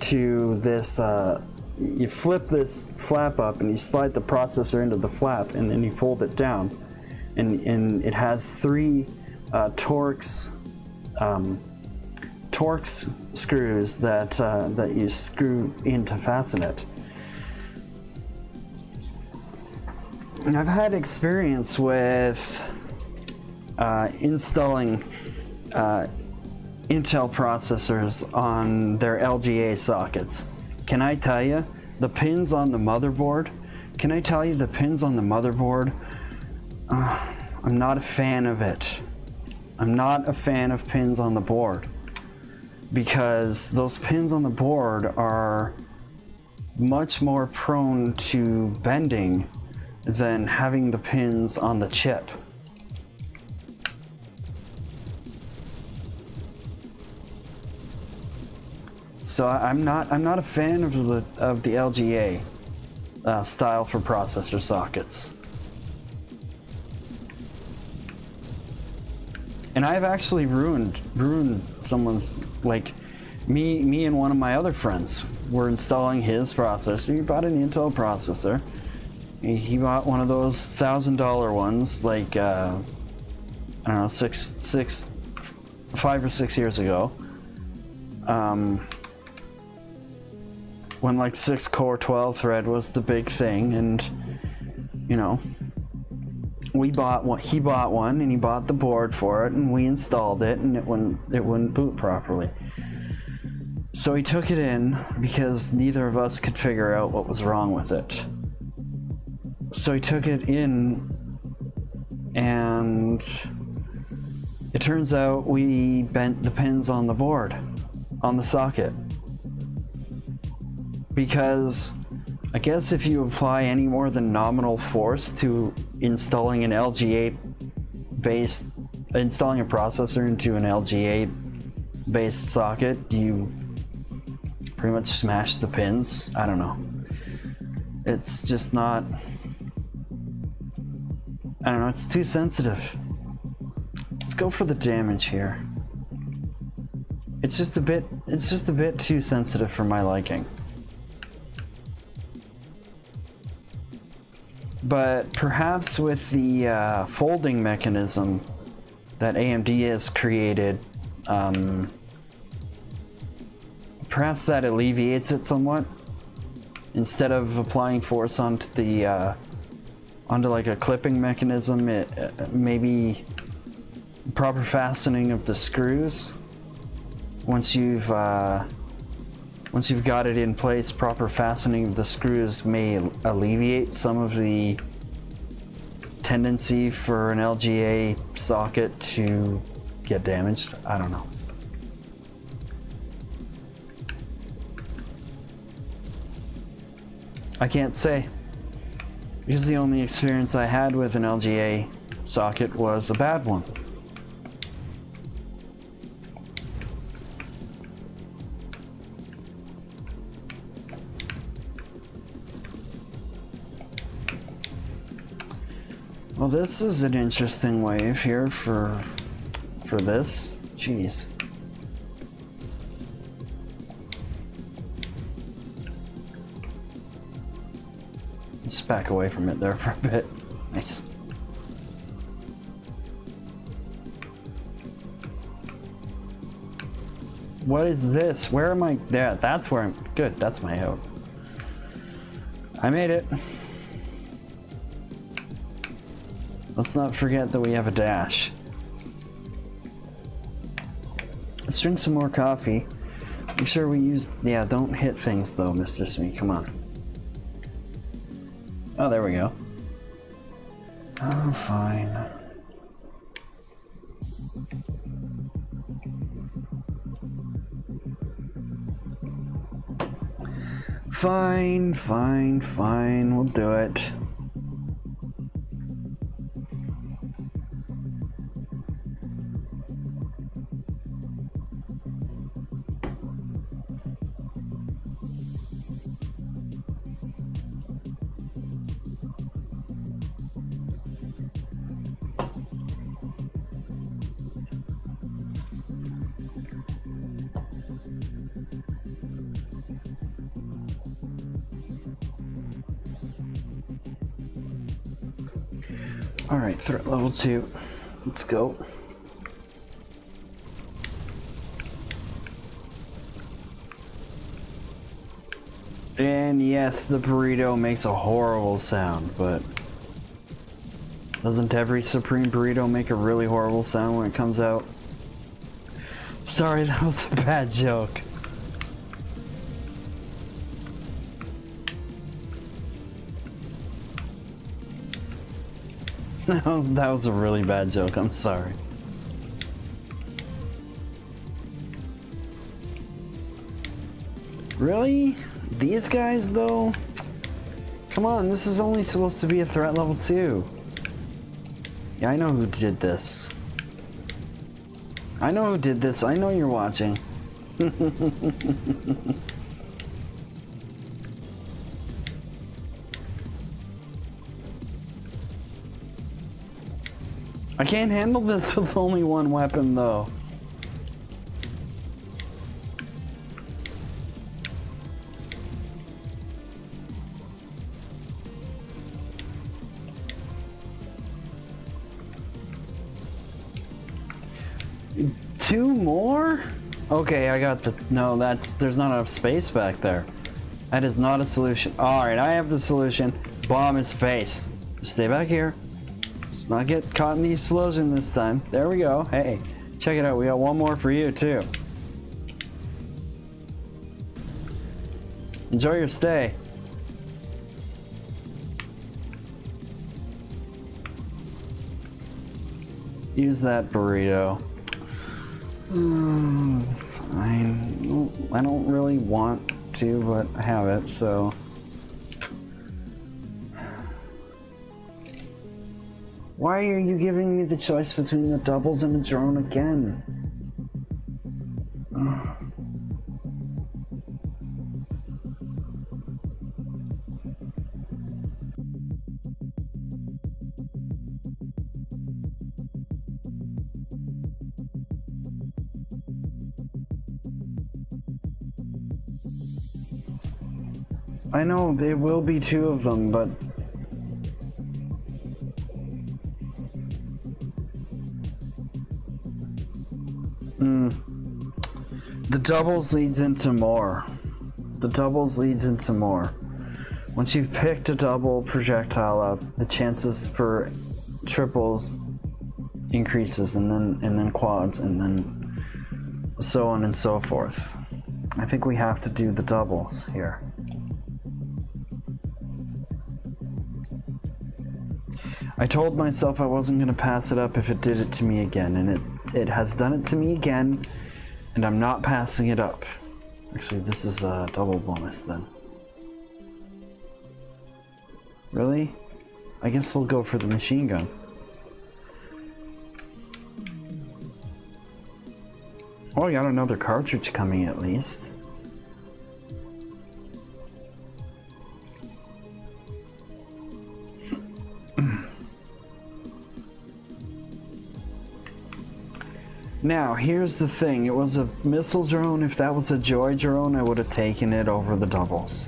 to this, uh, you flip this flap up and you slide the processor into the flap and then you fold it down. And, and it has three uh, Torx, um, Torx screws that, uh, that you screw in to fasten it. And I've had experience with uh, installing uh, Intel processors on their LGA sockets. Can I tell you, the pins on the motherboard, can I tell you the pins on the motherboard, uh, I'm not a fan of it. I'm not a fan of pins on the board because those pins on the board are much more prone to bending than having the pins on the chip. So I'm not I'm not a fan of the of the LGA uh, style for processor sockets. And I've actually ruined ruined someone's like me me and one of my other friends were installing his processor. He bought an Intel processor. He bought one of those thousand dollar ones, like uh, I don't know, six six five or six years ago. Um, when like 6 core 12 thread was the big thing and you know we bought one he bought one and he bought the board for it and we installed it and it wouldn't it wouldn't boot properly. So he took it in because neither of us could figure out what was wrong with it. So he took it in and it turns out we bent the pins on the board on the socket because I guess if you apply any more than nominal force to installing an LGA based installing a processor into an LGA based socket, you pretty much smash the pins. I don't know. It's just not I don't know, it's too sensitive. Let's go for the damage here. It's just a bit it's just a bit too sensitive for my liking. But perhaps with the uh, folding mechanism that AMD has created, um, perhaps that alleviates it somewhat. Instead of applying force onto the uh, onto like a clipping mechanism, it, uh, maybe proper fastening of the screws. Once you've uh, once you've got it in place, proper fastening of the screws may alleviate some of the tendency for an LGA socket to get damaged. I don't know. I can't say. Because the only experience I had with an LGA socket was a bad one. Well, this is an interesting wave here for for this. Jeez. Just back away from it there for a bit. Nice. What is this? Where am I? There, that's where I'm. Good, that's my hope. I made it. Let's not forget that we have a dash. Let's drink some more coffee. Make sure we use... Yeah, don't hit things though, Mr. Smee. Come on. Oh, there we go. Oh, fine. Fine, fine, fine. We'll do it. Let's go. And yes, the burrito makes a horrible sound, but doesn't every Supreme burrito make a really horrible sound when it comes out? Sorry, that was a bad joke. No, that was a really bad joke. I'm sorry. Really? These guys, though? Come on, this is only supposed to be a threat level 2. Yeah, I know who did this. I know who did this. I know you're watching. I can't handle this with only one weapon though. Two more? Okay, I got the, no, that's, there's not enough space back there. That is not a solution. All right, I have the solution. Bomb his face. Stay back here not get caught in the explosion this time. There we go. Hey, check it out. We got one more for you too. Enjoy your stay. Use that burrito. Mm, fine. I don't really want to, but I have it, so... Why are you giving me the choice between the doubles and the drone again? I know there will be two of them, but doubles leads into more. The doubles leads into more. Once you've picked a double projectile up, the chances for triples increases and then and then quads and then so on and so forth. I think we have to do the doubles here. I told myself I wasn't going to pass it up if it did it to me again, and it, it has done it to me again, and I'm not passing it up. Actually, this is a double bonus then. Really? I guess we'll go for the machine gun. Oh, I got another cartridge coming at least. Now, here's the thing. It was a missile drone. If that was a joy drone, I would have taken it over the doubles.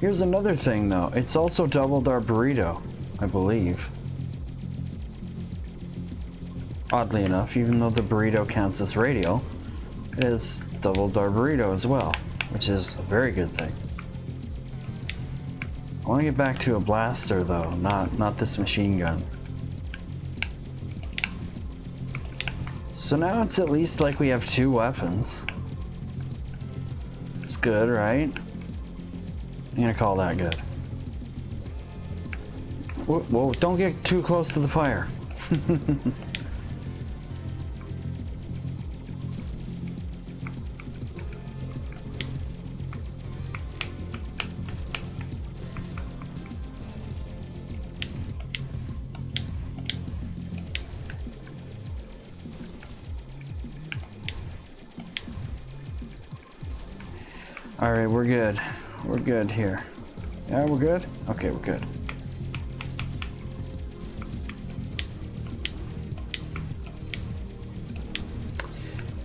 Here's another thing, though. It's also doubled our burrito, I believe. Oddly enough, even though the burrito counts as radio, it has doubled our burrito as well, which is a very good thing. I want to get back to a blaster though, not not this machine gun. So now it's at least like we have two weapons. It's good, right? I'm gonna call that good. Whoa, whoa don't get too close to the fire. Alright, we're good. We're good here. Yeah, we're good? Okay, we're good.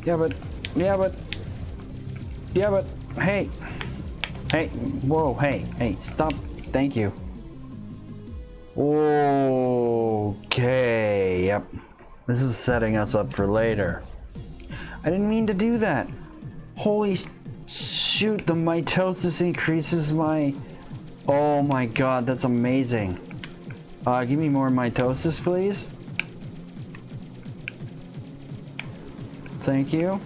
Yeah, but, yeah, but, yeah, but, hey, hey, whoa, hey, hey, stop, thank you. Okay, yep. This is setting us up for later. I didn't mean to do that. Holy shoot, the mitosis increases my... Oh my god, that's amazing. Uh, give me more mitosis, please. Thank you.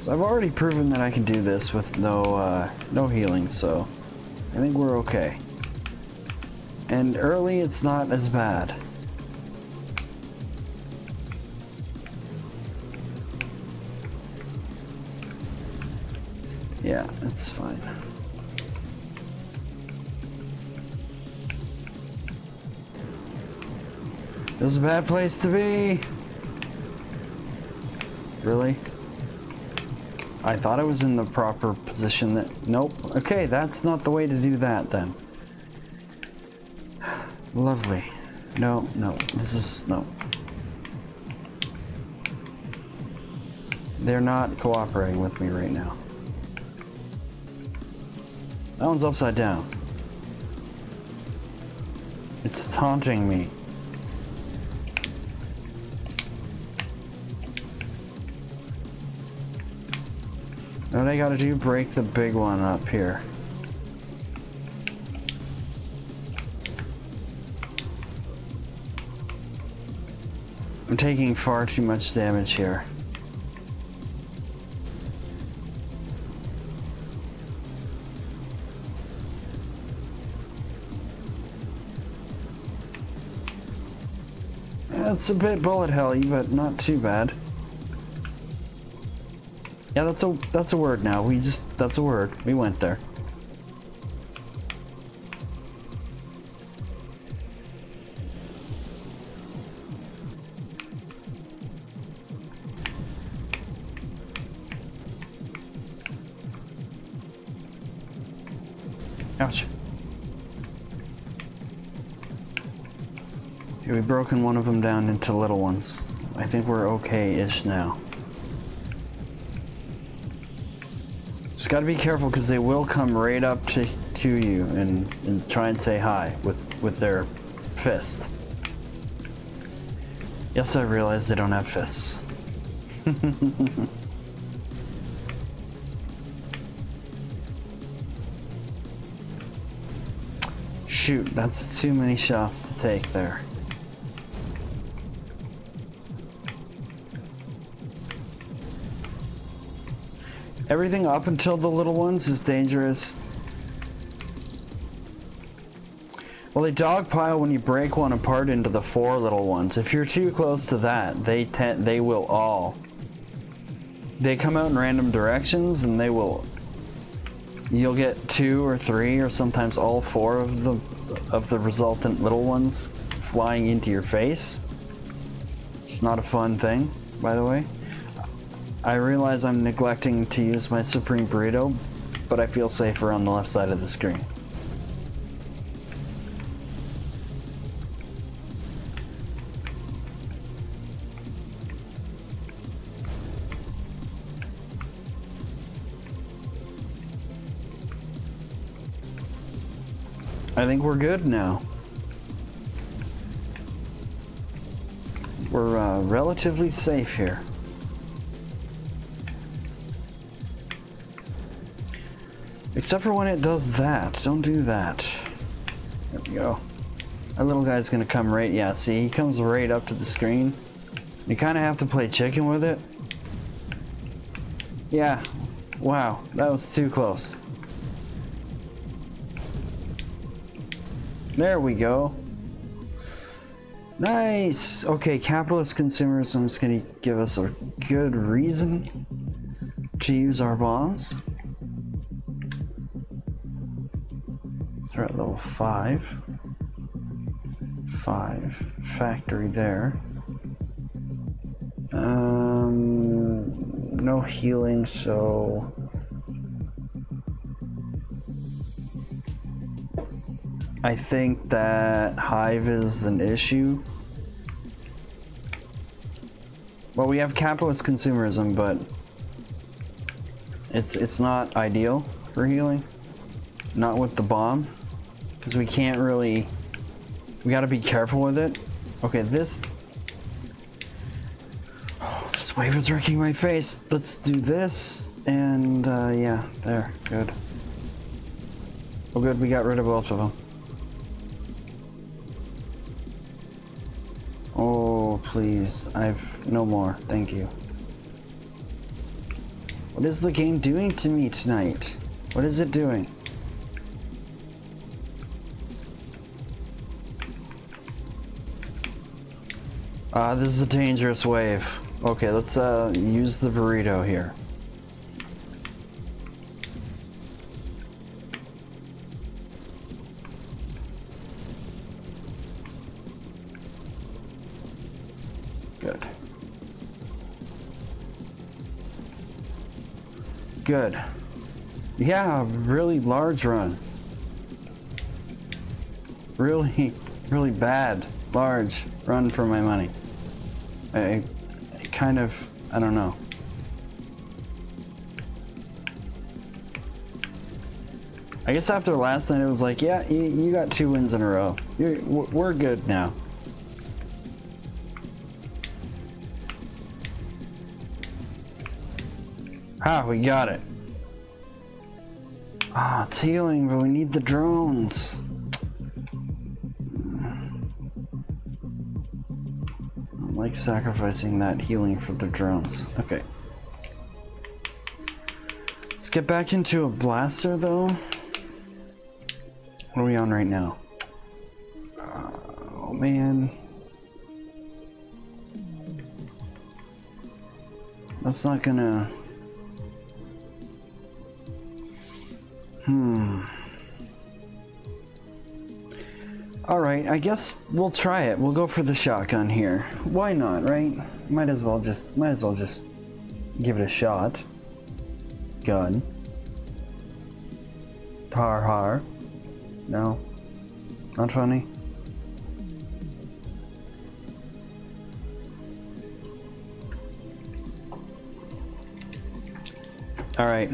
So I've already proven that I can do this with no, uh, no healing, so I think we're okay. And early, it's not as bad. Yeah, that's fine. This is a bad place to be. Really? I thought I was in the proper position that... Nope. Okay, that's not the way to do that then. Lovely. No, no. This is... No. They're not cooperating with me right now. That one's upside down. It's taunting me. What I gotta do? Break the big one up here. I'm taking far too much damage here. It's a bit bullet helly, but not too bad. Yeah, that's a that's a word now. We just that's a word. We went there. Broken one of them down into little ones. I think we're okay-ish now. Just gotta be careful because they will come right up to, to you and, and try and say hi with, with their fist. Yes, I realize they don't have fists. Shoot, that's too many shots to take there. Everything up until the little ones is dangerous. Well, they dogpile when you break one apart into the four little ones. If you're too close to that, they they will all. They come out in random directions and they will you'll get two or three or sometimes all four of the of the resultant little ones flying into your face. It's not a fun thing, by the way. I realize I'm neglecting to use my Supreme Burrito, but I feel safer on the left side of the screen. I think we're good now. We're uh, relatively safe here. Except for when it does that. Don't do that. There we go. Our little guy's gonna come right, yeah, see, he comes right up to the screen. You kind of have to play chicken with it. Yeah, wow, that was too close. There we go. Nice! Okay, capitalist consumerism is gonna give us a good reason to use our bombs. Threat level 5. 5. Factory there. Um, no healing, so... I think that Hive is an issue. Well, we have capitalist consumerism, but it's it's not ideal for healing. Not with the bomb because we can't really, we got to be careful with it. Okay, this, this wave is wrecking my face. Let's do this, and uh, yeah, there, good. Oh good, we got rid of both of them. Oh, please, I've no more, thank you. What is the game doing to me tonight? What is it doing? Uh, this is a dangerous wave. Okay, let's uh, use the burrito here. Good. Good. Yeah, really large run. Really, really bad, large run for my money. I, kind of, I don't know. I guess after last night it was like, yeah, you, you got two wins in a row. You're, we're good now. Ah, we got it. Ah, it's healing, but we need the drones. Like sacrificing that healing for the drones. Okay. Let's get back into a blaster though. What are we on right now? Oh man. That's not gonna... Hmm. Alright, I guess we'll try it. We'll go for the shotgun here. Why not, right? Might as well just might as well just give it a shot. Gun. Har har. No. Not funny. Alright.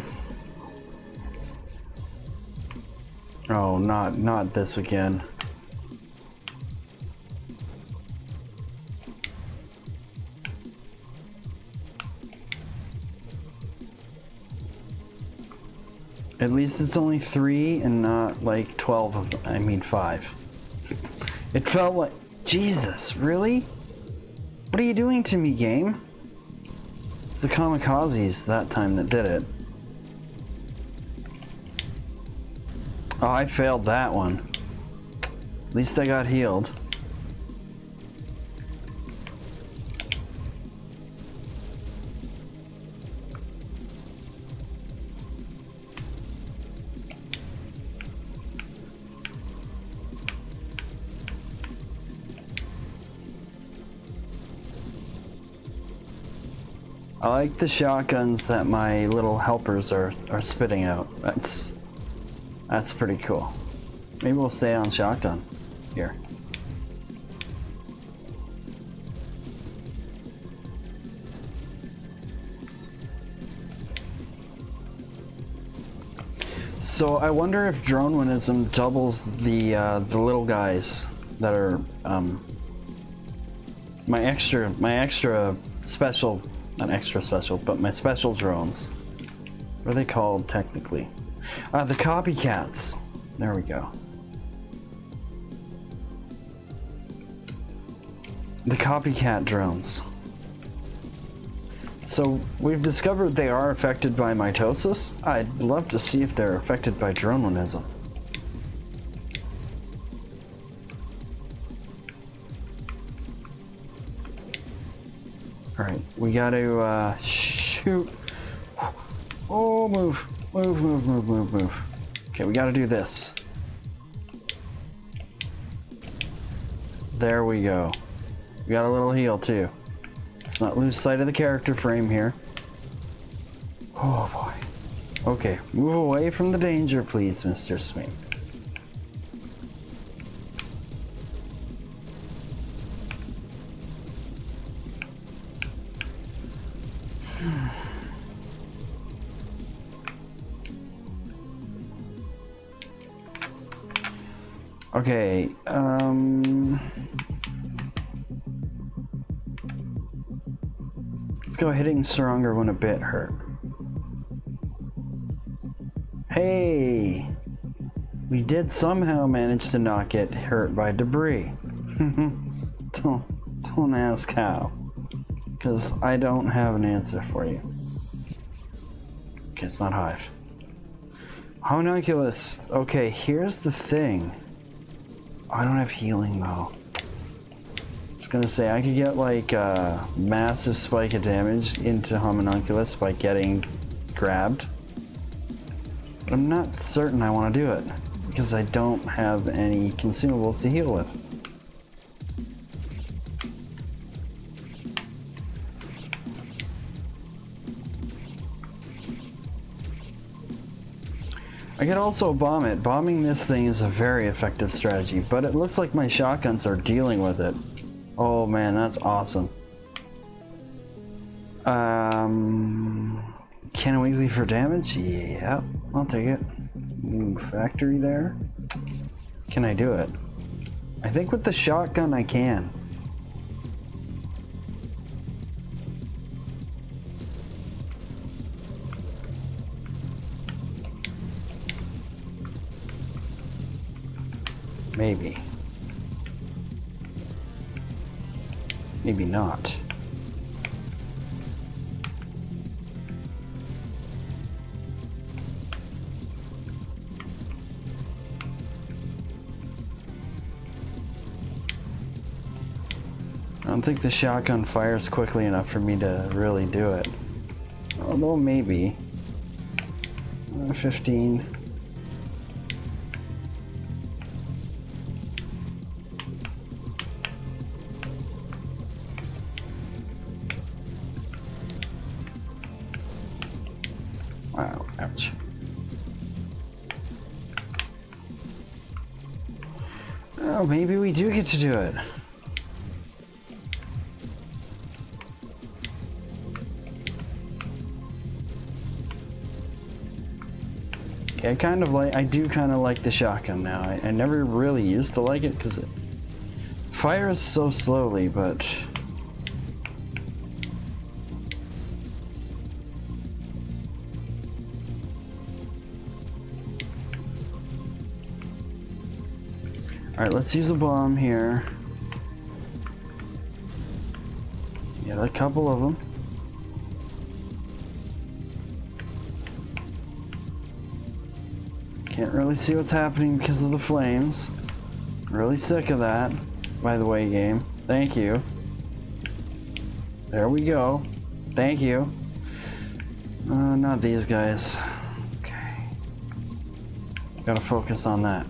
Oh, not not this again. At least it's only three and not like 12 of them. I mean, five. It felt like. Jesus, really? What are you doing to me, game? It's the kamikazes that time that did it. Oh, I failed that one. At least I got healed. I like the shotguns that my little helpers are, are spitting out. That's that's pretty cool. Maybe we'll stay on shotgun here. So I wonder if dronewinism doubles the uh, the little guys that are um, my extra my extra special not extra special but my special drones. What are they called technically? Uh, the copycats. There we go. The copycat drones. So we've discovered they are affected by mitosis. I'd love to see if they're affected by dronewinism. Alright, we gotta uh, shoot. Oh, move. Move, move, move, move, move. Okay, we gotta do this. There we go. We got a little heal too. Let's not lose sight of the character frame here. Oh boy. Okay, move away from the danger, please, Mr. Smee. Okay, um... Let's go hitting stronger when a bit hurt. Hey! We did somehow manage to not get hurt by debris. don't, don't ask how. Because I don't have an answer for you. Okay, it's not Hive. Homunculus. Okay, here's the thing. I don't have healing though. Just gonna say I could get like a massive spike of damage into Homunculus by getting grabbed. But I'm not certain I want to do it because I don't have any consumables to heal with. I could also bomb it. Bombing this thing is a very effective strategy, but it looks like my shotguns are dealing with it. Oh man, that's awesome. Um, can we leave for damage? Yeah, I'll take it. Ooh, factory there. Can I do it? I think with the shotgun I can. Maybe. Maybe not. I don't think the shotgun fires quickly enough for me to really do it. Although maybe. Uh, 15. Oh, maybe we do get to do it. I kind of like, I do kind of like the shotgun now. I, I never really used to like it because it fires so slowly, but Alright, let's use a bomb here. Get a couple of them. Can't really see what's happening because of the flames. Really sick of that, by the way, game. Thank you. There we go. Thank you. Uh, not these guys. Okay. Gotta focus on that.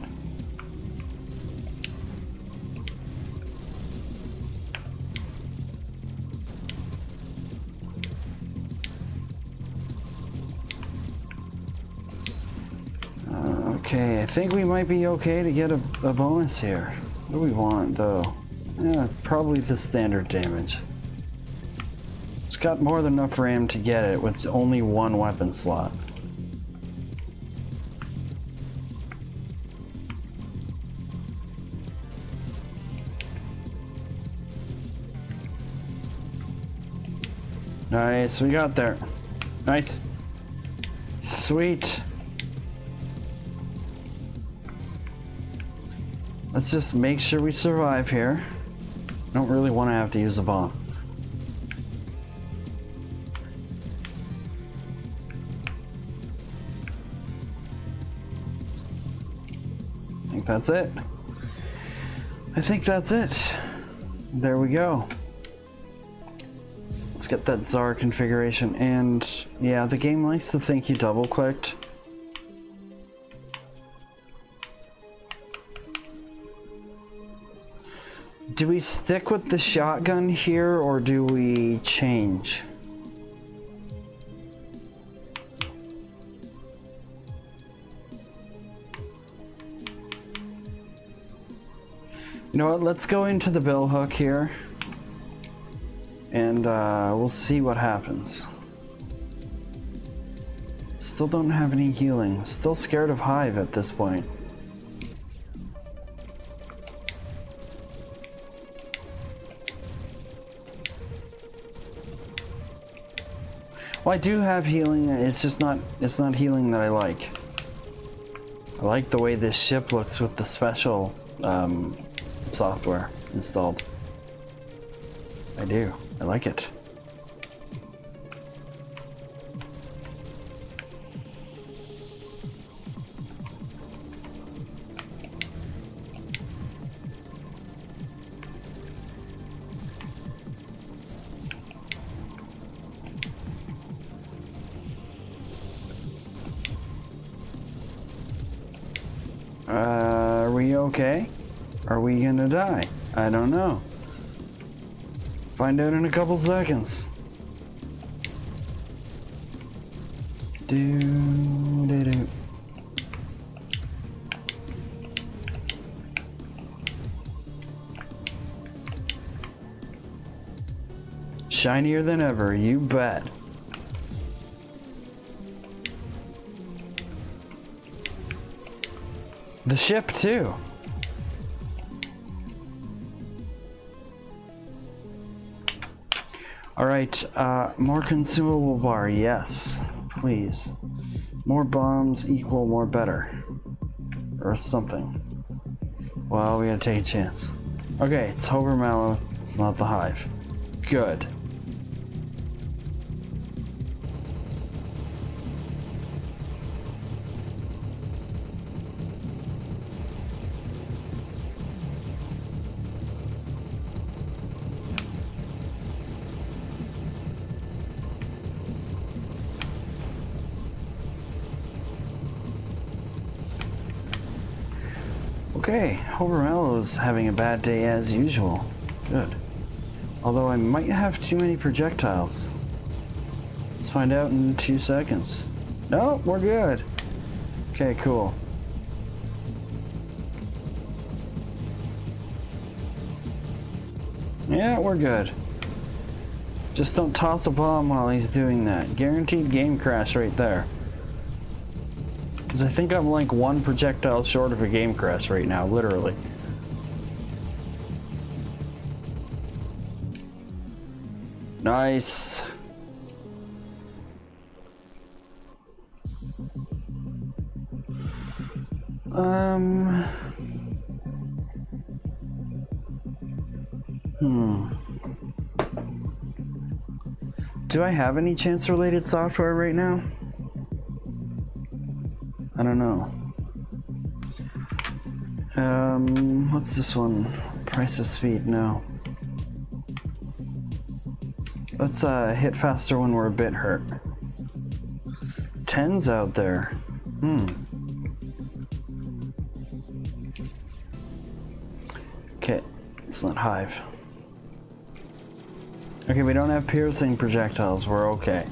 I think we might be okay to get a, a bonus here. What do we want, though? Yeah, probably the standard damage. It's got more than enough RAM to get it with only one weapon slot. Nice, we got there. Nice. Sweet. Let's just make sure we survive here. I Don't really want to have to use a bomb. I think that's it. I think that's it. There we go. Let's get that Tsar configuration and yeah, the game likes to think you double clicked. Do we stick with the shotgun here or do we change? You know what, let's go into the bill hook here and uh, we'll see what happens. Still don't have any healing. Still scared of Hive at this point. Well, I do have healing. It's just not, it's not healing that I like. I like the way this ship looks with the special um, software installed. I do. I like it. We gonna die? I don't know. Find out in a couple seconds. Do do do. Shinier than ever, you bet. The ship too. All right, uh, more consumable bar, yes, please. More bombs equal more better. Or something. Well, we gotta take a chance. Okay, it's Hober Mallow, it's not the Hive. Good. Okay, Hobermallow's having a bad day as usual. Good. Although I might have too many projectiles. Let's find out in two seconds. No, we're good. Okay, cool. Yeah, we're good. Just don't toss a bomb while he's doing that. Guaranteed game crash right there. Because I think I'm like one projectile short of a game crash right now, literally. Nice. Um... Hmm. Do I have any chance related software right now? Know. Um, what's this one? Price of speed, no. Let's uh, hit faster when we're a bit hurt. Tens out there. Hmm. Okay, it's not hive. Okay, we don't have piercing projectiles. We're okay.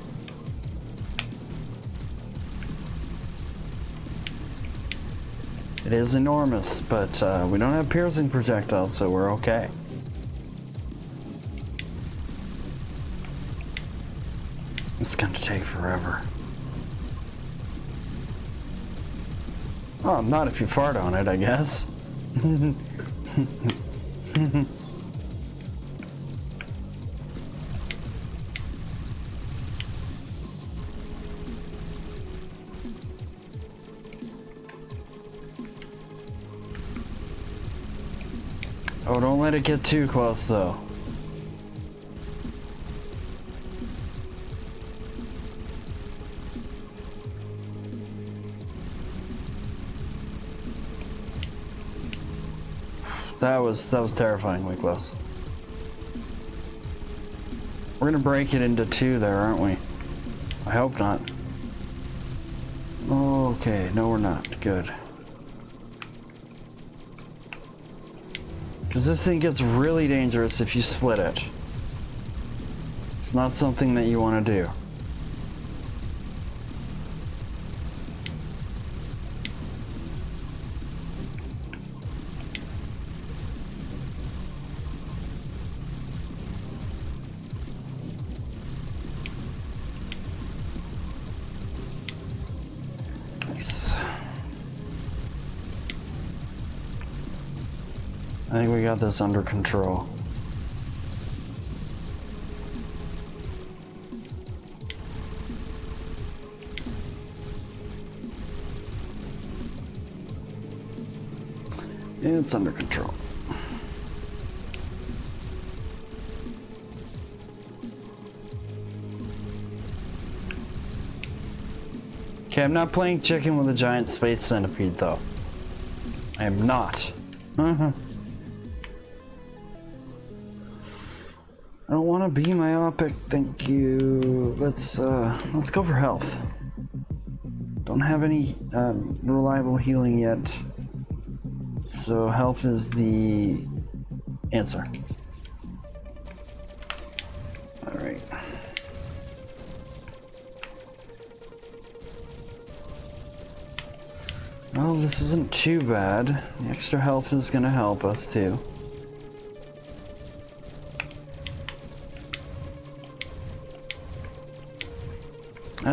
Is enormous, but uh, we don't have piercing projectiles, so we're okay. It's gonna take forever. Oh, not if you fart on it, I guess. Oh, don't let it get too close, though. That was that was terrifyingly close. We're gonna break it into two there, aren't we? I hope not. Okay, no we're not. Good. Because this thing gets really dangerous if you split it. It's not something that you want to do. This under control. It's under control. Okay, I'm not playing chicken with a giant space centipede though. I am not. Uh-huh. Be myopic, thank you. Let's uh, let's go for health. Don't have any um, reliable healing yet, so health is the answer. All right. Well, this isn't too bad. The extra health is gonna help us too.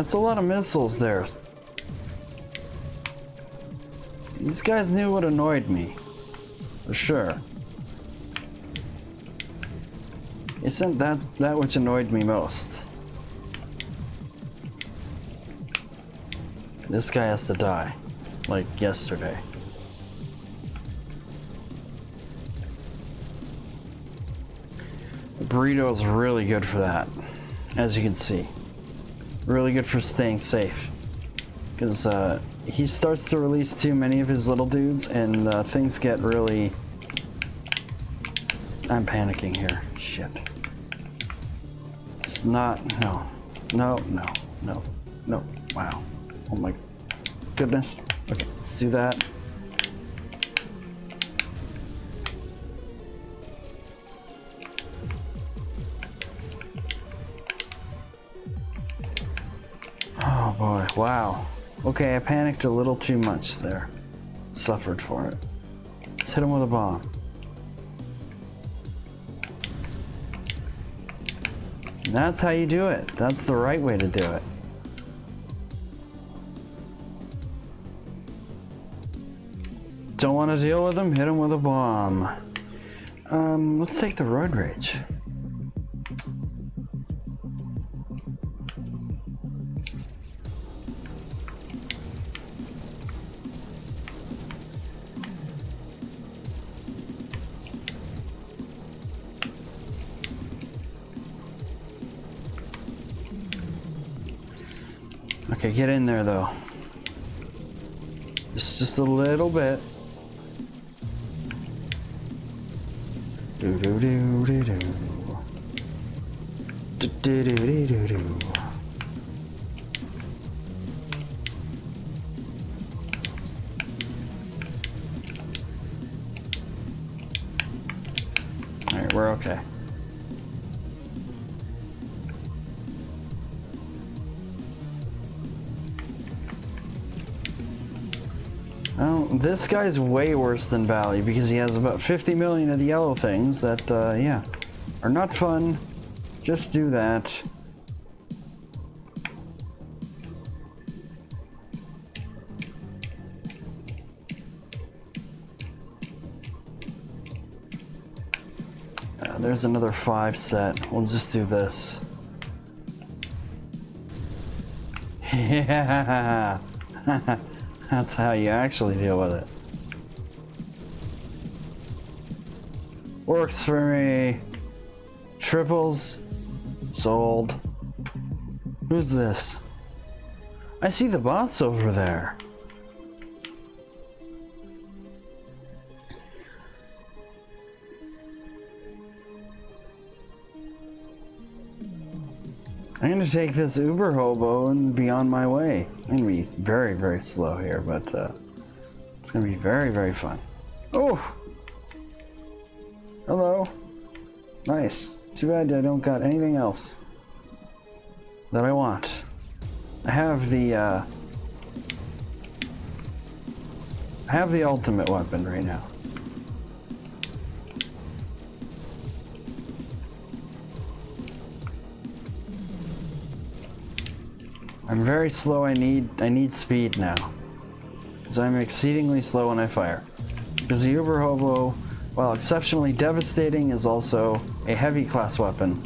That's a lot of missiles there. These guys knew what annoyed me. For sure. Isn't that that which annoyed me most? This guy has to die. Like yesterday. Burrito is really good for that, as you can see really good for staying safe. Because uh, he starts to release too many of his little dudes and uh, things get really... I'm panicking here. Shit. It's not... No. No, no, no, no. Wow. Oh my goodness. Okay, let's do that. Wow. Okay, I panicked a little too much there. Suffered for it. Let's hit him with a bomb. That's how you do it. That's the right way to do it. Don't want to deal with him? Hit him with a bomb. Um, let's take the road rage. Get in there though. Just just a little bit. Do do do do do. Do do do do do. This guy's way worse than Bally because he has about 50 million of the yellow things that, uh, yeah, are not fun. Just do that. Uh, there's another five set. We'll just do this. Yeah. That's how you actually deal with it. Works for me. Triples. Sold. Who's this? I see the boss over there. Gonna take this Uber hobo and be on my way. I'm gonna be very, very slow here, but uh, it's gonna be very, very fun. Oh! Hello. Nice. Too bad I don't got anything else that I want. I have the, uh, I have the ultimate weapon right now. I'm very slow. I need I need speed now. Because I'm exceedingly slow when I fire. Because the Uber Hobo, while exceptionally devastating, is also a heavy class weapon.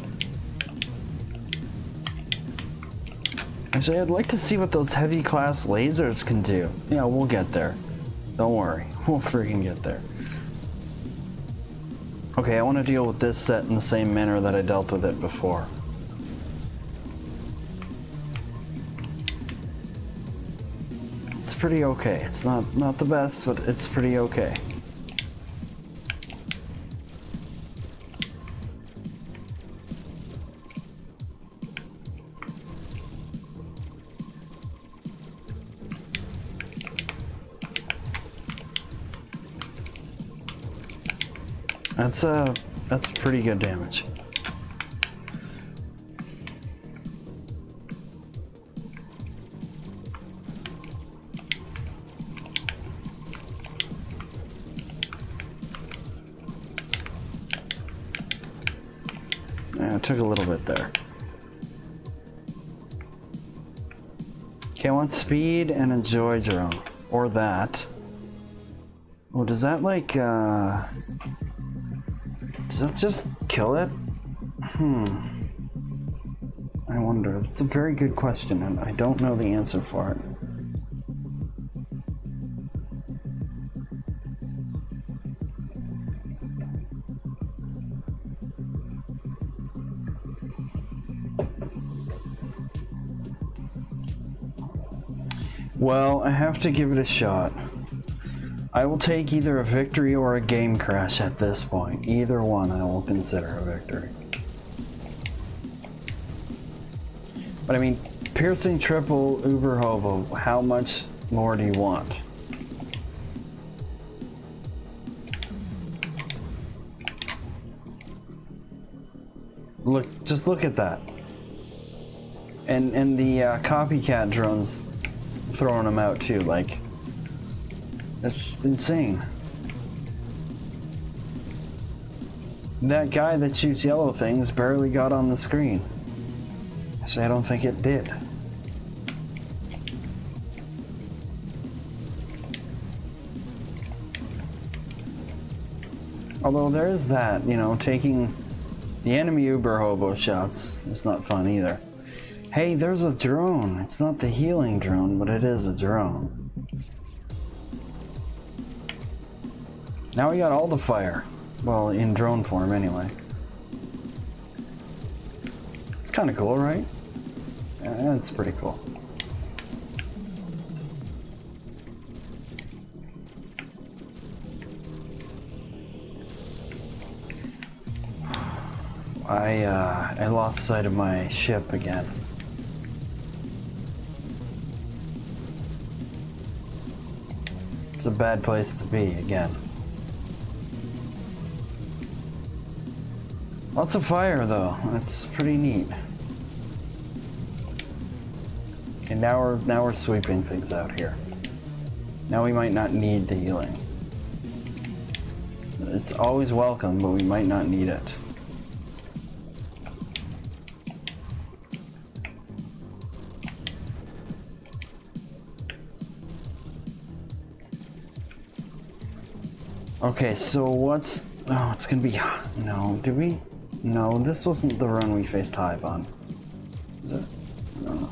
Actually, I'd like to see what those heavy class lasers can do. Yeah, we'll get there. Don't worry. We'll freaking get there. Okay, I want to deal with this set in the same manner that I dealt with it before. Pretty okay. It's not not the best, but it's pretty okay. That's uh that's pretty good damage. And drone. Or that. Oh, does that like, uh... Does that just kill it? Hmm. I wonder. That's a very good question, and I don't know the answer for it. Have to give it a shot. I will take either a victory or a game crash at this point. Either one I will consider a victory. But I mean, piercing triple uber hobo, how much more do you want? Look, just look at that. And and the uh, copycat drones throwing them out too, like that's insane. That guy that shoots yellow things barely got on the screen. So I don't think it did. Although there is that, you know, taking the enemy Uber hobo shots is not fun either. Hey, there's a drone. It's not the healing drone, but it is a drone. Now we got all the fire. Well, in drone form anyway. It's kind of cool, right? Yeah, it's pretty cool. I, uh, I lost sight of my ship again. A bad place to be again. Lots of fire though. That's pretty neat. And now we're now we're sweeping things out here. Now we might not need the healing. It's always welcome, but we might not need it. Okay, so what's... Oh, it's gonna be... No, do we... No, this wasn't the run we faced Hive on. Is it? No.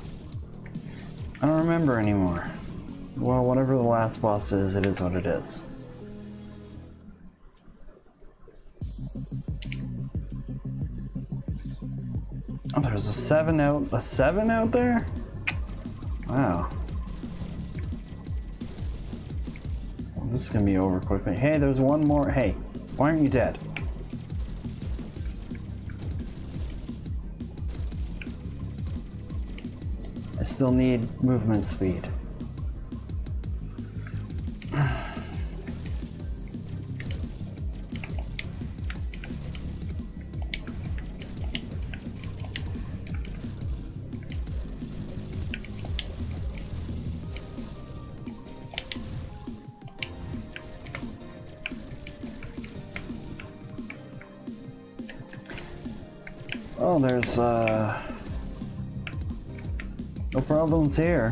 I don't remember anymore. Well, whatever the last boss is, it is what it is. Oh, there's a seven out... A seven out there? Wow. This is gonna be over quickly. Hey, there's one more. Hey, why aren't you dead? I still need movement speed. There's uh no problems here.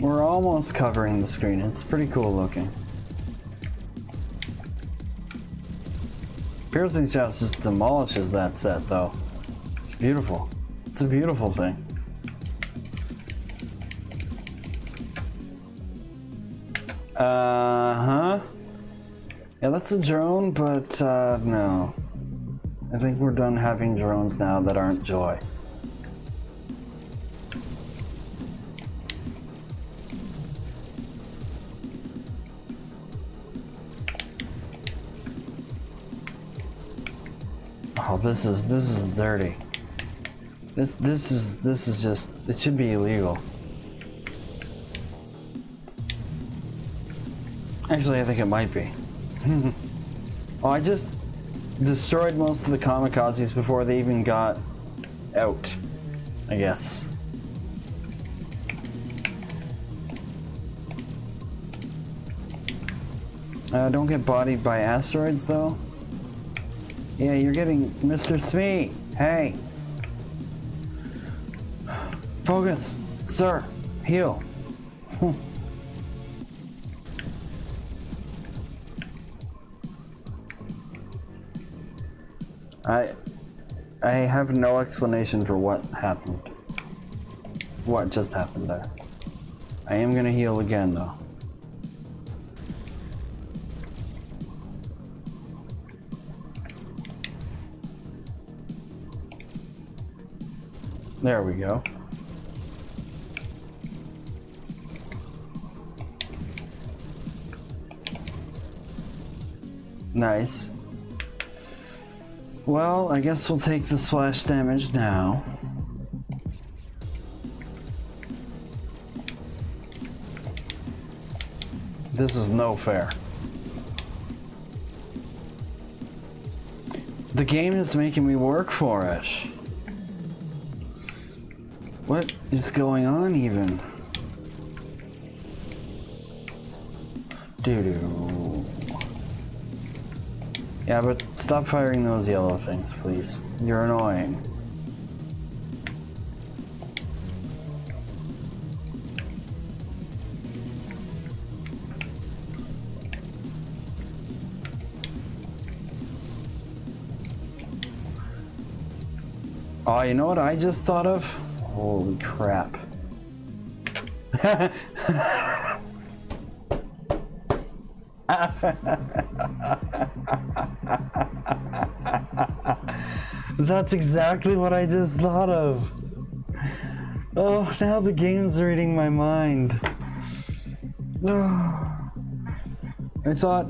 We're almost covering the screen. It's pretty cool looking. Piercing Shafts just demolishes that set, though. It's beautiful. It's a beautiful thing. Uh-huh. Yeah, that's a drone, but, uh, no. I think we're done having drones now that aren't Joy. This is this is dirty. This this is this is just it should be illegal. Actually, I think it might be. oh, I just destroyed most of the kamikazes before they even got out. I guess. Uh, don't get bodied by asteroids though. Yeah, you're getting Mr. Smee. Hey. Focus. Sir. Heal. I I have no explanation for what happened. What just happened there. I am gonna heal again though. There we go. Nice. Well, I guess we'll take the splash damage now. This is no fair. The game is making me work for it. What is going on even? Doo doo. Yeah, but stop firing those yellow things, please. You're annoying. Oh, you know what I just thought of? Holy crap. That's exactly what I just thought of. Oh, now the game's reading my mind. Oh. I thought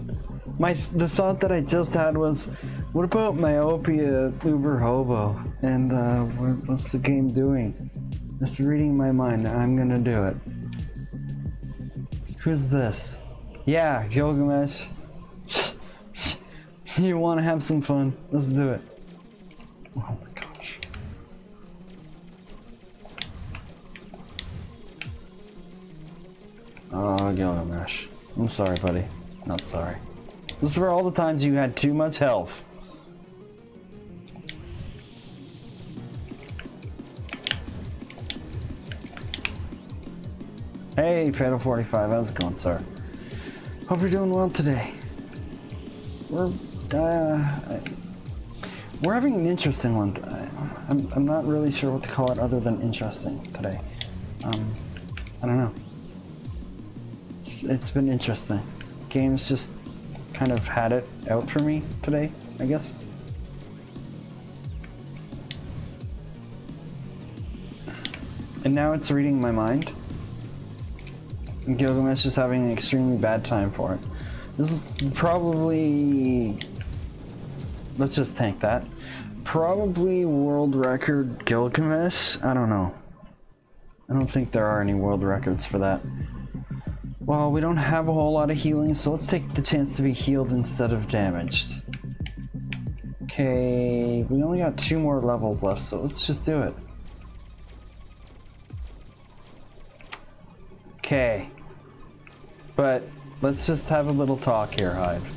my the thought that I just had was, what about myopia Uber Hobo? And uh, what, what's the game doing? It's reading my mind. I'm gonna do it. Who's this? Yeah, Gilgamesh. you want to have some fun? Let's do it. Oh my gosh. Oh, Gilgamesh. I'm sorry, buddy. Not sorry. This is for all the times you had too much health. Hey, Fatal 45, how's it going, sir? Hope you're doing well today. We're, uh, we're having an interesting one. I'm, I'm not really sure what to call it other than interesting today. Um, I don't know. It's, it's been interesting. Games just kind of had it out for me today, I guess. And now it's reading my mind. Gilgamesh is having an extremely bad time for it. This is probably... Let's just tank that. Probably world record Gilgamesh? I don't know. I don't think there are any world records for that. Well, we don't have a whole lot of healing, so let's take the chance to be healed instead of damaged. Okay, we only got two more levels left, so let's just do it. Okay. But let's just have a little talk here, Hive.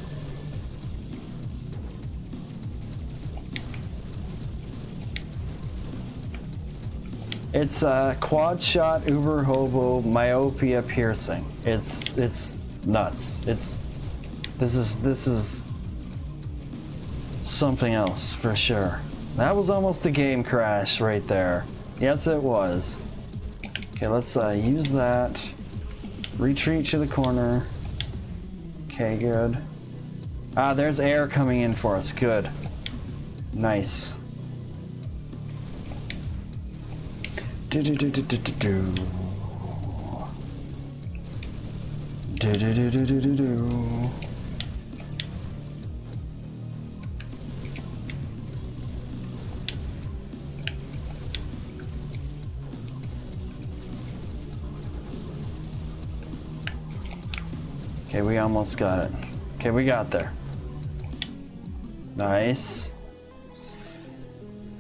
It's a quad shot uber hobo myopia piercing. It's it's nuts. It's this is this is something else for sure. That was almost a game crash right there. Yes, it was. Okay, let's uh, use that. Retreat to the corner. Okay, good. Ah, there's air coming in for us. Good. Nice. Do do do do do do do. Do do do do do do do. Okay, we almost got it. Okay, we got there. Nice.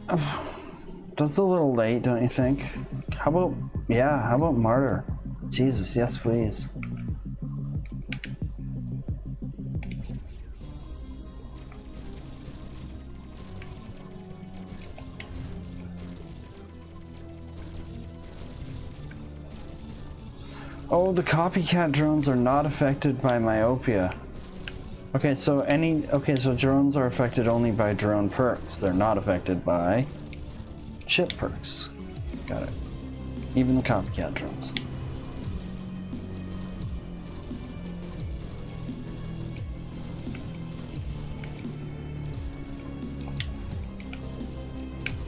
That's a little late, don't you think? How about, yeah, how about Martyr? Jesus, yes please. Oh, the copycat drones are not affected by myopia. Okay, so any, okay, so drones are affected only by drone perks. They're not affected by ship perks. Got it. Even the copycat drones.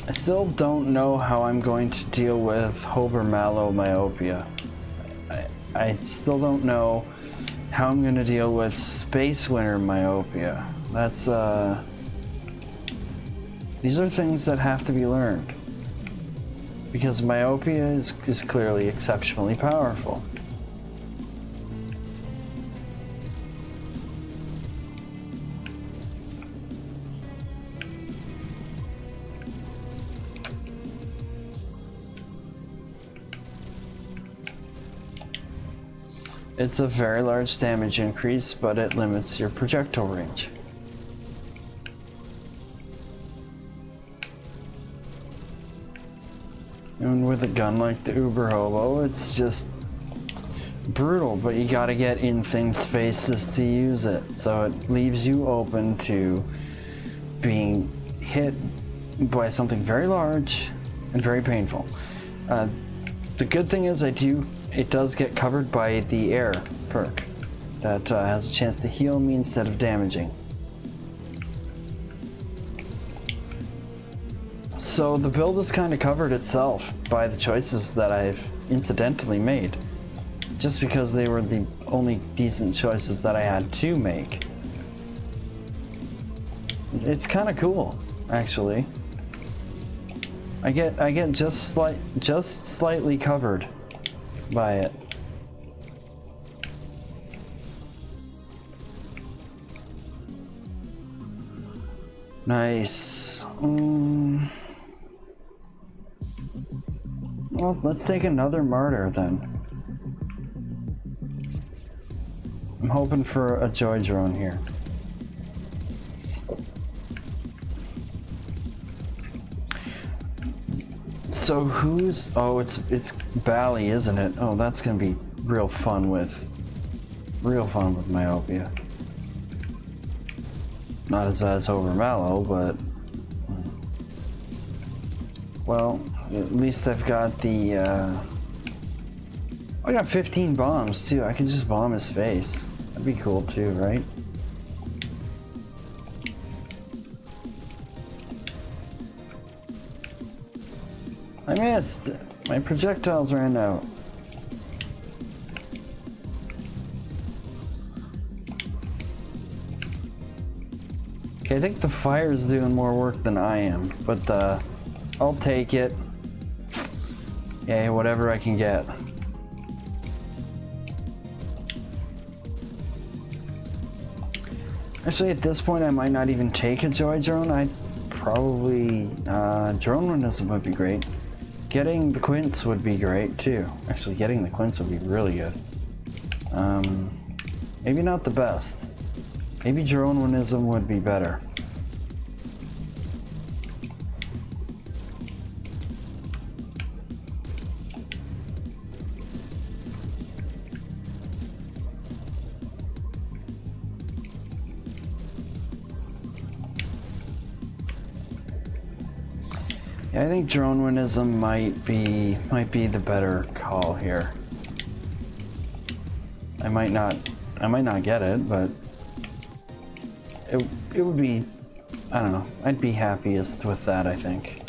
I still don't know how I'm going to deal with Hober Mallow myopia. I still don't know how I'm going to deal with Space Winter myopia. That's, uh... These are things that have to be learned. Because myopia is, is clearly exceptionally powerful. It's a very large damage increase, but it limits your projectile range. And with a gun like the Uber Hobo, it's just brutal, but you gotta get in things' faces to use it. So it leaves you open to being hit by something very large and very painful. Uh, the good thing is I do it does get covered by the air perk. that uh, has a chance to heal me instead of damaging. So the build has kind of covered itself by the choices that I've incidentally made. Just because they were the only decent choices that I had to make. It's kind of cool, actually. I get I get just slight just slightly covered by it. Nice. Um, well, let's take another martyr then. I'm hoping for a joy drone here. So who's? Oh, it's it's Bally, isn't it? Oh, that's gonna be real fun with, real fun with myopia. Not as bad as Hober Mallow, but well, at least I've got the. Uh, I got 15 bombs too. I can just bomb his face. That'd be cool too, right? I missed! My projectiles ran out. Okay, I think the fire's doing more work than I am, but uh, I'll take it. Yeah, whatever I can get. Actually, at this point, I might not even take a Joy Drone. I'd probably... Uh, drone Runism would be great. Getting the quince would be great, too. Actually, getting the quince would be really good. Um, maybe not the best. Maybe Drone would be better. I think drone winism might be might be the better call here. I might not I might not get it, but it it would be I don't know. I'd be happiest with that, I think.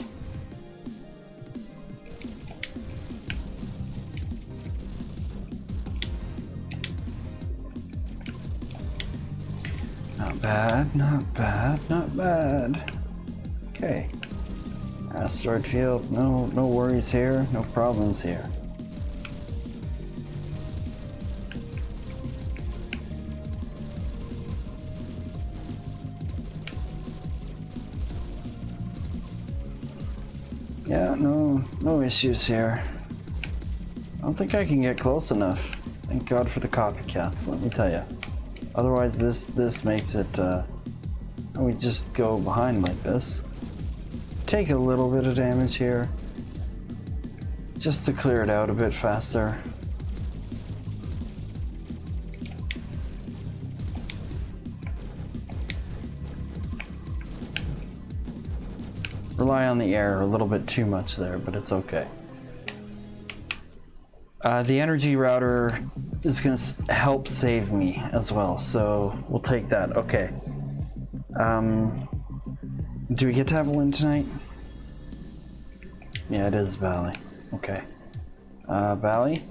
Not bad, not bad, not bad. Okay. Asteroid field, no no worries here, no problems here. Yeah, no no issues here. I don't think I can get close enough. Thank God for the copycats, let me tell you. Otherwise this this makes it uh we just go behind like this take a little bit of damage here just to clear it out a bit faster. Rely on the air a little bit too much there, but it's okay. Uh, the energy router is going to help save me as well, so we'll take that. Okay. Um, do we get to have a win tonight? Yeah, it is Bally. Okay. Uh, Bally?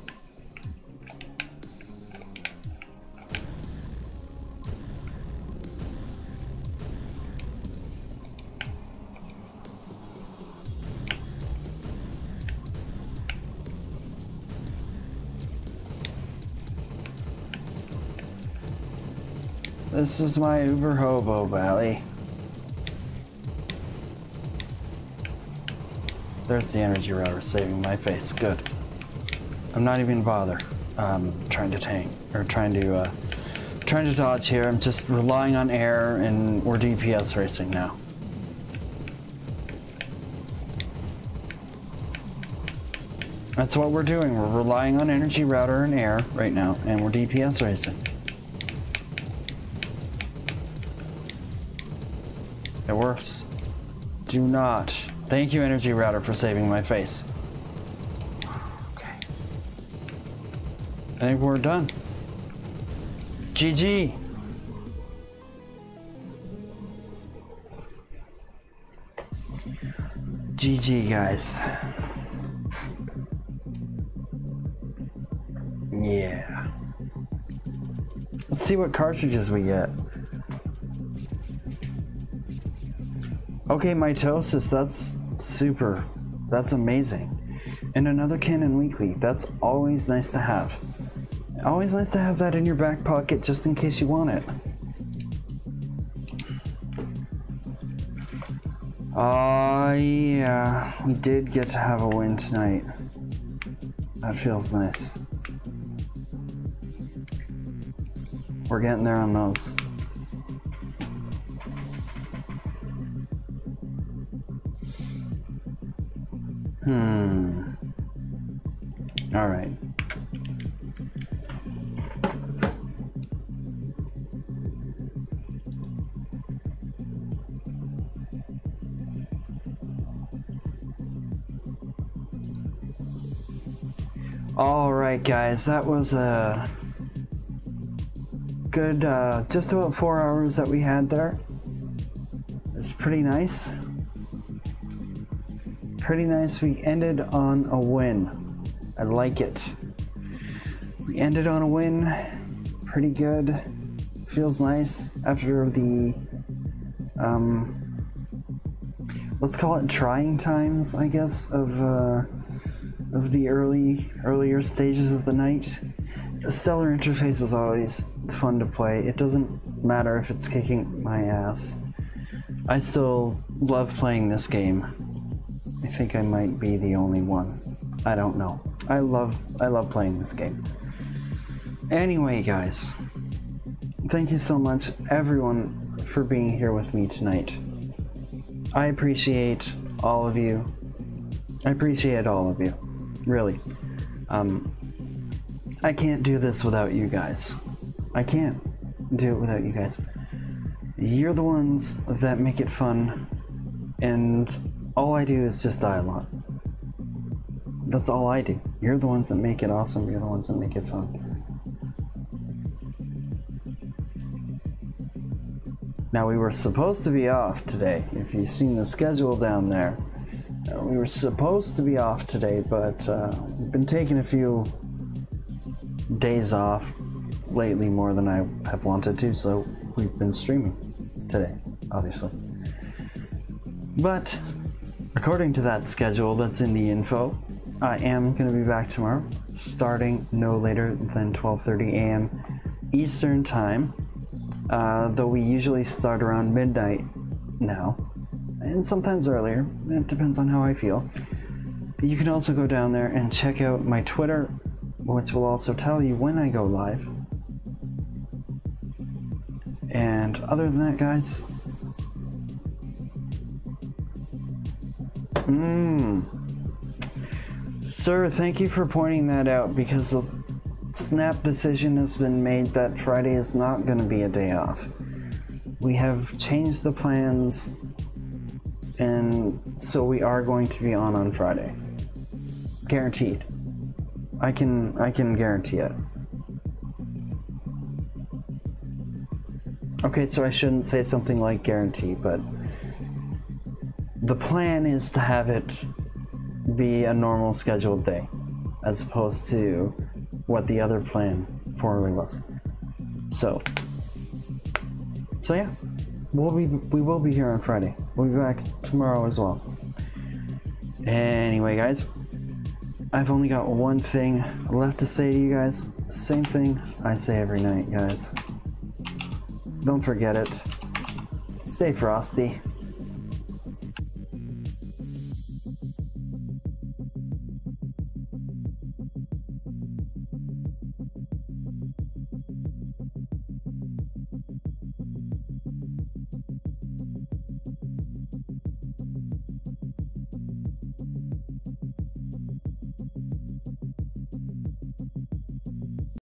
This is my Uber hobo, Bally. There's the energy router saving my face. Good. I'm not even bother um, trying to tank or trying to uh, trying to dodge here. I'm just relying on air and we're DPS racing now. That's what we're doing. We're relying on energy router and air right now, and we're DPS racing. It works. Do not Thank you, Energy Router, for saving my face. Okay. I think we're done. GG. GG, guys. Yeah. Let's see what cartridges we get. Okay, mitosis, that's super. That's amazing. And another Canon Weekly, that's always nice to have. Always nice to have that in your back pocket just in case you want it. Oh, yeah, we did get to have a win tonight. That feels nice. We're getting there on those. Hmm. All right. All right, guys, that was a good, uh, just about four hours that we had there. It's pretty nice. Pretty nice. We ended on a win. I like it. We ended on a win. Pretty good. Feels nice after the, um, let's call it trying times, I guess, of, uh, of the early earlier stages of the night. The stellar interface is always fun to play. It doesn't matter if it's kicking my ass. I still love playing this game. I think I might be the only one. I don't know. I love I love playing this game. Anyway, guys. Thank you so much everyone for being here with me tonight. I appreciate all of you. I appreciate all of you really. Um, I can't do this without you guys. I can't do it without you guys. You're the ones that make it fun, and all I do is just die a lot. That's all I do. You're the ones that make it awesome, you're the ones that make it fun. Now, we were supposed to be off today. If you've seen the schedule down there, uh, we were supposed to be off today, but uh, we've been taking a few days off lately more than I have wanted to, so we've been streaming today, obviously. But according to that schedule that's in the info, I am going to be back tomorrow, starting no later than 12:30 a.m. Eastern Time. Uh, though we usually start around midnight now, and sometimes earlier. It depends on how I feel. You can also go down there and check out my Twitter, which will also tell you when I go live. And other than that, guys, Mmm. Sir, thank you for pointing that out because the snap decision has been made that Friday is not going to be a day off. We have changed the plans and so we are going to be on on Friday. Guaranteed. I can I can guarantee it. Okay, so I shouldn't say something like guarantee, but the plan is to have it be a normal scheduled day as opposed to what the other plan formerly was. So so yeah we'll be we will be here on Friday. We'll be back tomorrow as well. Anyway, guys, I've only got one thing left to say to you guys. Same thing I say every night, guys. Don't forget it. Stay frosty.